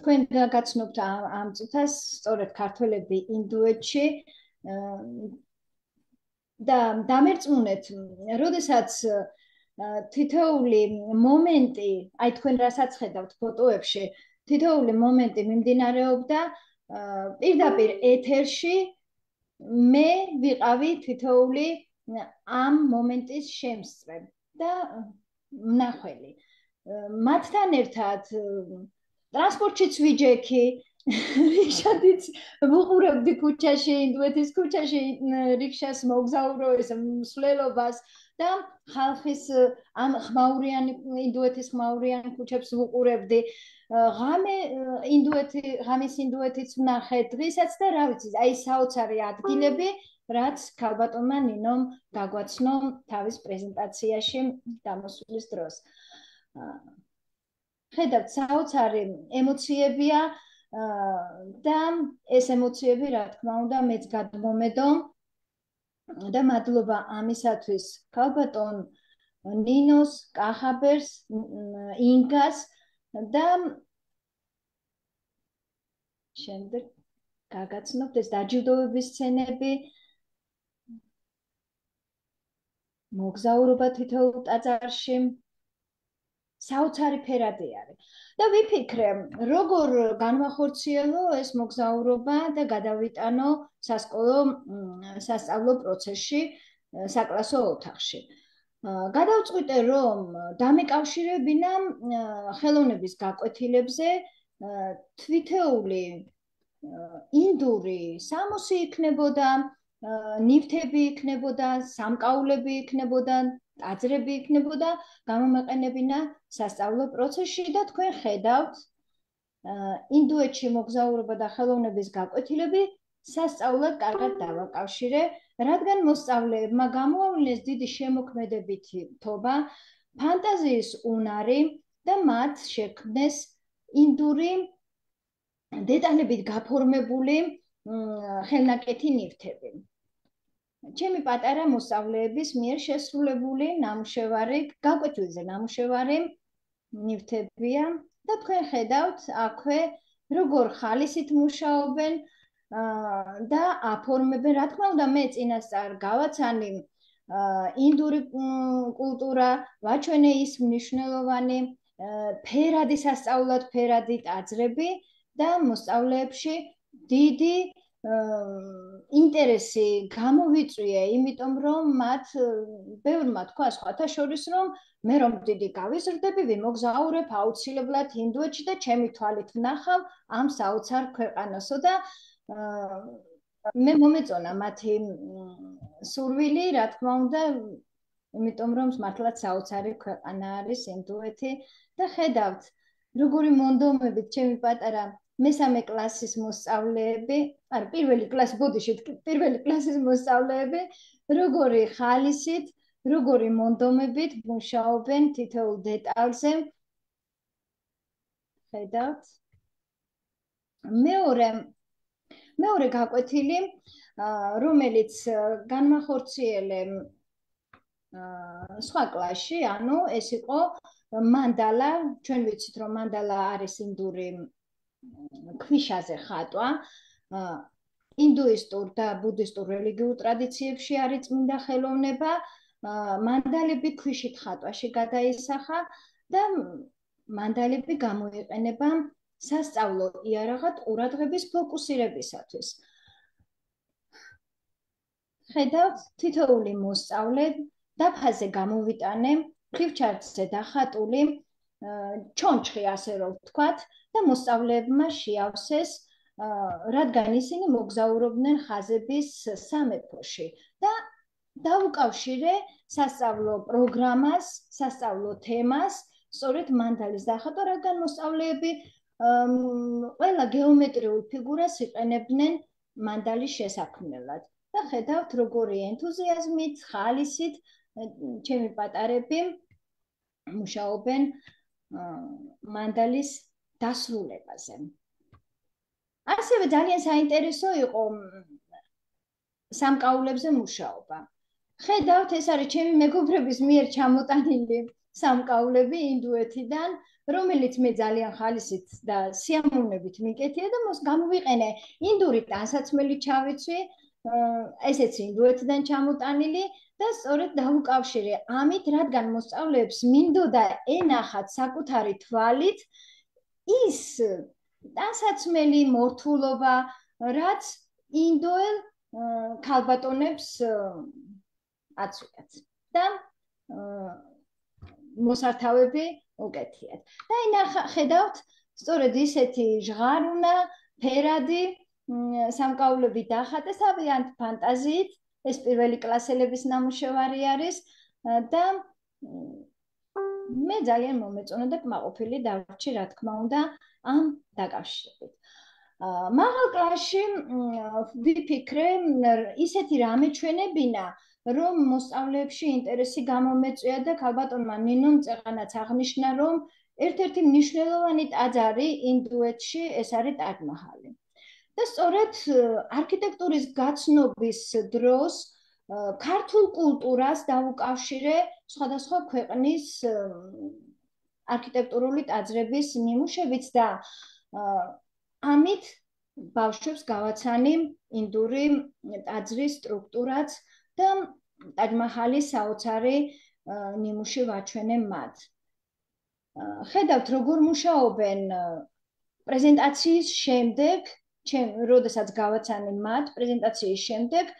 თქვენ გაგაცნობთ ამ წუთას სწორედ ქართველები ინდუეთში და დამერწმუნეთ როდესაც თითოეული მომენტი აი თქვენ რასაც ხედავთ ფოტოებში თითოეული მომენტი მიმდინარეობდა პირდაპირ ეთერში მე ვიყავი თითოეული ამ მომენტის შემსწრე და მნახველი მათთან ერთად ტრანსპორტშიც ვიჯექი რიქშადიც ვუყურებდი ქუჩაში ინდუეთის ქუჩაში რიქშას მოგზაურო ეს მსვლელობას და ხალხის ამ ხმაურიანი ინდუეთის ხმაურიან ქუჩებს ვუყურებდი ღამე ინდუეთი ღამის ინდუეთიც ვნახე დღესაც და რა ვიცი აი საოცარი ადგილები რაც ქალბატონმა ნინომ გაგვაცნო თავის პრეზენტაციაში დამოსვლის დროს. ხედავთ, საოცარი ემოციებია და ეს ემოციები, რა თქმა უნდა, მეც გადმომედო და მადლობა ამისათვის ქალბატონ ნინოს, კახაბერს, ინგას და შემდეგ გაგაცნობთ ეს დაჯილდოების სცენები მოგზაურობა თითოეულ ტაძარში საოცარი ფერადი არის. და ვიფიქრე, როგორ განვახორციელო ეს მოგზაურობა და გადავიტანო სასკოლო სასწავლო პროცესში საკლასო ოთახში. გადავწყვიტე, რომ დამეკავშირებინა ხელოვნების გაკვეთილებზე თვითეული ინდური სამოსი იქნებოდა, ნივთები იქნებოდა, სამკაულები იქნებოდა, აზრები იქნებოდა გამომეყენებინა სასწავლო პროცესში და თქვენ ხედავთ ინდუეთში მოგზაურობა და ხელოვნების გაკვეთილები სასწავლად კარგად დავაკავშირე, რადგან მოსწავლეებმა გამოავლინეს დიდი შემოქმედებითი თობა, ფანტაზიის უნარი და მათ შექმნეს ინდური დეტალებით გაფორმებული ხელნაკეთი ნივთები. ჩემი პატარა მოსწავლეების მიერ შესრულებული ნამუშევარი, გაკვეთილზე ნამუშევარი ნივთებია და თქვენ ხედავთ აქვე როგორ ხალისით მუშაობენ და აფორმებენ, რა თქმა უნდა, მე წინასწარ გავაცანი ინდური კულტურა, ვაჩვენე ის მნიშვნელოვანი ფერადი სასწავლად ფერადი ტაძრები და მოსწავლეებში დიდი ინტერესი გამოვიწვიე, იმიტომ რომ მათ ბევრმა თქვა სხვათა შორის რომ მე რომ დიდი გავიზრდები, ვიმოგზაურებ აუცილებლად ინდუეთში და ჩემი თვალით ვნახავ ამ საოცარ ქვეყანასო და მე მომეწონა მათი სურვილი, რა თქმა უნდა, იმიტომ რომ მართლაც საოცარი ქვეყანა არის ინდუეთი და ხედავთ როგორი მონდომებით ჩემი პატარა მესამე კლასის მოსწავლეები, არ პირველი კლასი ბოდიში, პირველი კლასის მოსწავლეები, როგორი ხალისით, როგორი მონდომებით მუშაობენ თითოეულ დეტალზე. ხედავთ? მეორე მეორე გაკვეთილი, რომელიც განმახორციელე სხვა კლასში, ანუ ეს იყო მანდალა, ჩვენ ვიცით რომ მანდალა არის ინდური ქვიშაზე ხატვა. ინდუისტურ და ბუდისტურ რელიგიურ ტრადიციებში არის წმინდა ხელოვნება. მანდალები ქვიშით ხატვაში გადაისახა და მანდალები გამოიყენება სასწავლო იარაღად ყურადღების ფოკუსირებისათვის. ხედავთ თითოეული მოსწავლე დაფაზე გამოვიტანე ფლიპჩარტზე დახატული ჩონჩხი ასე რომ ვთქვათ და მოსწავლეებმა შეავსეს რადგან ისინი მოგზაურობდნენ ხაზების სამეფოში და დაუკავშირე სასწავლო პროგრამას, სასწავლო თემას, სწორედ მანდალის დახატვა, რადგან მოსწავლეები ყველა გეომეტრიულ ფიგურას იყენებდნენ მანდალის შესაქმნელად. და ხედავთ როგორი ენთუზიაზმით, ხალისით ჩემი პატარები მუშაობენ მანდალის დასრულებაზე. ასევე ძალიან საინტერესო იყო სამკაულებზე მუშაობა. ხედავთ, ეს არის ჩემი მეგობრების მიერ ჩამოტანილი სამკაულები ინდუეთიდან, რომელიც მე ძალიან ხალისით და სიამოვნებით მიკეთია და მოს გამოვიყენე ინდური ტანსაცმელი ჩავიცვი, ესეც ინდუეთიდან ჩამოტანილი და სწორედ დაუკავშირე ამით, რადგან მოსწავლეებს მინდოდა ენახათ საკუთარი თვალით ის დასაცმელი მორთულობა, რაც ინდოელ ქალბატონებს აწვიათ და მოსართავები უკეთიათ. და ინახა ხედავთ, სწორედ ისეთი ჟღარულა, ფერადი სამკაულები დახატეს ავიანთ ფანტაზიით, ეს პირველი კლასელების ნამუშევარი არის და მე ძალიან მომეწონა და კმაყოფილი დავრჩი, რა თქმა უნდა, ამ დაკავშირებით. მაღალ კლასში ვიფიქრე ისეთი რამე ჩვენებინა რომ მოსწავლეებში ინტერესი გამომეწვია და ქალბატონმა ნინომ წეღანაც აღნიშნა რომ ერთ-ერთი მნიშვნელოვანი ტაძარი ინდუეთში ეს არის ტაჯ-მაჰალი. და სწორედ არქიტექტურის გაცნობის დროს ქართულ კულტურას დაუკავშირე სხვადასხვა ქვეყნის არქიტექტურული ტაძრების ნიმუშებით და ამით ბავშვებს გავაცანი ინდური ტაძრის სტრუქტურაც და ტაჯ-მაჰალის საოცარი ნიმუში ვაჩვენე მათ. ხედავთ როგორ მუშაობენ პრეზენტაციის შემდეგ, ჩემ როდესაც გავაცანი მათ პრეზენტაციის შემდეგ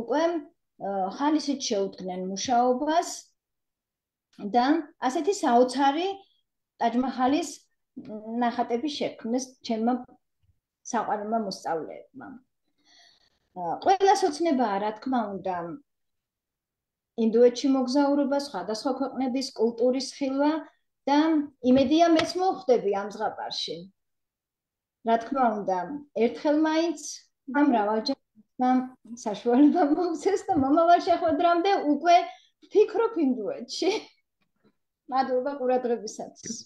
უკვე ხალისით შეუდგნენ მუშაობას და ასეთი საოცარი ტაჯ-მაჰალის ნახატები შექმნეს ჩემმა საყვარელმა მოსწავლეებმა. ყველა სოცნება რა თქმა უნდა ინდუეთში მოგზაურობა, სხვადასხვა ქვეყნების კულტურის ხილვა და იმედია მეც მოხდები ამ ზღაპარში. რა თქმა უნდა, ერთხელ მაინც ამ რავალჯერ საშუალება მოგცეს და მომავალ შეხვედრამდე უკვე ფიქრობ ინდუეთში. მადლობა ყურადღებისათვის.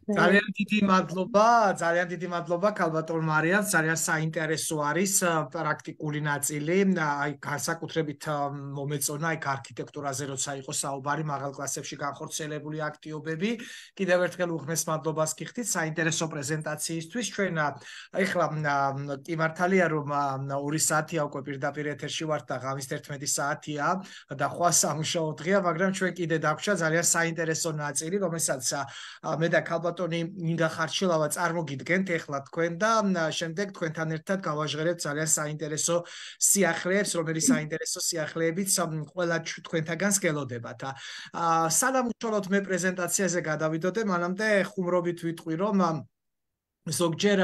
ძალიან დიდი მადლობა, ძალიან დიდი მადლობა ქალბატონ მარიას, ძალიან საინტერესო არის პრაქტიკული ნაწილი. აი, განსაკუთრებით მომეწონა აი არქიტექტურაზე როცა იყო საუბარი მაღალ კლასებში განხორციელებული აქტიობები. კიდევ ერთხელ უღმეს მადლობას გიხდით საინტერესო პრეზენტაციისთვის. ჩვენ ეხლა კი მართალია რომ 2 საათია უკვე პირდაპირ ეთერში ვართ და ღამის 11 საათია და ხვა სამუშაო დღეა, მაგრამ ჩვენ კიდე დაგვჭა ძალიან საინტერესო ნაწილი, რომელსაც მე და ქალბატონ ბატონი ნინდა ხარჩილავა წარმოგიდგენთ ეხლა თქვენ და შემდეგ თქვენთან ერთად გავაჟღერებთ ძალიან საინტერესო სიახლეებს, რომელიც საინტერესო სიახლეებიც ყველა თქვენთაგან სგელოდებათ. აა სანამ უშუალოდ მე პრეზენტაციაზე გადავიდოდე, მანამდე ხუმრობით ვიტყვი, რომ ზოგჯერ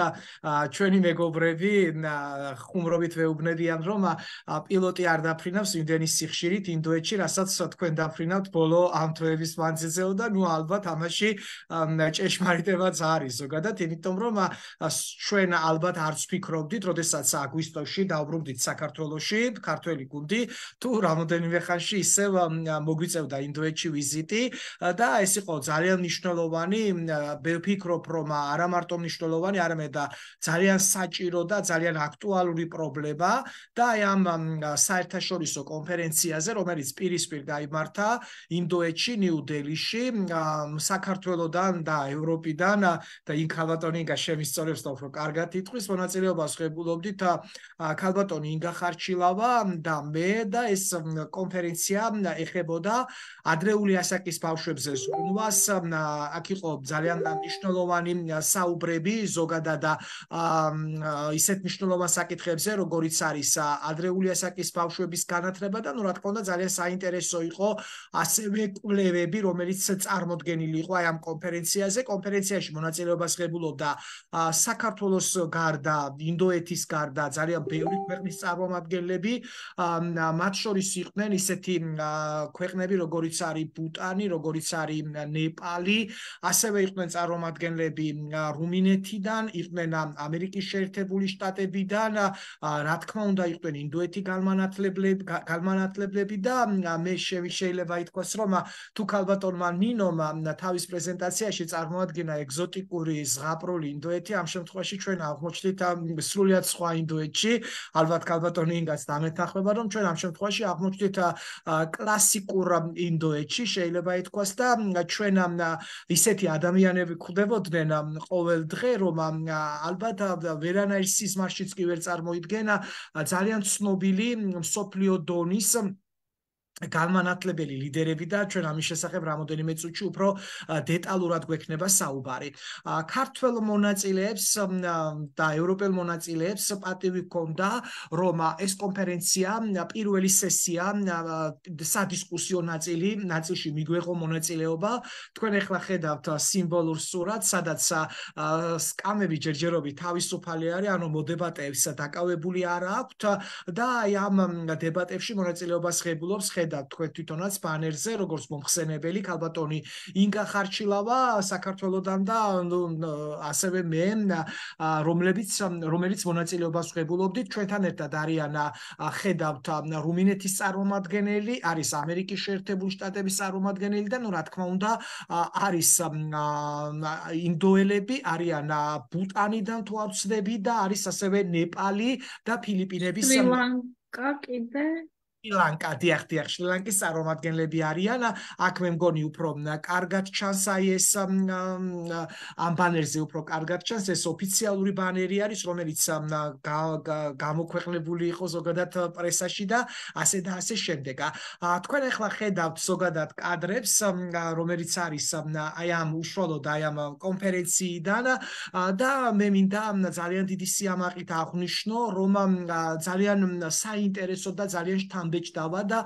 ჩვენი მეგობრები ხუმრობით ვეუბნებიან რომ პილოტი არ დაფრინავს იმდენი სიხშირით ინდოეთში რასაც თქვენ დაფრინავთ ბოლო ამ თვეების მანძილზეო და ნუ ალბათ ამაში ჭეშმარიტებაც არის ზოგადად იმიტომ რომ ჩვენ ალბათ არც ფიქრობდით როდესაც აგვისტოში დაუბრუნდით საქართველოში ქართველი გუნდი თუ რამოდენიმე ხანში ისევ მოგვიწევდა ინდოეთში ვიზიტი და ეს იყო ძალიან მნიშვნელოვანი ვფიქრობ რომ არა მარტო მნიშვნელოვანი მნიშვნელოვანი, არამედ და ძალიან საჭირო და ძალიან აქტუალური პრობლემა და აი ამ საერთაშორისო კონფერენციაზე, რომელიც პირისპირ გამართა ინდოეთში, ნიუ-დელიში, საქართველოსდან და ევროპიდან და იმ ქალბატონი ინგა შემისწორებს და უფრო კარგად იტყვის მონაწილეობას ღებულობდით ქალბატონი ინგა ხარჩილავა და მე და ეს კონფერენცია ეხებოდა ადრეული ასაკის ბავშვებზე ზრუნვას აქ იყო ძალიან მნიშვნელოვანი საუბრები ზოგადად ისეთ მნიშვნელოვან საკითხებზე, როგორიც არის ადრეული ასაკის ბავშვების განათლება და ნუ რა თქმა უნდა ძალიან საინტერესო იყო ასევე კვლევები, რომელიც წარმოდგენილი იყო აი ამ კონფერენციაზე. კონფერენციაში მონაწილეობას ღებულობდა საქართველოს გარდა, ინდოეთის გარდა ძალიან ბევრი ქვეყნის წარმომადგენლები. მათ შორის იყვნენ ისეთი ქვეყნები, როგორიც არის ბუტანი, როგორიც არის ნეპალი, ასევე იყვნენ წარმომადგენლები რუმინეთი ინდოეთიდან, იყვნენ ამერიკის შეერთებული შტატებიდან, რა თქმა უნდა, იყვნენ ინდოეთი განმანათლებლები, განმანათლებლები და მე შეიძლება ითქვას, რომ თუ ქალბატონმა ნინომ თავის პრეზენტაციაში წარმოადგენა ეგზოტიკური ზღაპრული ინდოეთი, ამ შემთხვევაში ჩვენ აღმოჩნდით სრულიად სხვა ინდოეთში, ალბათ ქალბატონი ინგაც დამეთანხმება, რომ ჩვენ ამ შემთხვევაში აღმოჩნდით კლასიკურ ინდოეთში, შეიძლება ითქვას და ჩვენ ისეთი ადამიანები ხვდებოდნენ ყოველ დღე, რომ ალბათ ვერანაირ სიზმარშიც კი ვერ წარმოიდგენა ძალიან ცნობილი სოფლიო დონის განმანათლებელი ლიდერები და ჩვენ ამის შესახებ რამოდენიმე წუთში უფრო დეტალურად გვექნება საუბარი. ქართულ მონაწილეებს და ევროპელ მონაწილეებს პატივი ჰქონდა, რომ ეს კონფერენცია პირველი სესია სადისკუსიო ნაწილი, ნაწილში მიგვეღო მონაწილეობა. თქვენ ახლა ხედავთ სიმბოლურ სურათს, სადაც სკამები ჯერჯერობით თავისუფალი არის, ანუ მოდებატებს დაკავებული არ აქვთ და აი ამ დებატებში მონაწილეობას ღებულობს ხედავთ თქვენ თვითონაც ბანერზე როგორც მომხსენებელი ქალბატონი ინგა ხარჩილავა საქართველოსდან და ასევე მე რომლებიც რომელიც მონაწილეობას ღებულობდით ჩვენთან ერთად არიან ხედავთ რუმინეთის წარმომადგენელი არის ამერიკის შეერთებული შტატების წარმომადგენელი და ნუ რა თქმა უნდა არის ინდოელები არიან ბუტანიდან თუ არ ვცდები და არის ასევე ნეპალი და ფილიპინების სრი-ლანკა კიდე შრი-ლანკა, დიახ, დიახ, შრი-ლანკის წარმომადგენლები არიან. აქ მე მგონი უფრო კარგად ჩანს აი ეს ამ ბანერზე უფრო კარგად ჩანს ეს ოფიციალური ბანერი არის, რომელიც გამოქვეყნებული იყო ზოგადად პრესაში და ასე და ასე შემდეგ. თქვენ ახლა ხედავთ ზოგადად კადრებს, რომელიც არის აი ამ უშუალოდ აი ამ კონფერენციიდან და მე მინდა ძალიან დიდი სიამაყით აღვნიშნო, რომ ძალიან საინტერესო და ძალიან შთამბე ბეჭდავა და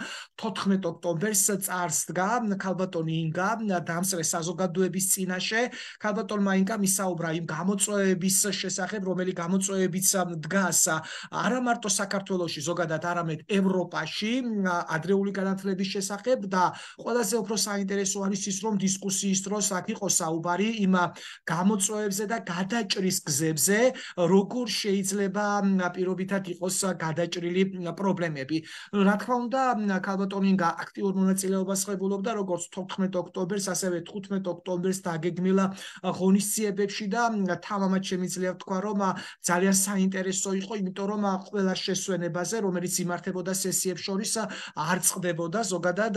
14 ოქტომბერს წარს დგა ქალბატონი ინგა დამსწრე საზოგადოების წინაშე. ქალბატონმა ინგა მისაუბრა იმ გამოწვევების შესახებ რომელი გამოწვევებიც დგას არა მარტო საქართველოსში ზოგადად არამედ ევროპაში ადრეული განათლების შესახებ და ყველაზე უფრო საინტერესო არის ის რომ დისკუსიის დროს აქ იყო საუბარი იმ გამოწვევებზე და გადაჭრის გზებზე როგორ შეიძლება პირობითად იყოს გადაჭრილი პრობლემები რა თქმა უნდა, კალბატონინგა აქტიურ მონაწილეობას ღებულობდა როგორც 14 ოქტომბერს, ასევე 15 ოქტომბერს დაგეგმილა ღონისძიებებში და თამამად შემიძლია ვთქვა, რომ ძალიან საინტერესო იყო, იმიტომ რომ ყველა შესვენებაზე, რომელიც იმართებოდა სესიებს შორის, არ წყდებოდა. ზოგადად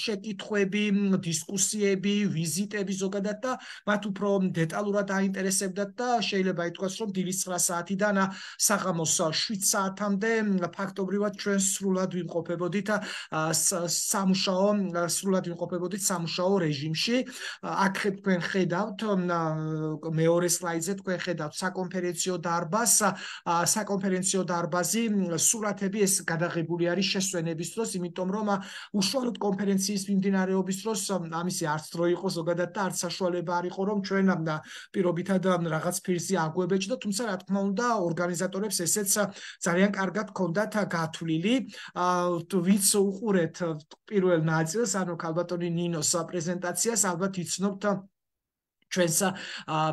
შეკითხვები, დისკუსიები, ვიზიტები ზოგადად და მათ უფრო დეტალურად აინტერესებდათ და შეიძლება ითქვას, რომ დილის 9 საათიდან საღამოს 7 საათამდე ფაქტობრივად ჩვენ სრულად სრულად ვიმყოფებოდით სამუშაო სრულად ვიმყოფებოდით სამუშაო რეჟიმში. აქ თქვენ ხედავთ მეორე სლაიდზე თქვენ ხედავთ საკონფერენციო დარბაზს. საკონფერენციო დარბაზი სურათები ეს გადაღებული არის შესვენების დროს იმიტომ რომ უშუალოდ კონფერენციის მიმდინარეობის დროს ამისი არც დრო იყო ზოგადად და არც საშუალება არ იყო რომ ჩვენ პირობითად რაღაც ფირსი აგვებეჭდო თუმცა რა თქმა უნდა ორგანიზატორებს ესეც ძალიან კარგად ჰქონდათ გათვლილი ვიც უყურეთ პირველ ნაწილს, ანუ ქალბატონი ნინოს პრეზენტაციას, ალბათ იცნობთ ჩვენს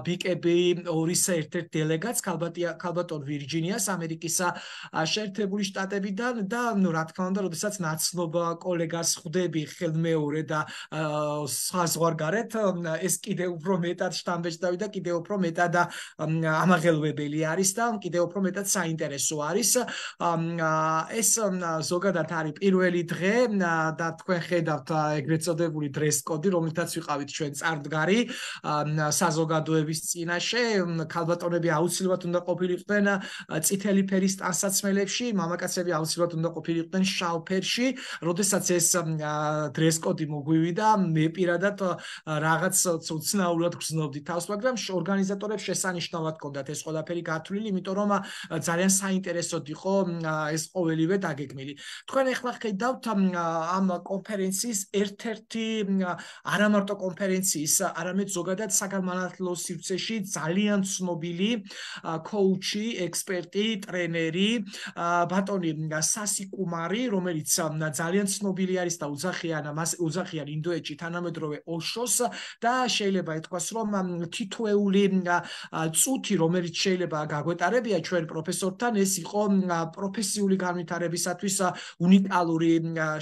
ბიკები ორის ერთ-ერთ დელეგატს ქალბატონ ვირჯინიას ამერიკის შეერთებული შტატებიდან და ნუ რა თქმა უნდა, როდესაც ნაცნობ კოლეგას ხვდები ხელმეორე და საზღვარგარეთ, ეს კიდე უფრო მეტად შტამბეჭდავი და კიდე უფრო მეტად ამაღელვებელი არის და კიდე უფრო მეტად საინტერესო არის. ეს ზოგადად არის პირველი დღე და თქვენ ხედავთ ეგრეთ წოდებული დრეს კოდი, რომელთაც ვიყავით ჩვენ წარდგარი. საზოგადოების წინაშე ქალბატონები აუცილებლად უნდა ყოფილიყვნენ წითელი ფერის ტანსაცმელებში, მამაკაცები აუცილებლად უნდა ყოფილიყვნენ შავ ფერში. როდესაც ეს დრესკოდი მოგვივიდა, მე პირადად რაღაც უცნაურად გრძნობდი თავს, მაგრამ ორგანიზატორებს შესანიშნავად ჰქონდათ ეს ყველაფერი გათვლილი, იმიტომ რომ ძალიან საინტერესოდ იყო ეს ყოველივე დაგეგმილი. თქვენ ახლა ხედავთ ამ კონფერენციის ერთ-ერთი არამარტო კონფერენციის, არამედ ზოგადად საგანმანათლებლო სივრცეში ძალიან ცნობილი კოუჩი, ექსპერტი, ტრენერი, ბატონი სასი კუმარი, რომელიც ძალიან ცნობილი არის და უძახიან მას უძახიან ინდოეთში თანამედროვე ოშოს და შეიძლება ითქვას, რომ თითოეული წუთი, რომელიც შეიძლება გაგვეტარებია ჩვენ პროფესორთან, ეს იყო პროფესიული განვითარებისათვის უნიკალური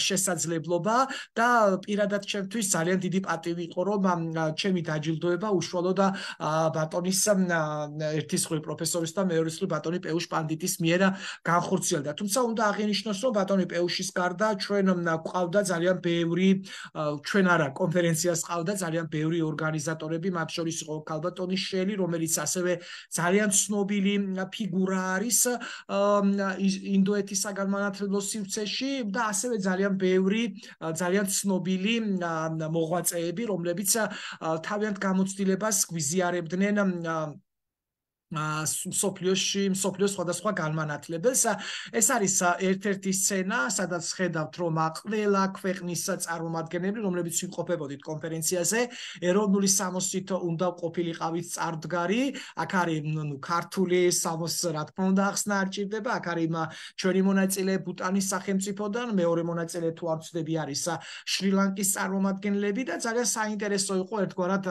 შესაძლებლობა და პირადად ჩემთვის ძალიან დიდი პატივი იყო, რომ ჩემი დაჯილდოება ხდება უშუალოდ ბატონის ერთის ხრი პროფესორის და მეორეს ხრი ბატონი პეუშ პანდიტის მიერ განხორციელდა. თუმცა უნდა აღინიშნოს, რომ ბატონი პეუშის გარდა ჩვენ ყავდა ძალიან ბევრი ჩვენ არა კონფერენციას ყავდა ძალიან ბევრი ორგანიზატორები, მათ შორის იყო ქალბატონი შელი, რომელიც ასევე ძალიან ცნობილი ფიგურა არის ინდოეთის საგანმანათლებლო სივრცეში და ასევე ძალიან ბევრი ძალიან ცნობილი მოღვაწეები, რომლებიც თავიანთ გამოცდილებას გვიზიარებდნენ სოფლიოში სოფლიოს სხვადასხვა განმანათლებელს ეს არის ერთ-ერთი სცენა სადაც ხედავთ რომ ყველა ქვეყნის წარმომადგენლები რომლებიც იმყოფებოდით კონფერენციაზე ეროვნული სამოსით უნდა ყოფილიყავით წარდგარი. აქ არის ნუ ქართული სამოს რა თქმა უნდა ახსნა არ ჭირდება აქ არის ჩვენი მონაწილე ბუტანის სახელმწიფოდან მეორე მონაწილე თუ არ ვცდები არის შრი-ლანკის წარმომადგენლები და ძალიან საინტერესო იყო ერთგვარად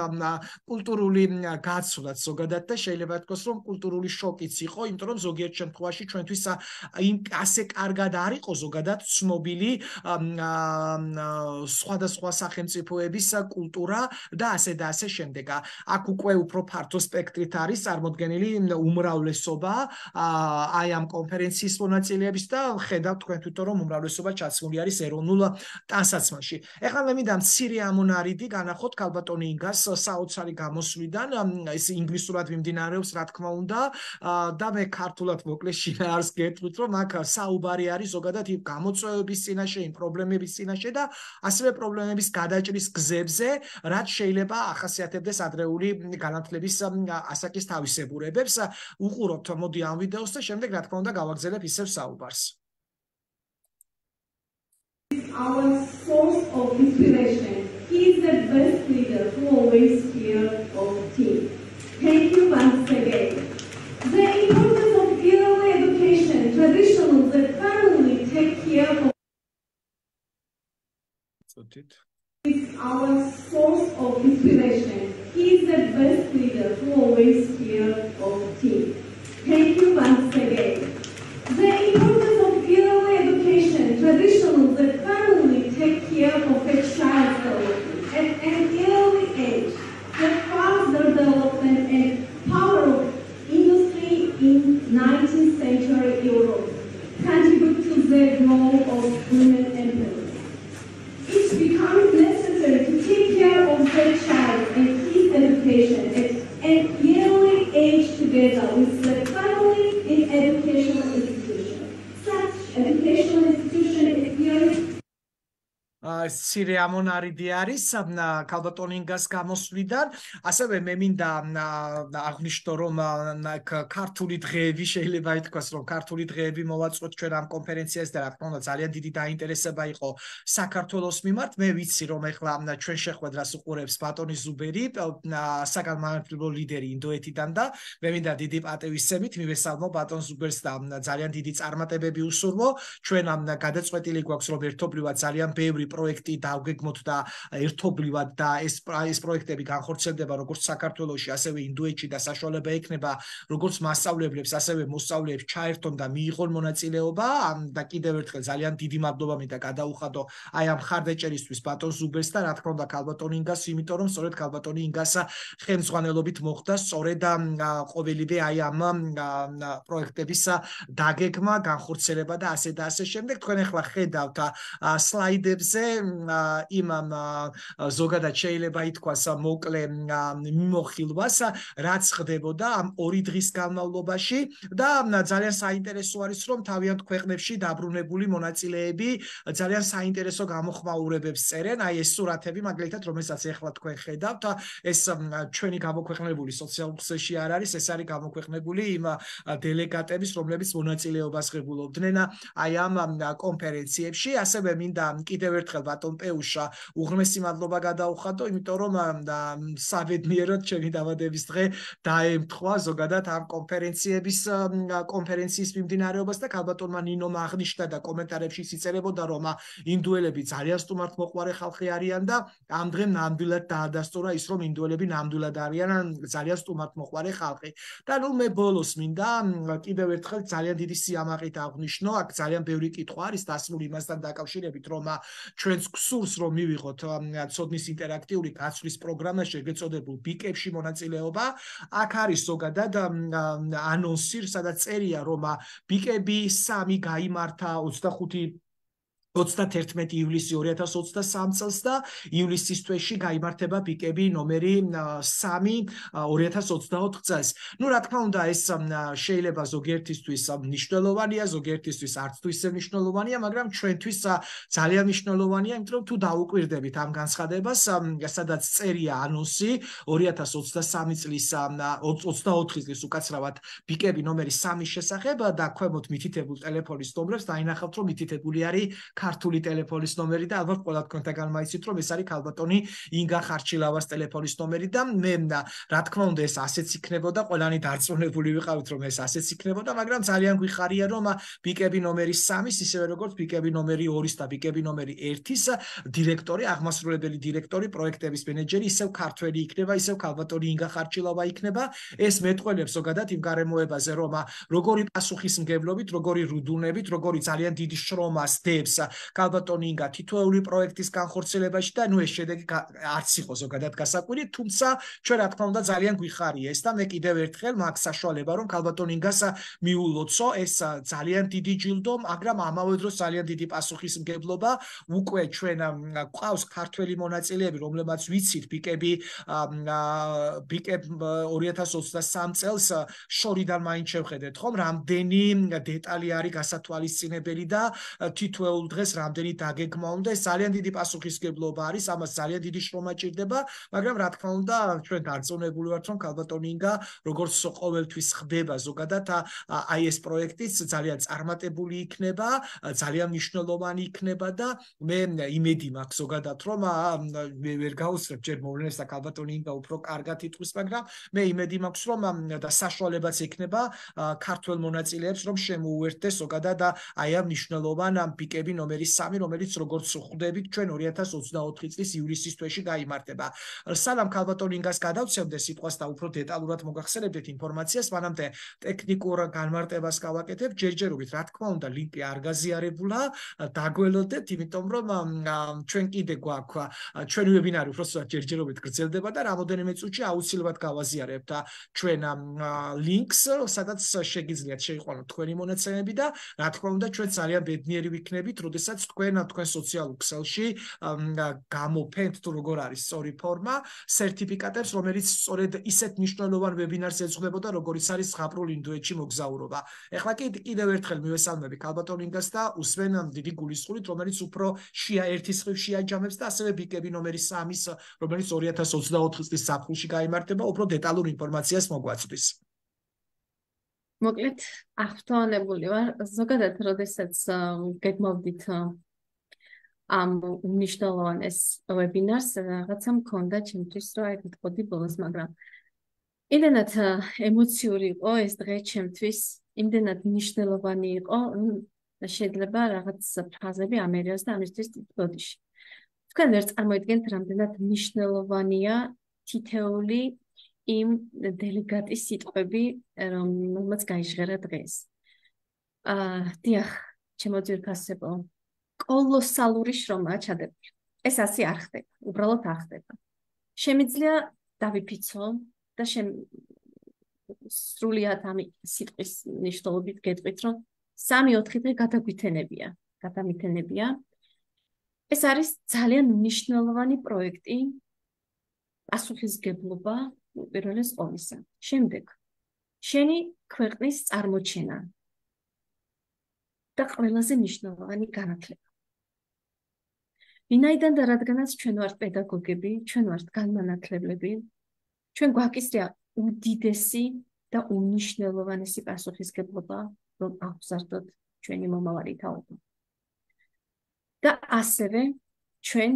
კულტურული გაცვლაც ზოგადად და შეიძლება თქოს რომ კულტურული შოკიც იყო, იმიტომ რომ ზოგიერთ შემთხვევაში ჩვენთვის იმ ასე კარგად არ იყო ზოგადად ცნობილი სხვადასხვა სახელმწიფოების კულტურა და ასე და ასე შემდეგ. აქ უკვე უფრო ფართო სპექტრით არის წარმოდგენილი უმრავლესობა აი ამ კონფერენციის მონაწილეების და ხედავთ თქვენ თვითონ რომ უმრავლესობა ჩაცმული არის ეროვნულ ტანსაცმელში. ეხლა მე მინდა მცირე ამონარიდი განახოთ ქალბატონი ინგას საოცარი გამოსვლიდან ეს ინგლისურად მიმდინარეობს რა თქმა უნდა და მე ქართულად მოკლედ შინაარს გეტყვით რომ აქ საუბარი არის ზოგადად იმ გამოწვევების წინაშე, იმ პრობლემების წინაშე და ასევე პრობლემების გადაჭრის გზებზე, რაც შეიძლება ახასიათებდეს ადრეული განათლების ასაკის თავისებურებებს. უყუროთ მოდი ამ ვიდეოს და შემდეგ რა თქმა უნდა გავაგზავნებ ისევ საუბარს. our source of inspiration. He is the best leader who always. Thank you once again. The importance of early education, traditional, the family take care of is our source of inspiration. He is the best leader who always hears of team. Thank you once again. The importance of early education, traditional, the family take care of Amen. სირე ამონარიდი არის კალბატონინგას გამოსვლიდან. ასევე მე მინდა აღნიშნო რომ ქართული დღეები შეიძლება ითქვას რომ ქართული დღეები მოვაწყოთ ჩვენ ამ კონფერენციას და რა თქმა უნდა ძალიან დიდი დაინტერესება იყო საქართველოს მიმართ. მე ვიცი რომ ეხლა ჩვენ შეხვედრას უყურებს ბატონი ზუბერი საგანმანათლებლო ლიდერი ინდოეთიდან და მე მინდა დიდი პატივისცემით მივესალმო ბატონ ზუბერს და ძალიან დიდი წარმატებები უსურვო. ჩვენ ამ გადაწყვეტილი გვაქვს რომ ერთობლივად ძალიან ბევრი პროექტი დავგეგმოთ და ერთობლივად და ეს ეს პროექტები განხორციელდება როგორც საქართველოსში, ასევე ინდოეთში და საშუალება ექნება როგორც მასშტაბლებს, ასევე მოსწავლეებს ჩაერთონ და მიიღონ მონაწილეობა. და კიდევ ერთხელ ძალიან დიდი მადლობა მინდა გადაუხადო აი ამ ხარდაჭერისთვის ბატონ ზუბერს და რა თქმა უნდა კალბატონ ინგას, იმიტომ რომ სწორედ კალბატონი ინგას ხელმძღვანელობით მოხდა სწორედ ყოველივე აი ამ პროექტების დაგეგმა, განხორციელება და ასე და ასე შემდეგ. თქვენ ახლა ხედავთ სლაიდებზე იმ ზოგადად შეიძლება ითქვას მოკლე მიმოხილვას რაც ხდებოდა ამ ორი დღის განმავლობაში და ძალიან საინტერესო არის რომ თავიანთ ქვეყნებში დაბრუნებული მონაწილეები ძალიან საინტერესო გამოხმაურებებს წერენ. აი ეს სურათები მაგალითად რომელსაც ახლა თქვენ ხედავთ ეს ჩვენი გამოქვეყნებული სოციალურ ქსელში არ არის ეს არის გამოქვეყნებული იმ დელეგატების რომლებიც მონაწილეობას ღებულობდნენ აი ამ კონფერენციებში. ასევე მინდა კიდევ ერთხელ ბატონ პეუშა უღრმესი მადლობა გადაუხადო იმიტომ რომ საბედნიეროდ ჩემი დაბადების დღე დაემთხვა ზოგადად ამ კონფერენციების კონფერენციის მიმდინარეობას და ქალბატონმა ნინომ აღნიშნა და კომენტარებში იწერებოდა რომ ინდუელები ძალიან სტუმართ მოყვარე ხალხი არიან და ამ დღემ ნამდვილად დაადასტურა ის რომ ინდუელები ნამდვილად არიან ძალიან სტუმართ მოყვარე ხალხი. და ნუ მე ბოლოს მინდა კიდევ ერთხელ ძალიან დიდი სიამაყით აღნიშნო აქ ძალიან ბევრი კითხვა არის დასმული იმასთან დაკავშირებით რომ ჩვენს გსურს რომ მივიღოთ ცოდნის ინტერაქტიული გაცვლის პროგრამა შეგეწოდებულ ბიკებში მონაწილეობა აქ არის ზოგადად ანონსი სადაც წერია რომ ბიკები 3 გამართა 25 31 ივლისი 2023 წელს და ივლისის თვეში გამართება პიკები ნომერი 3 2024 წელს. ну, რა თქმა უნდა, ეს შეიძლება ზოგიერთისთვის მნიშვნელოვანია, ზოგიერთისთვის არც თუ ისე მნიშვნელოვანია, მაგრამ ჩვენთვის ძალიან მნიშვნელოვანია, იმიტომ თუ დაუკვირდებით ამ განცხადებას, სადაც წერია ანონსი 2023 წლის 24 წლის უკაცრავად პიკები ნომერი 3-ის შესახებ და ქვემოთ მითითებულ ტელეფონის ნომრებს დაინახავთ, რომ მითითებული არის ქართული ტელეფონის ნომერი და ალბათ ყველა თქვენთაგან მაიცით რომ ეს არის ქალბატონი ინგა ხარჩილავას ტელეფონის ნომერი და მე რა თქმა უნდა ეს ასეც იქნებოდა ყველანი დარწმუნებული ვიყავით რომ ეს ასეც იქნებოდა მაგრამ ძალიან გვიხარია რომ ბიკები ნომერი 3-ის ისევე როგორც ბიკები ნომერი 2-ის და ბიკები ნომერი 1-ის დირექტორი აღმასრულებელი დირექტორი პროექტების მენეჯერი ისევ ქართველი იქნება ისევ ქალბატონი ინგა ხარჩილავა იქნება. ეს მეტყველებს ზოგადად იმ გარემოებაზე რომ როგორი პასუხისმგებლობით როგორი რუდუნებით როგორი ძალიან დიდი შრომას დებს კალბატონი ინგა თითოეული პროექტის განხორციელებაში და ნუ ეს შედეგი არც იყო ზოგადად გასაკვირი, თუმცა ჩვენ რა თქმა უნდა ძალიან გვიხარია ეს და მე კიდევ ერთხელ მაქვს საშუალება რომ კალბატონი ინგას მიულოცო ეს ძალიან დიდი ჯილდო, მაგრამ ამავე დროს ძალიან დიდი პასუხისმგებლობა უკვე ჩვენ ყავს ქართველი მონაწილეები, რომლებმაც ვიცით პიკები პიკებ 2023 წელს შორიდან მაინც შევხედეთ ხომ? რამდენი დეტალი არის გასათვალისწინებელი და თითოეულ დღეს რამდენი დაგეგმა უნდა? ეს ძალიან დიდი პასუხისგებლობა არის ამას ძალიან დიდი შრომა ჭირდება მაგრამ რა თქმა უნდა ჩვენ დარწმუნებული ვართ რომ კალბატონინგა როგორც ყოველთვის ხდება ზოგადად აი ეს პროექტიც ძალიან წარმატებული იქნება ძალიან მნიშვნელოვანი იქნება და მე იმედი მაქვს ზოგადად რომ მე ვერ გავუსრებ ჯერ მოვლენებს და კალბატონინგა უფრო კარგად იტყვის მაგრამ მე იმედი მაქვს რომ და საშუალებაც იქნება ქართულ მონაწილეებს რომ შემოუერთდეს ზოგადად აი ამ მნიშვნელოვან პიკები ნომერი 3, რომელიც როგორც ხვდებით, ჩვენ 2024 წლის ივლისის თვეში გამართება. სანამ ქალბატონინგას გადავცემდე სიტყვას და უფრო დეტალურად მოგახსენებდეთ ინფორმაციას, მანამდე ტექნიკურ განმარტებას გავაკეთებ ჯერჯერობით. რა თქმა უნდა, ლინკი არ გაზიარებულა, დაგველოდეთ, იმიტომ რომ ჩვენ კიდე გვაქვს ჩვენი ვებინარი უბრალოდ ჯერჯერობით გრძელდება და რამოდენიმე წუთში აუცილებლად გავაზიარებთ ჩვენ ლინკს, სადაც შეგიძლიათ შეიყვანოთ თქვენი მონაცემები და რა თქმა უნდა, ჩვენ ძალიან ბედნიერი ვიქნებით, როდესაც თქვენ თქვენ სოციალურ ქსელში გამოფენთ თუ როგორ არის სწორი ფორმა სერტიფიკატებს, რომელიც სწორედ ისეთ მნიშვნელოვან ვებინარს ეძღვნებოდა, როგორიც არის ზღაპრულ ინდოეთში მოგზაურობა. ეხლა კი კიდევ ერთხელ მივესალმები კალბატონინგას და უსვენ დიდი გულისხმობით, რომელიც უფრო შია ერთის ხრივ შეაჯამებს და ასევე ბიკები ნომერი 3-ის, რომელიც 2024 წლის საფხულში გამართება, უფრო დეტალურ ინფორმაციას მოგვაწვდის. მოკლედ ახტონებული ვარ. ზოგადად როდესაც გეგმობდით ამ უნიშნელოვანეს ვებინარს რაღაცა მქონდა ჩემთვის რომ აი გიტყოდი ბოლოს მაგრამ იმენად ემოციური იყო ეს დღე ჩემთვის. იმენად მნიშვნელოვანი იყო შეიძლება რაღაც ფრაზები ამერიოს და ამისთვის ტიპოდიში თქვენ ვერ წარმოიდგენთ რამდენად მნიშვნელოვანია თითეული იმ დელეგატის სიტყვები, რომელმაც გაიჟღერა დღეს. აა, დიახ, ჩემო ძირფასებო, კოლოსალური შრომაა ჩადებული. ეს ასე არ ხდება, უბრალოდ არ ხდება. შემიძლია დავიფიცო და შენ სრულიად ამ სიტყვის ნიშნულობით გეტყვით, რომ 3-4 დღე გადაგვითენებია, გადამითენებია. ეს არის ძალიან მნიშვნელოვანი პროექტი. პასუხისგებლობა უპირველეს ყოვლისა. შემდეგ შენი ქვეყნის წარმოჩენა და ყველაზე მნიშვნელოვანი განათლება. ვინაიდან და რადგანაც ჩვენ ვართ პედაგოგები, ჩვენ ვართ განმანათლებლები, ჩვენ გვაკისრია უდიდესი და უნიშნელოვანესი პასუხისგებლობა, რომ აღზარდოთ ჩვენი მომავალი თაობა. და ასევე ჩვენ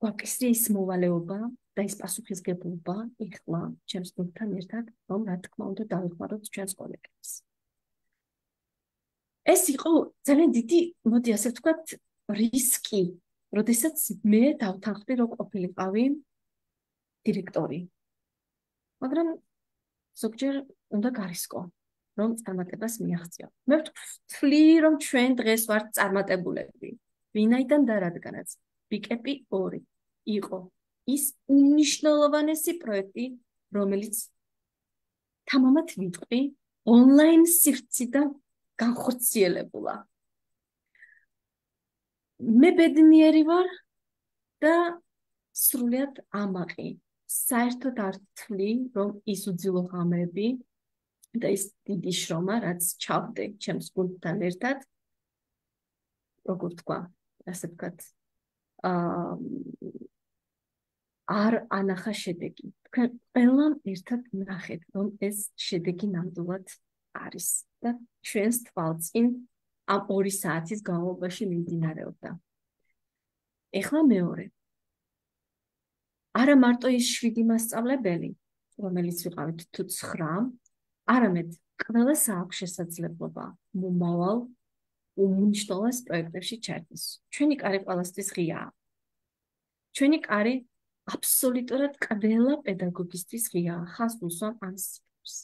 გვაკისრია ის მოვალეობა, და ის პასუხისგებლობა ეხლა ჩემს გუნდთან ერთად, რომ რა თქმა უნდა დავიხმაროთ ჩვენს კოლექტივს. ეს იყო ძალიან დიდი, მოდი ასე ვთქვათ, რისკი, როდესაც მე დავთანხმდი, რომ ყოფილიყავი დირექტორი. მაგრამ ზოგჯერ უნდა გარისკო, რომ წარმატებას მიაღწიო. მე ვთვლი, რომ ჩვენ დღეს ვართ წარმატებულები. ვინაიდან და რადგანაც ბიკეპი 2 იყო ის უნიშნელოვანესი პროექტი, რომელიც თამამად ვიტყვი, ონლაინ სივრციდან განხორციელებულა. მე ბედნიერი ვარ და სრულიად ამაყი. საერთოდ არ თვლი, რომ ის უძილო ღამეები და ის დიდი შრომა, რაც ჩავდე ჩემს გუნდთან ერთად, როგორ თქვა, ასე ვთქვათ, აა არ ანახა შედეგი. თქვენ ყველამ ერთად ნახეთ, რომ ეს შედეგი ნამდვილად არის და ჩვენს თვალწინ ამ 2 საათის განმავლობაში მიმდინარეობდა. ეხლა მეორე. არა მარტო ის 7 მასწავლებელი, რომელიც ვიყავით თუ 9, არამედ ყველა საქვს შესაძლებლობა მომავალ უმნიშვნელოვანეს პროექტებში ჩართოს. ჩვენი კარი ყველასთვის ღიაა. ჩვენი კარი აბსოლუტურად ყველა პედაგოგისთვის ღიაა. ხას უსვამ ამ სიტყვას.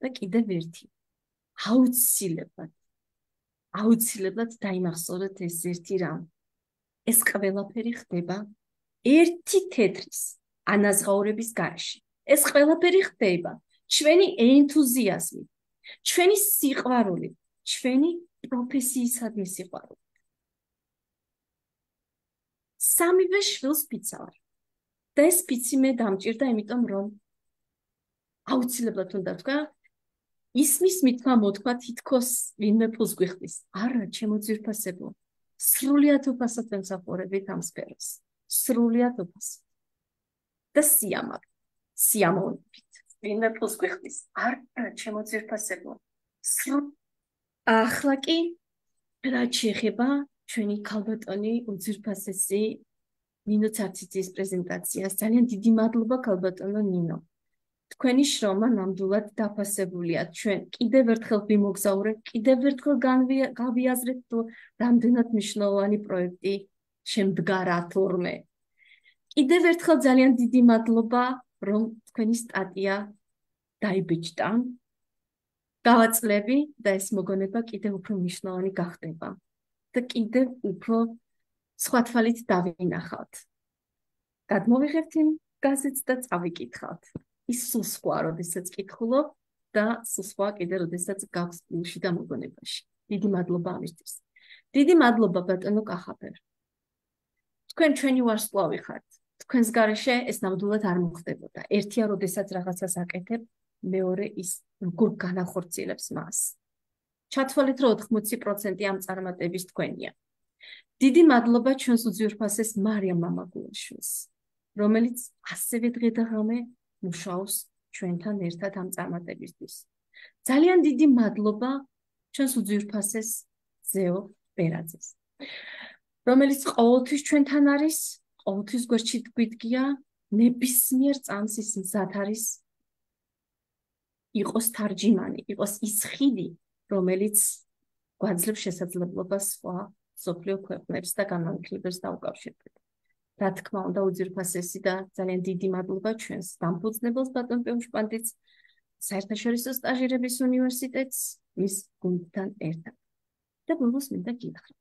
და კიდევ ერთი. აუცილებლად აუცილებლად დაიმახსოვრეთ ეს ერთი რამ. ეს ყველაფერი ხდება ერთი თეთრის ანაზღაურების გარეშე. ეს ყველაფერი ხდება ჩვენი ენთუზიაზმი, ჩვენი სიყვარული, ჩვენი პროფესიისადმი სიყვარული. სამივე შვილს პიცავარ. და ეს პიცი მე დამჭირდა, იმიტომ რომ აუცილებლად უნდა თქვა, ისმის მithმა მოთქვა თითქოს ვინმე ფულს გვიხდის. არა, ჩემო ძირფასებო. სრულიად უფასად ვემსახურებით ამ სფეროს. სრულიად უფასად. და სიამაყ. სიამოვნებით. ვინმე ფულს გვიხდის. არა, ჩემო ძირფასებო. ახლა კი რა შეიძლება ჩვენი ქალბატონი უძირფასესი ნინო ცარციძის პრეზენტაციას. ძალიან დიდი მადლობა ქალბატონო ნინო. თქვენი შრომა ნამდვილად დაფასებულია. ჩვენ კიდევ ერთხელ ვიმოგზაურეთ, კიდევ ერთხელ გავიაზრეთ თუ რამდენად მნიშვნელოვანი პროექტი შემდგარა თურმე. კიდევ ერთხელ ძალიან დიდი მადლობა, რომ თქვენი სტატია დაიბეჭდა. გავაწლები და ეს მოგონება კიდევ უფრო მნიშვნელოვანი გახდება. და კიდევ უფრო სხვა თვალით დავინახავთ. გადმოვიღებთ იმ გაზეთს და წავიკითხავთ. ის სულ სხვა, როდესაც კითხულობ და სულ სხვა კიდე როდესაც გაქვს გულში და მოგონებაში. დიდი მადლობა ამისთვის. დიდი მადლობა ბატონო კახაბერ. თქვენ ჩვენი ვარსკვლავი ხართ. თქვენს გარეშე ეს ნამდვილად არ მოხდებოდა. ერთია, როდესაც რაღაცას აკეთებ, მეორე ის როგორ განახორციელებს მას. ჩათვალეთ, რომ 80% ამ წარმატების თქვენია. დიდი მადლობა ჩვენს უძიურფასეს მარიამ მამაგულაშვილს, რომელიც ასევე დღე და ღამე მუშაობს ჩვენთან ერთად ამ წარმატებისთვის. ძალიან დიდი მადლობა ჩვენს უძირფასეს ზეო ბერაძეს. რომელიც ყოველთვის ჩვენთან არის, ყოველთვის გვერდში გვიდგია, ნებისმიერ წამს ის მზად არის იყოს თარჯიმანი, იყოს ის ხიდი, რომელიც გვაძლევს შესაძლებლობას სხვა სოფლიო ქვეყნებს და განმანქილებებს დაუკავშირდეს. რა თქმა უნდა უძირფასესი და ძალიან დიდი მადლობა ჩვენს დამფუძნებელს ბატონ პეუშპანტიც საერთაშორისო სტაჟირების უნივერსიტეტს მის გუნდთან ერთად. და ბოლოს მინდა გითხრა.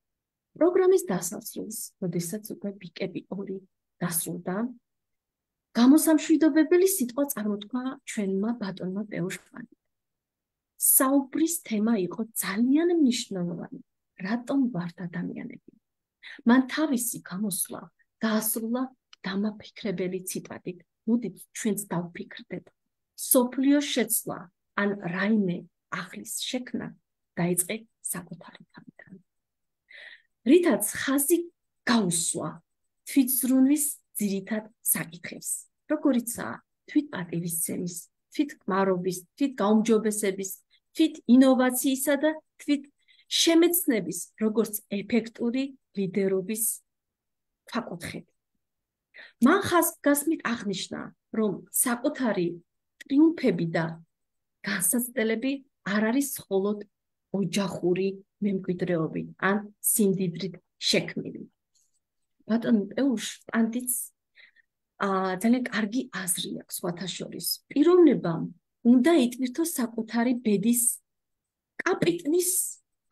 პროგრამის დასასრულს, როდესაც უკვე პიკები 2 დასრულდა, გამოსამშვიდობებელი სიტყვა წარმოთქვა ჩვენმა ბატონმა პეუშპანტით. საუბრის თემა იყო ძალიან მნიშვნელოვანი. რატომ ვართ ადამიანები? მან თავისი გამოსვლა დაასრულა დამაფიქრებელი ციტატით. მოდით ჩვენც დავფიქრდეთ. სოფლიო შეცვლა ან რაიმე ახლის შექმნა დაიწყე საკუთარი თავიდან. რითაც ხაზი გაუსვა თვითზრუნვის ძირითად საკითხებს. როგორიცაა თვით პატივისცემის, თვით გმარობის, თვით გაუმჯობესების, თვით ინოვაციისა და თვით შემეცნების, როგორც ეფექტური ლიდერობის საკუთხედი. მან ხას გასმით აღნიშნა, რომ საკუთარი ტრიუმფები და განსაცდელები არ არის მხოლოდ ოჯახური მემკვიდრეობი ან სიმდიდრით შექმნილი. ბატონ პეუშ პანტიც აა ძალიან კარგი აზრი აქვს სხვათა შორის. პიროვნებამ უნდა იტვირთოს საკუთარი ბედის კაპიტნის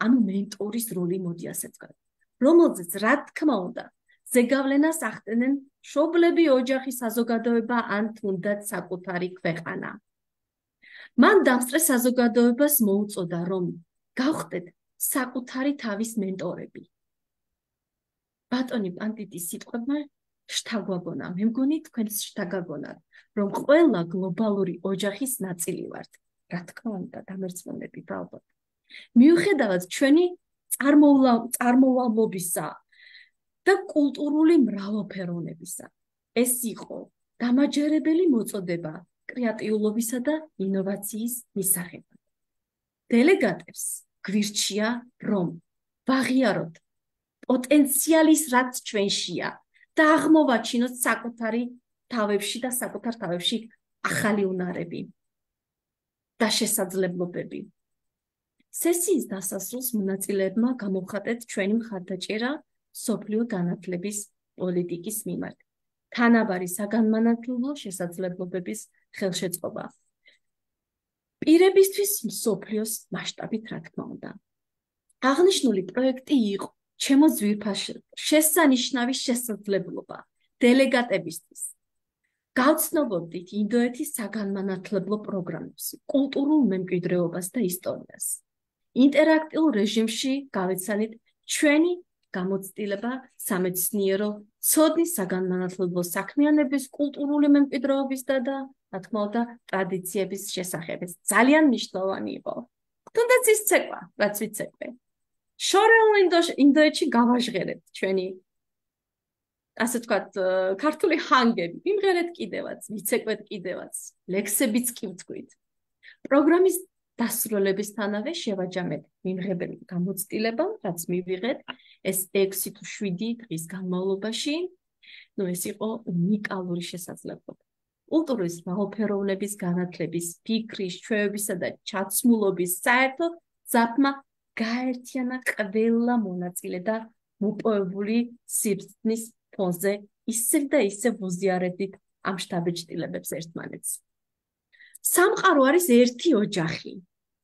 ანუ მენტორის როლი მოდი ასე ვთქვა. რომელზეც რა თქმა უნდა ზეგავლენას ახდენენ შობლები ოჯახი საზოგადოება ან თუნდაც საკუთარი ქვეყანა. მან დამსწრე საზოგადოებას მოუწოდა რომ გავხდეთ საკუთარი თავის მენტორები. ბატონი პანტიტის სიტყვებმა შთაგვაგონა. მე მგონი თქვენს შთაგაგონათ, რომ ყველა გლობალური ოჯახის ნაწილი ვართ. რა თქმა უნდა, დამერწმუნები ბრალბოთ. მიუხედავად ჩვენი წარმოულა წარმოვალობისა და კულტურული მრავალფეროვნებისა, ეს იყო დამაჯერებელი მოწოდება კრეატიულობისა და ინოვაციის მისაღებად. დელეგატებს გვირჩია, რომ ვაღიაროთ პოტენციალის რაც ჩვენშია და აღმოვაჩინოთ საკუთარი თავებში და საკუთარ თავებში ახალი უნარები და შესაძლებლობები. სესიის დასასრულს მონაწილეებმა გამოხატეთ ჩვენი მხარდაჭერა სოფლიო განათლების პოლიტიკის მიმართ. თანაბარი საგანმანათლებლო შესაძლებლობების ხელშეწყობა. პირებისთვის სოფლიოს მასშტაბით რა თქმა უნდა. აღნიშნული პროექტი იყო ჩემო ძვირფას შესანიშნავი შესაძლებლობა დელეგატებისთვის. გავცნობოდით ინდოეთის საგანმანათლებლო პროგრამებს, კულტურულ მემკვიდრეობას და ისტორიას. ინტერაქტიულ რეჟიმში გავეცანით ჩვენი გამოცდილება სამეცნიერო ცოდნის საგანმანათლებლო საქმიანობის კულტურული მემკვიდრეობის და და რა თქმა უნდა ტრადიციების შესახებ. ძალიან მნიშვნელოვანი იყო. თუნდაც ის ცეკვა, რაც ვიცეკვე. შორეულ ინდოეთში გავაჟღერებთ ჩვენი ასე ვთქვათ, ქართული ჰანგები, იმღერეთ კიდევაც, ვიცეკვეთ კიდევაც, ლექსებიც კი ვთქვით. პროგრამის დასრულებისთანავე შევაჯამეთ მიმღებელი გამოცდილება, რაც მივიღეთ ეს 6 თუ 7 დღის განმავლობაში. ნუ ეს იყო უნიკალური შესაძლებლობა. კულტურის მრავალფეროვნების განათლების, ფიქრის, ჩვევებისა და ჩაცმულობის საერთო ზაფმა გაერთიანა ყველა მონაწილე და მოპოვებული სიბრძნის ფონზე ისევ და ისევ უზიარებდით ამ შთაბეჭდილებებს ერთმანეთს. სამყარო არის ერთი ოჯახი.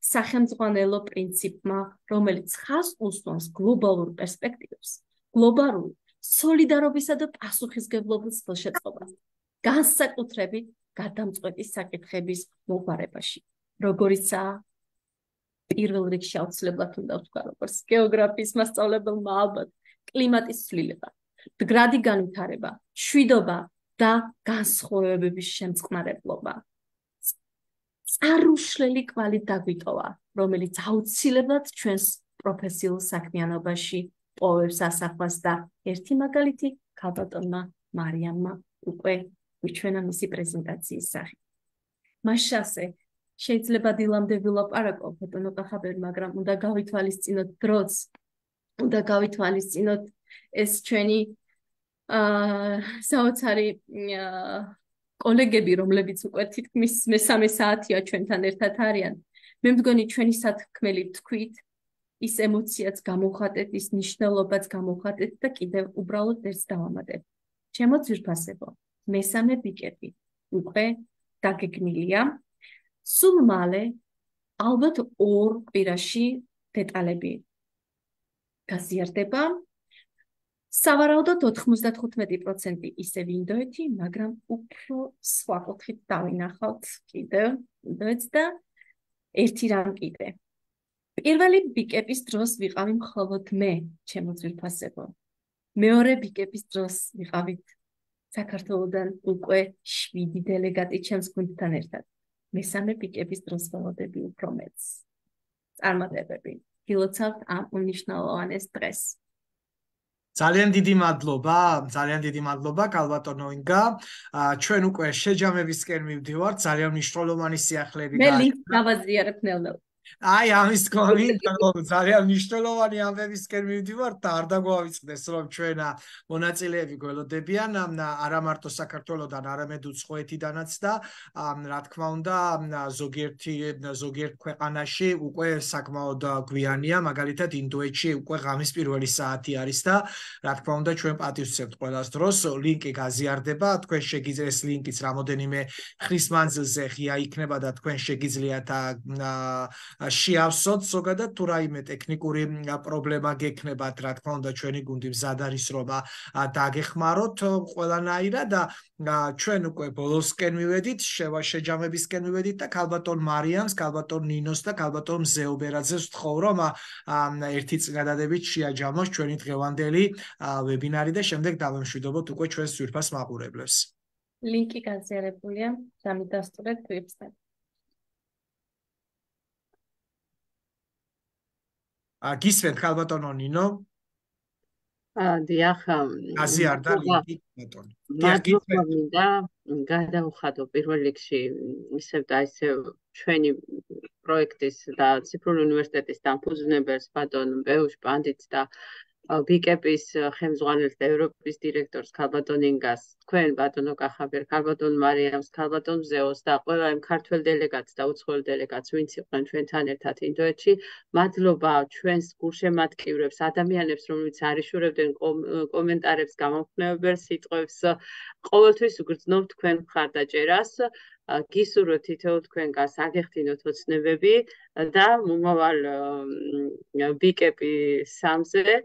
სახელმწიფო პრინციპმა, რომელიც ხას უსვამს გლობალურ პერსპექტივებს, გლობალური სოლიდარობისა და პასუხისგებლობის ხელშეწყობას, განსაკუთრებით გადამწყვეტი საკითხების მოგვარებაში, როგორიცაა პირველ რიგში აუცილებლად უნდა ვთქვა, როგორც გეოგრაფიის მასწავლებელმა ალბათ, კლიმატის ცვლილება, მდგრადი განვითარება, შვიდობა და განსხვავებების შემწყნარებლობა. წარუშლელი კვალი დაგვიტოვა, რომელიც აუცილებლად ჩვენს პროფესიულ საქმიანობაში პოვებს ასახვას და ერთი მაგალითი ქალბატონმა მარიამმა უკვე მიჩვენა მისი პრეზენტაციის სახით. მაშასე შეიძლება დილამდე ვილაპარაკო ბატონო კახაბერ, მაგრამ უნდა გავითვალისწინოთ დროც. უნდა გავითვალისწინოთ ეს ჩვენი აა საოცარი კოლეგები, რომლებიც უკვე თითქმის მესამე საათია ჩვენთან ერთად არიან. მე მგონი ჩვენი სათქმელი თქვით ის ემოციაც გამოხატეთ, ის ნიშნულობაც გამოხატეთ და კიდევ უბრალოდ ერთს დავამატებ. ჩემო ძირფასებო, მესამე პიკეტი უკვე დაგეგმილია. სულ მალე ალბათ ორ კვირაში დეტალები გაზიარდება. სავარაუდოდ 95% ისე ინდოეთი, მაგრამ უფრო სხვა კუთხით დავინახავთ კიდე ინდოეთს და ერთი რამ კიდე. პირველი ბიკეპის დროს ვიყავი მხოლოდ მე, ჩემო ძვირფასებო. მეორე ბიკეპის დროს ვიყავით საქართველოსდან უკვე 7 დელეგატი ჩემს გუნდთან ერთად. მესამე პიკების დროს ველოდები უფრო მეც. წარმატებები. გილოცავთ ამ უნიშნელოვანეს დღეს. ძალიან დიდი მადლობა, ძალიან დიდი მადლობა კალბატონო ინგა. ჩვენ უკვე შეჯამებისკენ მივდივართ, ძალიან მნიშვნელოვანი სიახლეები გაიგეთ. მე ლინკ დავაზიარებ ნელ-ნელა. აი ამის თქვი ძალიან მნიშვნელოვანი ამბებისკენ მივდივართ და არ დაგვავიწყდეს რომ ჩვენა მონაწილეები გველოდებიან არა მარტო საქართველოსდან არამედ უცხოეთიდანაც და რა თქმა უნდა ზოგიერთი ზოგიერთ ქვეყანაში უკვე საკმაოდ გვიანია მაგალითად ინდოეთში უკვე ღამის პირველი საათი არის და რა თქმა უნდა ჩვენ პატივცემთ ყველას დროს ლინკი გაზიარდება თქვენ შეგიძლიათ ლინკიც რამოდენიმე ხრის მანძილზე ღია იქნება და თქვენ შეგიძლიათ შეავსოთ ზოგადად თუ რაიმე ტექნიკური პრობლემა გექნებათ, რა თქმა უნდა, ჩვენი გუნდი მზად არის რომ დაგეხმაროთ ყველანაირად და ჩვენ უკვე ბოლოსკენ მივედით, შეჯამებისკენ მივედით და ქალბატონ მარიამს, ქალბატონ ნინოს და ქალბატონ ზეობერაძეს ვთხოვ რომ ერთი წინადადებით შეაჯამოს ჩვენი დღევანდელი ვებინარი და შემდეგ დავემშვიდობოთ უკვე ჩვენს ძვირფას მაყურებლებს. ლინკი გაზიარებულია, დამიდასტურეთ ვებსაიტზე. გისმენთ ქალბატონო ნინო? დიახ აზიარდა ლინკი ბატონო მადლობა მინდა გადავხადო პირველ რიგში ისევ და ისევ ჩვენი პროექტის და ციფრული უნივერსიტეტის დამფუძნებელს ბატონ პეუშ პანდიტს და ბიკეპის ხელმძღვანელს და ევროპის დირექტორს ქალბატონინგას. თქვენ ბატონო კახაბერ ქალბატონ მარიამს ქალბატონ ზეოს და ყველა იმ ქართველ დელეგატს და უცხოელ დელეგატს ვინც იყვნენ ჩვენთან ერთად ინდოეთში. მადლობა ჩვენს გულშემატკივრებს ადამიანებს რომლებიც არიშურებდნენ კომენტარებს გამოფხნევებს სიტყვებს. ყოველთვის უგრძნობ თქვენ მხარდაჭერას გისურვებთ თითოეულ თქვენგანს აგეხთინოთ ოცნებები და მომავალ ბიკეპი სამზე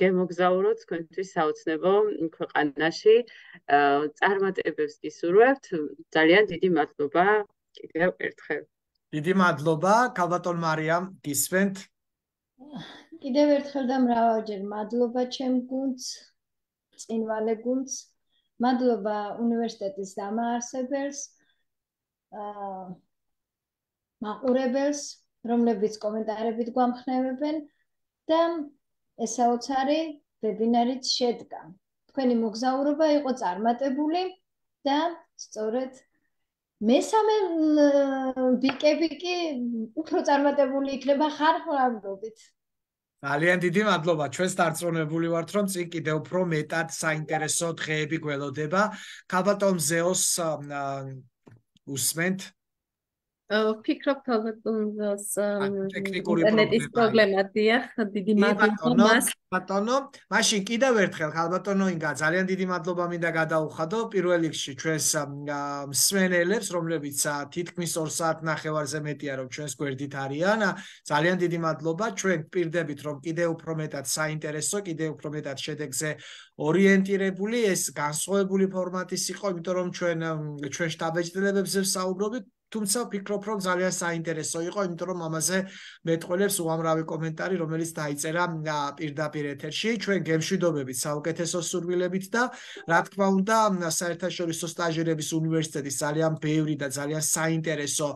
გემოგზაუროთ თქვენთვის საოცნებო ქვეყანაში. წარმატებებს გისურვებთ. ძალიან დიდი მადლობა კიდევ ერთხელ. დიდი მადლობა. კალბატონ მარიამ გისვენთ კიდევ ერთხელ და მრავალჯერ. მადლობა ჩემ გუნდს წინვალე გუნდს მადლობა უნივერსიტეტის დამაარსებელს აა მაყურებელს რომლებიც კომენტარებით გვამხნევებენ და ეს საოცარი ვებინარიც შედგა. თქვენი მოგზაურობა იყო წარმატებული და სწორედ მესამე ბიკები კი უფრო წარმატებული იქნება ხარხლავდობით ძალიან დიდი მადლობა. ჩვენს დარწმუნებული ვართ, რომ წინ კიდევ უფრო მეტად საინტერესო დღეები გველოდება. ქალბატონ ზეოს უსმენთ ვფიქრობ თალბატონს ტექნიკური პრობლემაა დიდი მადლობა მას. ბატონო მაშინ კიდევ ერთხელ ხალბატონო ინგა ძალიან დიდი მადლობა მინდა გადაუხადო. პირველ რიგში ჩვენს მსმენელებს რომლებიც თითქმის 2 საათ ნახევარზე მეტია რომ ჩვენს გვერდით არიან. ძალიან დიდი მადლობა. ჩვენ პირდებით რომ კიდევ უფრო მეტად საინტერესო კიდევ უფრო მეტად შედეგზე ორიენტირებული ეს განსხვავებული ფორმატის იყო იმიტომ რომ ჩვენ ჩვენ შტაბეჭდილებებზე ვსაუბრობთ თუმცა ვფიქრობ, რომ ძალიან საინტერესო იყო, იმიტომ რომ ამაზე მეტყველებს უამრავი კომენტარი, რომელიც დაიწერა პირდაპირ ეთერში. ჩვენ გემშვიდობებით საუკეთესო სურვილებით და რა თქმა უნდა, საერთაშორისო სტაჟირების უნივერსიტეტის ძალიან ბევრი და ძალიან საინტერესო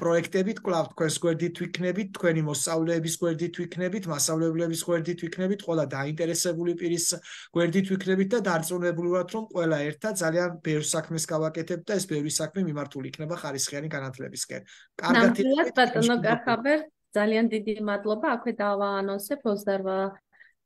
პროექტებით კლავ თქვენს გვერდით ვიქნებით, თქვენი მოსწავლეების გვერდით ვიქნებით, მასწავლებლების გვერდით ვიქნებით, ყველა დაინტერესებული პირის გვერდით ვიქნებით და დარწმუნებული ვართ, რომ ყველა ერთად ძალიან ბევრ საქმეს გავაკეთებთ და ეს ბევრი საქმე მიმართული იქნება ხარისხიანი განათლებისკენ. კარგად ითვლით ბატონო კახაბერ, ძალიან დიდი მადლობა. აქვე დავაანონსებ 28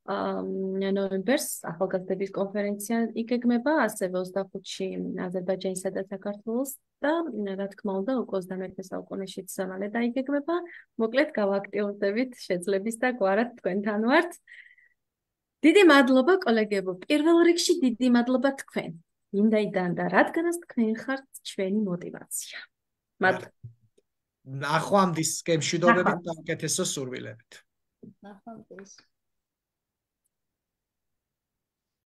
ნოემბერს ახალგაზრდების კონფერენცია იგეგმება, ასევე 25-ში აზერბაიჯანისა და საქართველოს და რა თქმა უნდა, 21 საუკუნეშიც მალე დაიგეგმება. მოკლედ გავააქტიურდებით, შეძლების და გვარად თქვენთან ვართ. დიდი მადლობა კოლეგებო. პირველ რიგში დიდი მადლობა თქვენ. იმდაიდან და რადგანაც თქვენ ხართ ჩვენი мотиваცია. მათ ნახვამდის გემშვიდობებით და უკეთესო სურვილებით. ნახვამდის